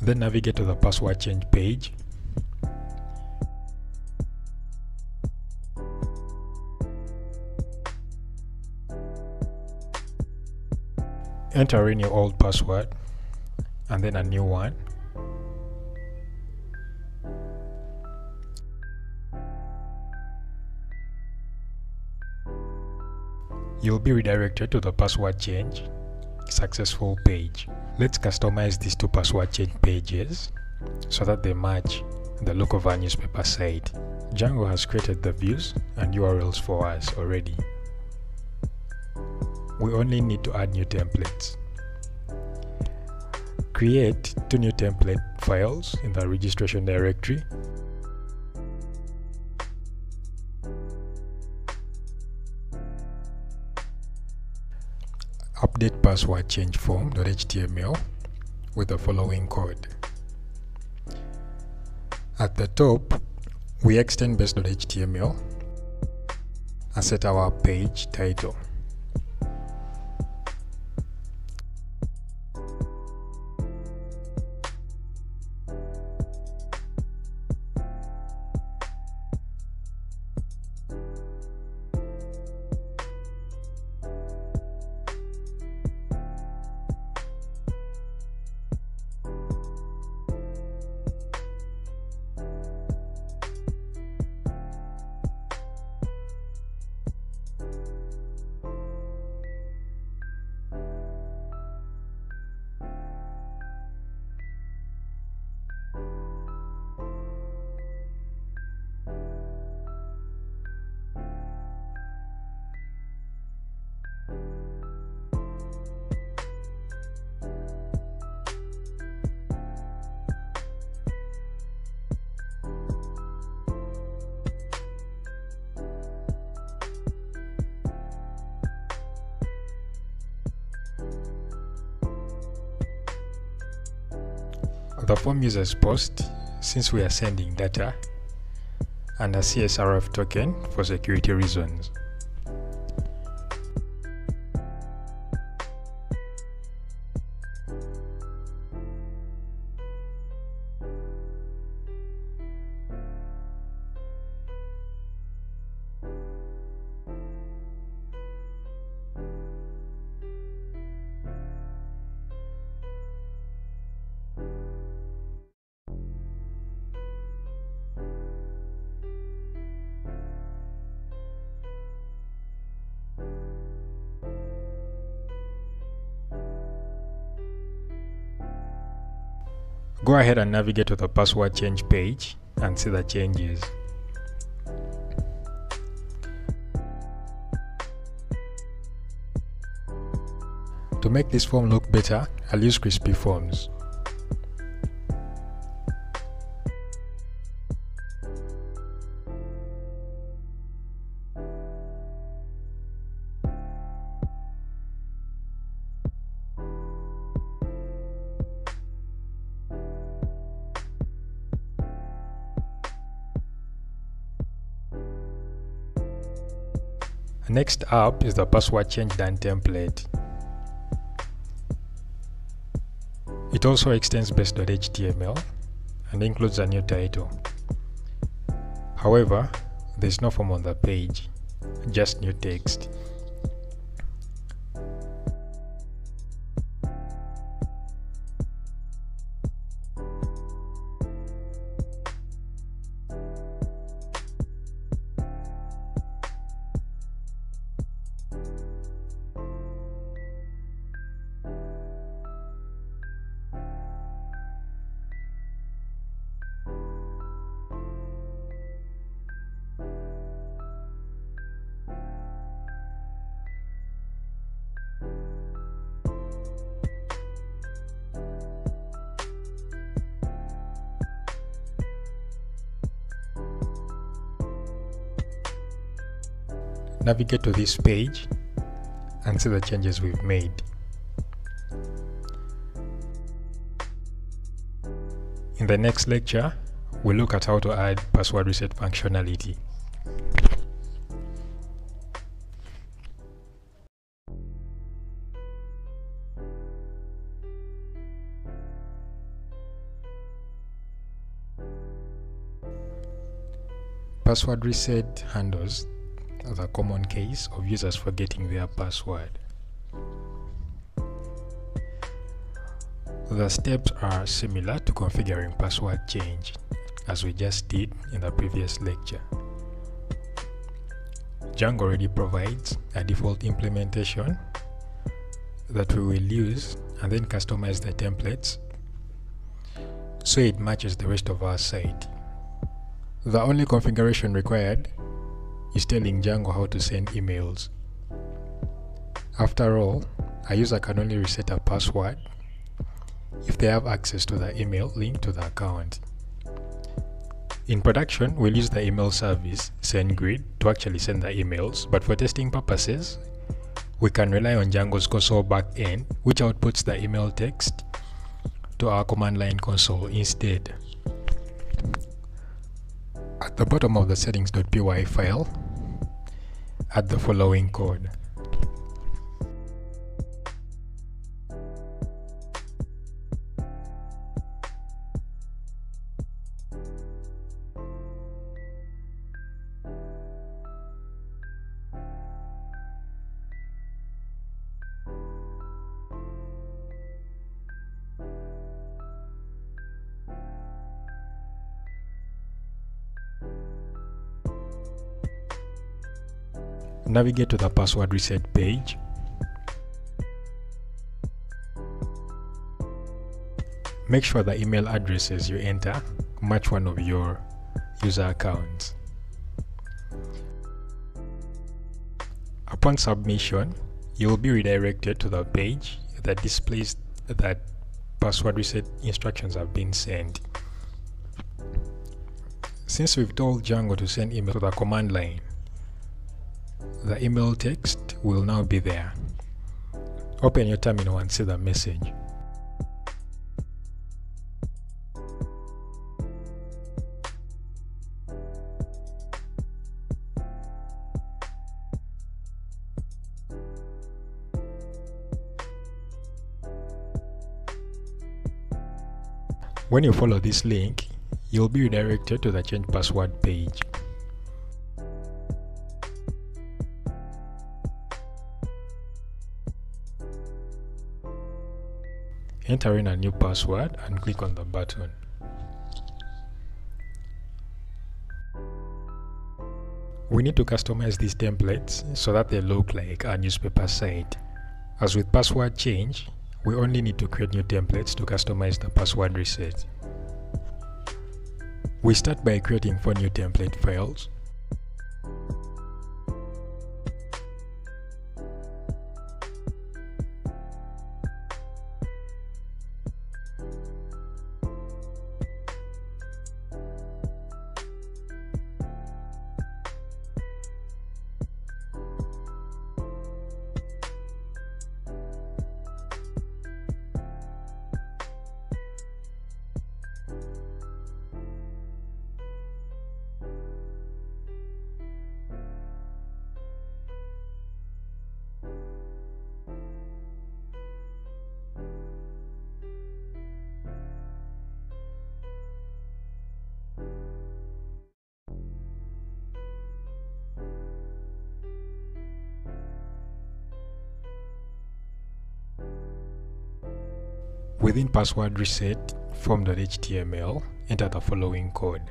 Then navigate to the password change page enter in your old password and then a new one. You'll be redirected to the password change successful page. Let's customize these two password change pages so that they match the look of our newspaper site. Django has created the views and URLs for us already we only need to add new templates. Create two new template files in the registration directory. Update password change form.html with the following code. At the top, We extend base.html and set our page title. The form users post since we are sending data and a CSRF token for security reasons. Ahead and navigate to the password change page and see the changes. To make this form look better, I'll use crispy forms. Next up is the password change done template. It also extends base.html and includes a new title. However, there is no form on the page, just new text. Navigate to this page and see the changes we've made. In the next lecture, we'll look at how to add password reset functionality. Password reset handles the common case of users forgetting their password. The steps are similar to configuring password change as we just did in the previous lecture. Django already provides a default implementation that we will use and then customize the templates so it matches the rest of our site. The only configuration required is telling Django how to send emails. After all, a user can only reset a password if they have access to the email linked to the account. In production, we'll use the email service SendGrid to actually send the emails, but for testing purposes, we can rely on Django's console backend, which outputs the email text to our command line console instead. At the bottom of the settings.py file, add the following code. Navigate to the password reset page. Make sure the email addresses you enter match one of your user accounts. Upon submission, you will be redirected to the page that displays that password reset instructions have been sent. Since we've told Django to send email to the command line, the email text will now be there. Open your terminal and see the message. When you follow this link, you'll be redirected to the change password page. Enter in a new password and click on the button. We need to customize these templates so that they look like a newspaper site. As with password change, we only need to create new templates to customize the password reset. We start by creating four new template files. Password reset form.html, enter the following code.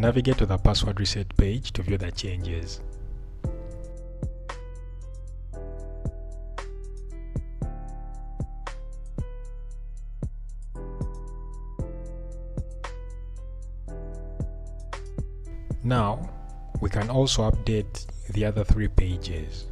Navigate to the password reset page to view the changes. Also update the other three pages.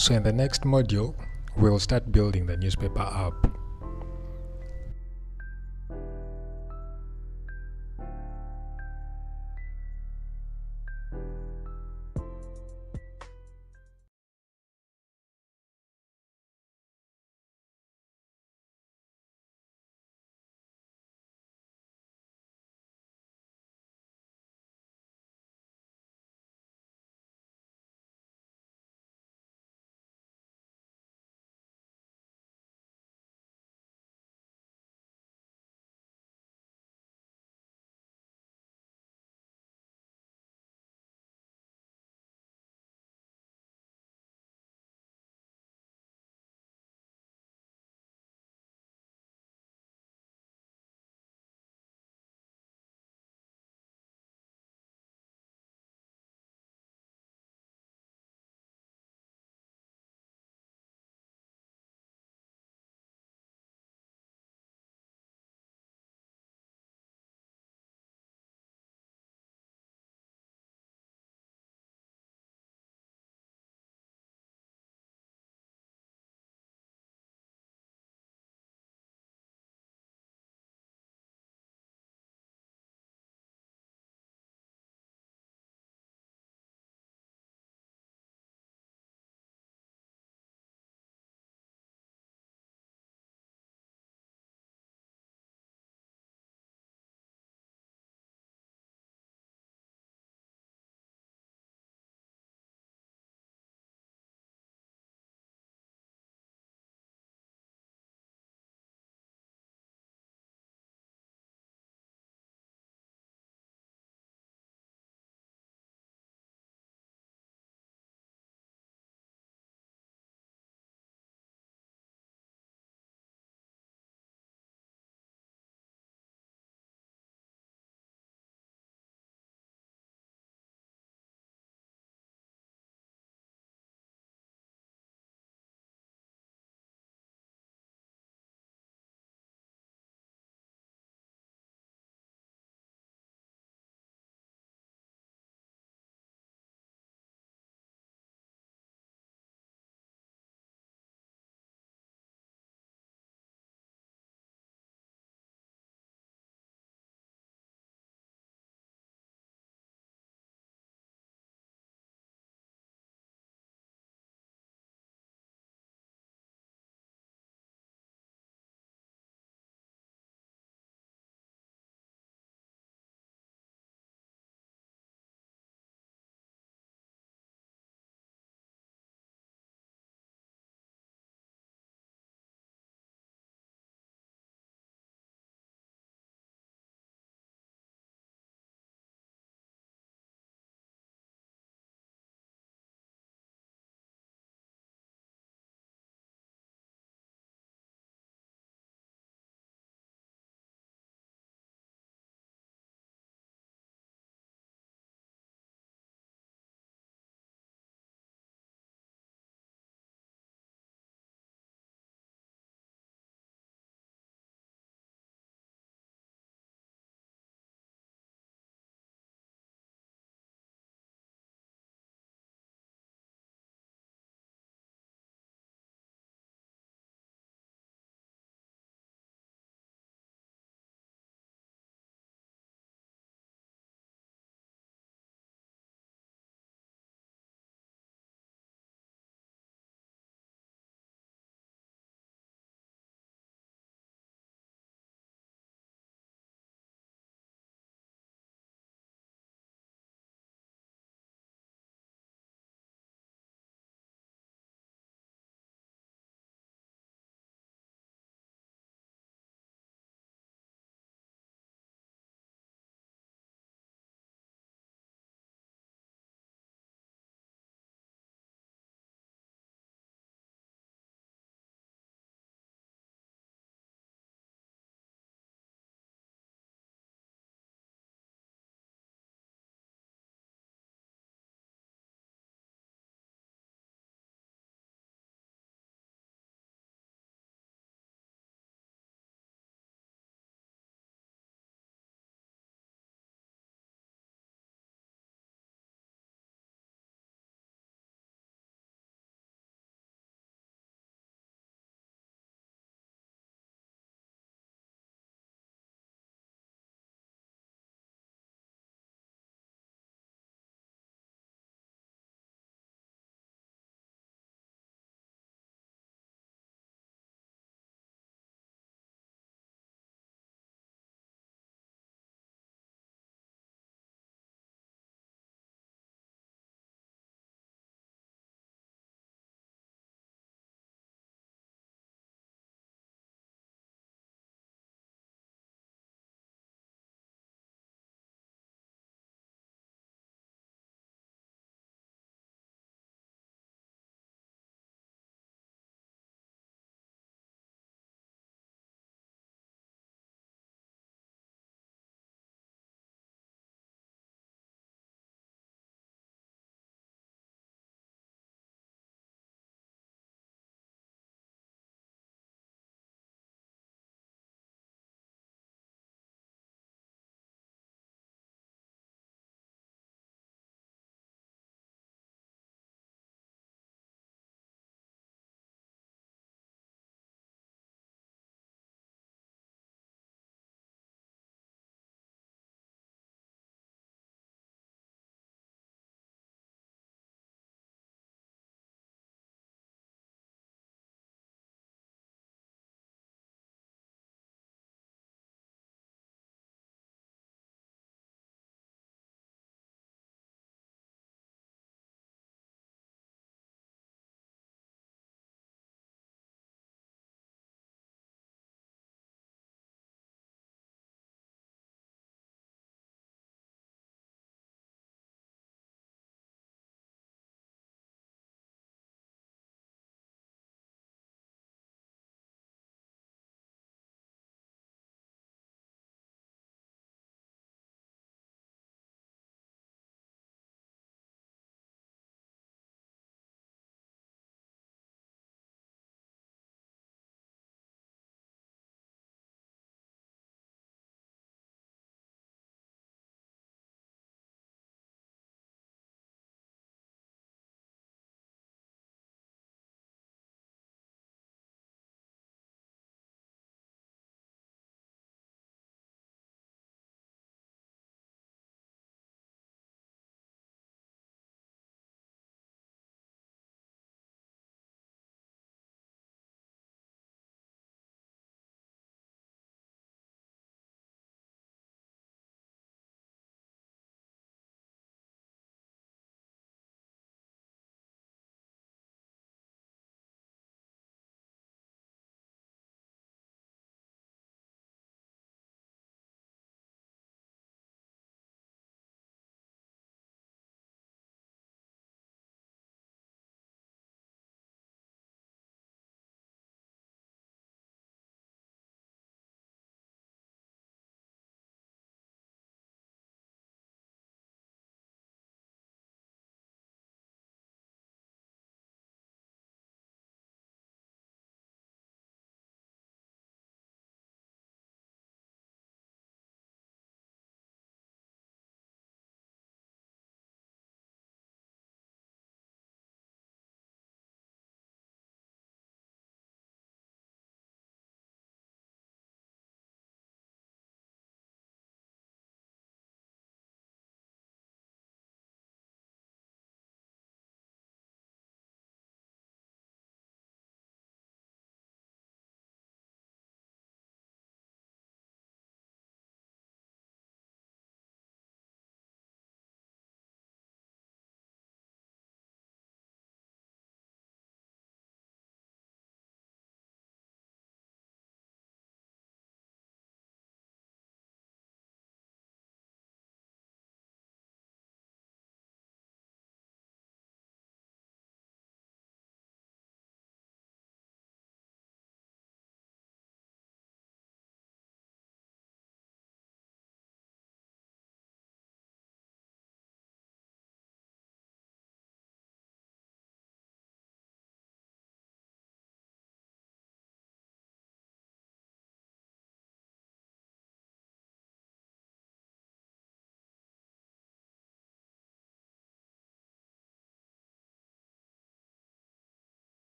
So in the next module, we'll start building the newspaper app.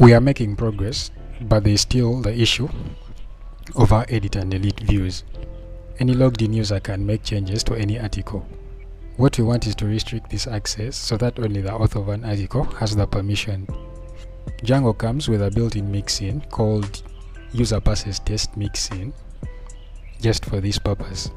We are making progress, but there is still the issue of our edit and delete views. Any logged in user can make changes to any article. What we want is to restrict this access so that only the author of an article has the permission. Django comes with a built-in mixin called user passes test mixin just for this purpose.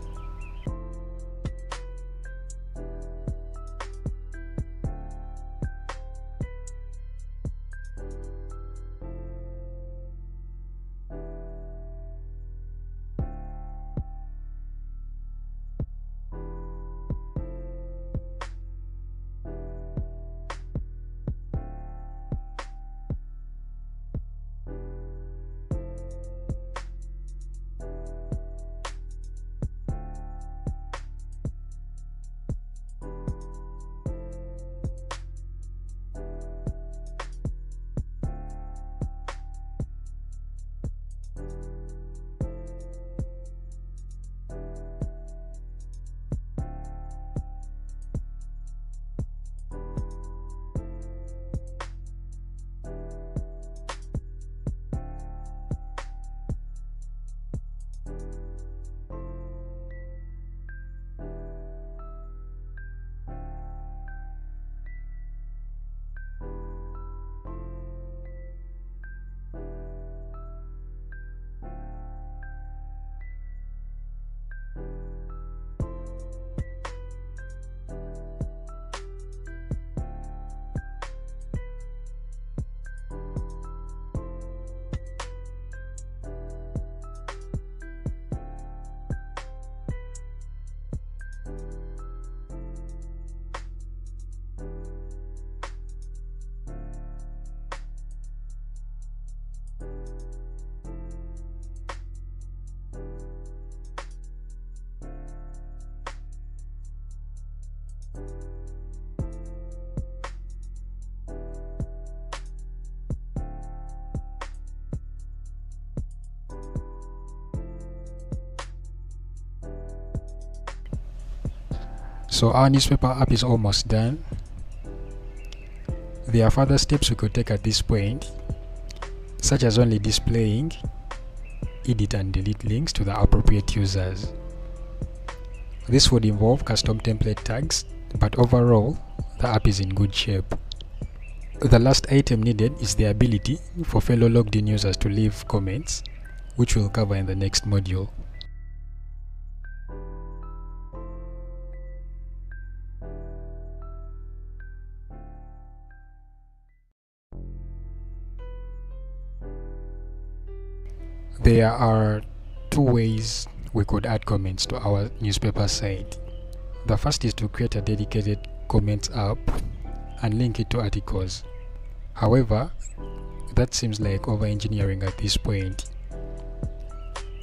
So our newspaper app is almost done. There are further steps we could take at this point, such as only displaying, edit and delete links to the appropriate users. This would involve custom template tags, but overall, the app is in good shape. The last item needed is the ability for fellow logged in users to leave comments, which we'll cover in the next module. There are two ways we could add comments to our newspaper site. The first is to create a dedicated comments app and link it to articles. However, that seems like over engineering at this point.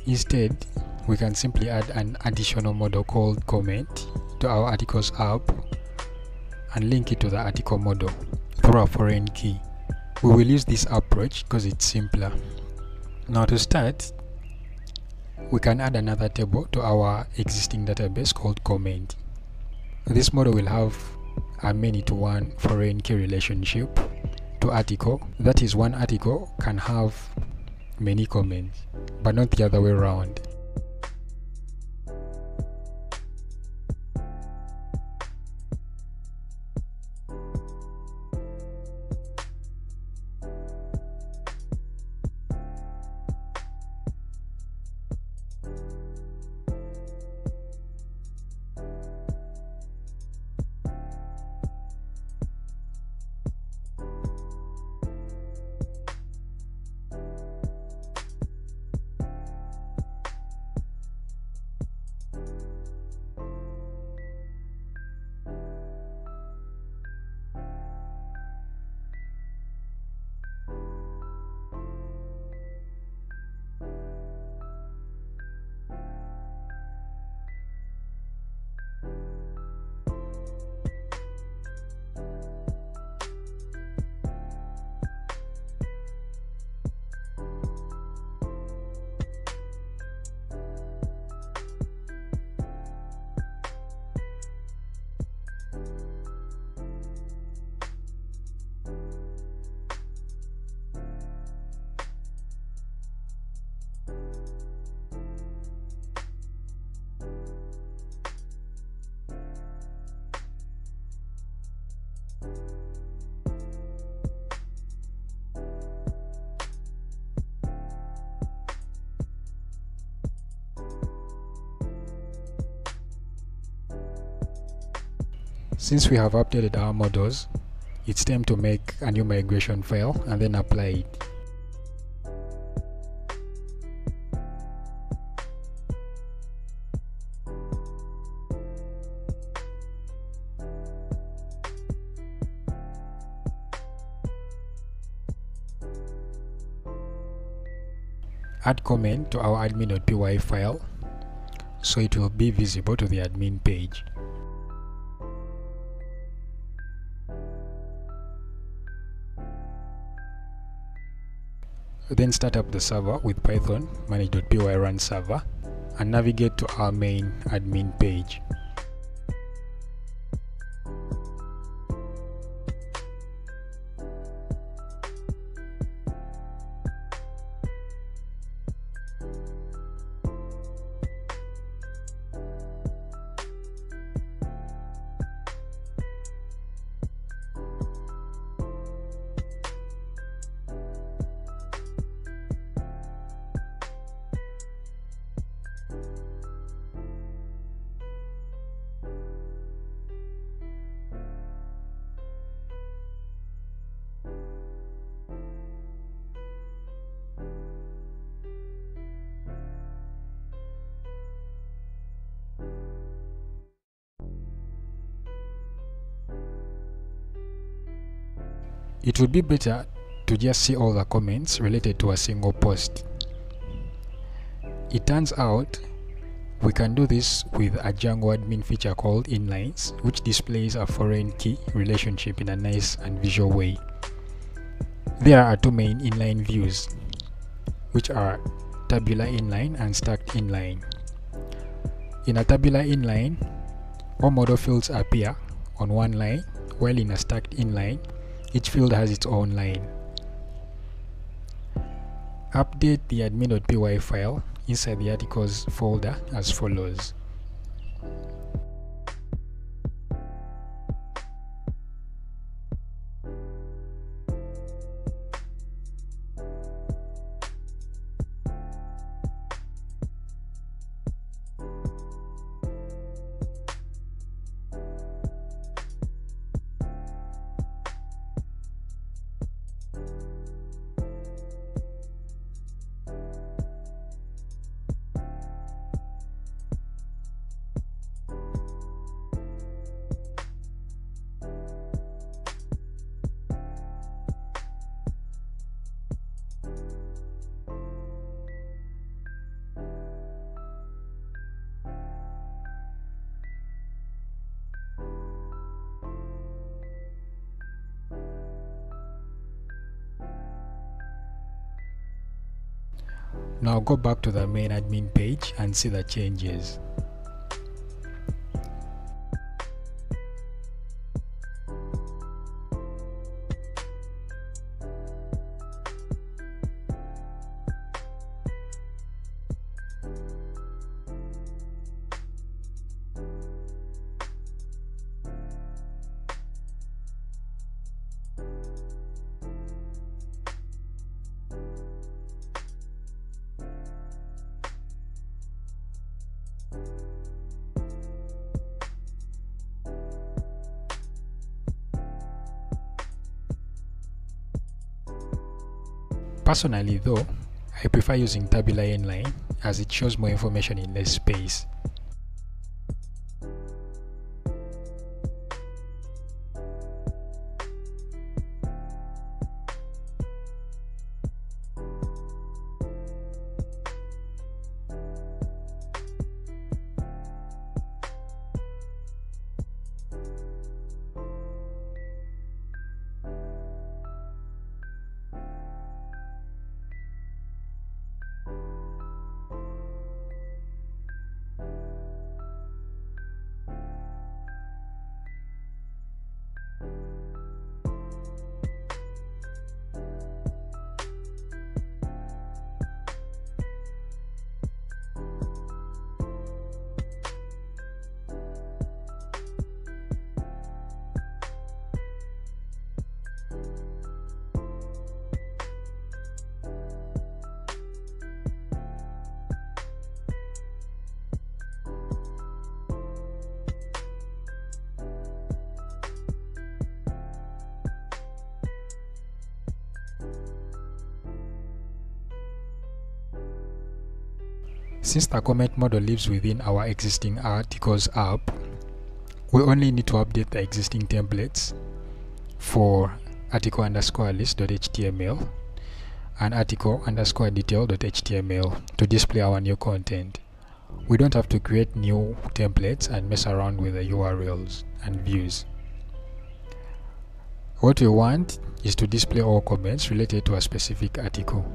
Instead, we can simply add an additional model called comment to our articles app and link it to the article model through a foreign key. We will use this approach because it's simpler. Now to start, we can add another table to our existing database called comment. This model will have a many to one foreign key relationship to article. That is one article can have many comments, but not the other way around. Since we have updated our models, it's time to make a new migration file and then apply it. Add comment to our admin.py file so it will be visible to the admin page. Then start up the server with python manage.py run server and navigate to our main admin page. It would be better to just see all the comments related to a single post. It turns out we can do this with a Django admin feature called inlines, which displays a foreign key relationship in a nice and visual way. There are two main inline views, which are tabular inline and stacked inline. In a tabular inline, all model fields appear on one line, while in a stacked inline, each field has its own line. Update the admin.py file inside the articles folder as follows. Now go back to the main admin page and see the changes. Personally though, I prefer using tabular inline as it shows more information in less space. Since the comment model lives within our existing articles app, we only need to update the existing templates for article underscore list.html and article underscore detail.html to display our new content. We don't have to create new templates and mess around with the URLs and views. What we want is to display all comments related to a specific article.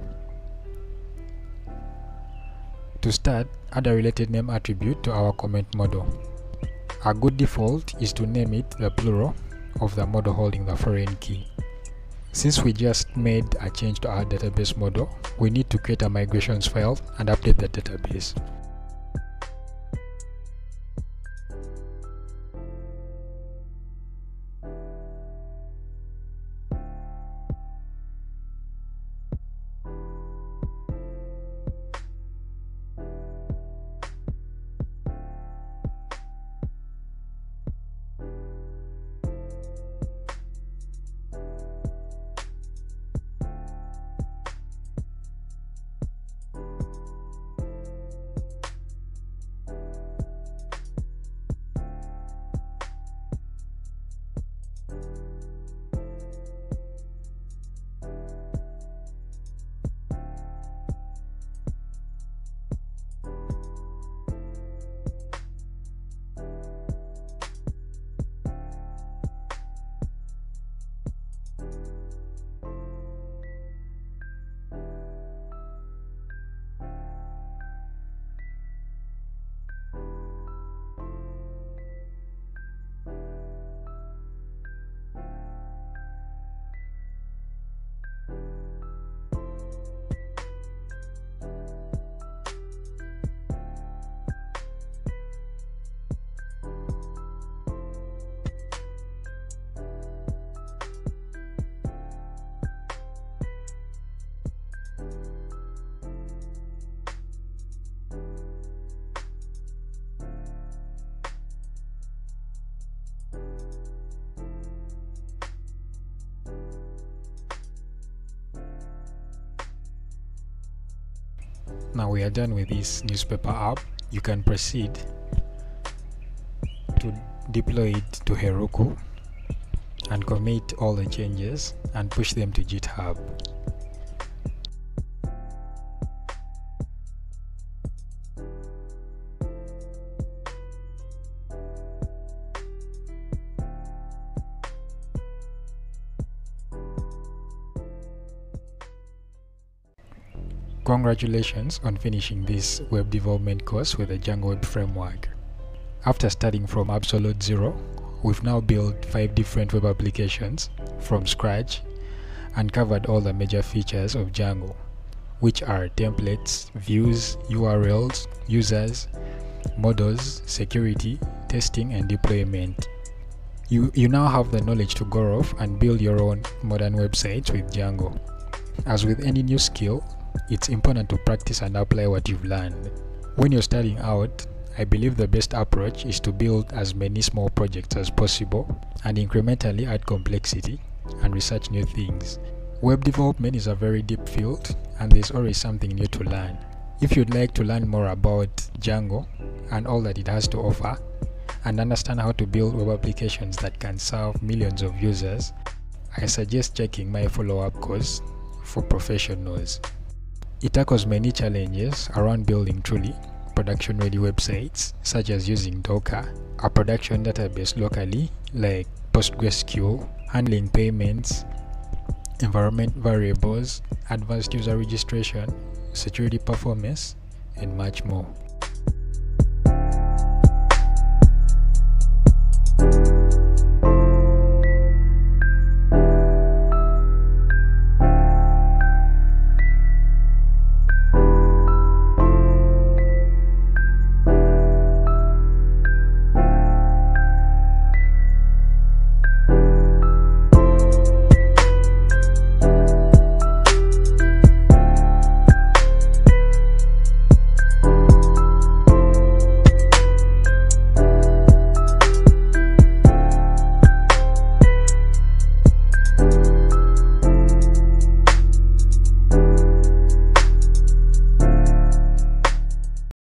To start, add a related name attribute to our comment model. A good default is to name it the plural of the model holding the foreign key. Since we just made a change to our database model, we need to create a migrations file and update the database. Done with this newspaper app. You can proceed to deploy it to Heroku and commit all the changes and push them to GitHub. Congratulations on finishing this web development course with the Django Web Framework. After starting from absolute zero, we've now built five different web applications from scratch and covered all the major features of Django, which are templates, views, URLs, users, models, security, testing, and deployment. You, you now have the knowledge to go off and build your own modern websites with Django. As with any new skill, it's important to practice and apply what you've learned. When you're starting out, I believe the best approach is to build as many small projects as possible and incrementally add complexity and research new things. Web development is a very deep field and there's always something new to learn. If you'd like to learn more about Django and all that it has to offer, and understand how to build web applications that can serve millions of users, I suggest checking my follow-up course for professionals. It tackles many challenges around building truly production ready websites, such as using Docker, a production database locally like PostgreSQL, handling payments, environment variables, advanced user registration, security performance, and much more.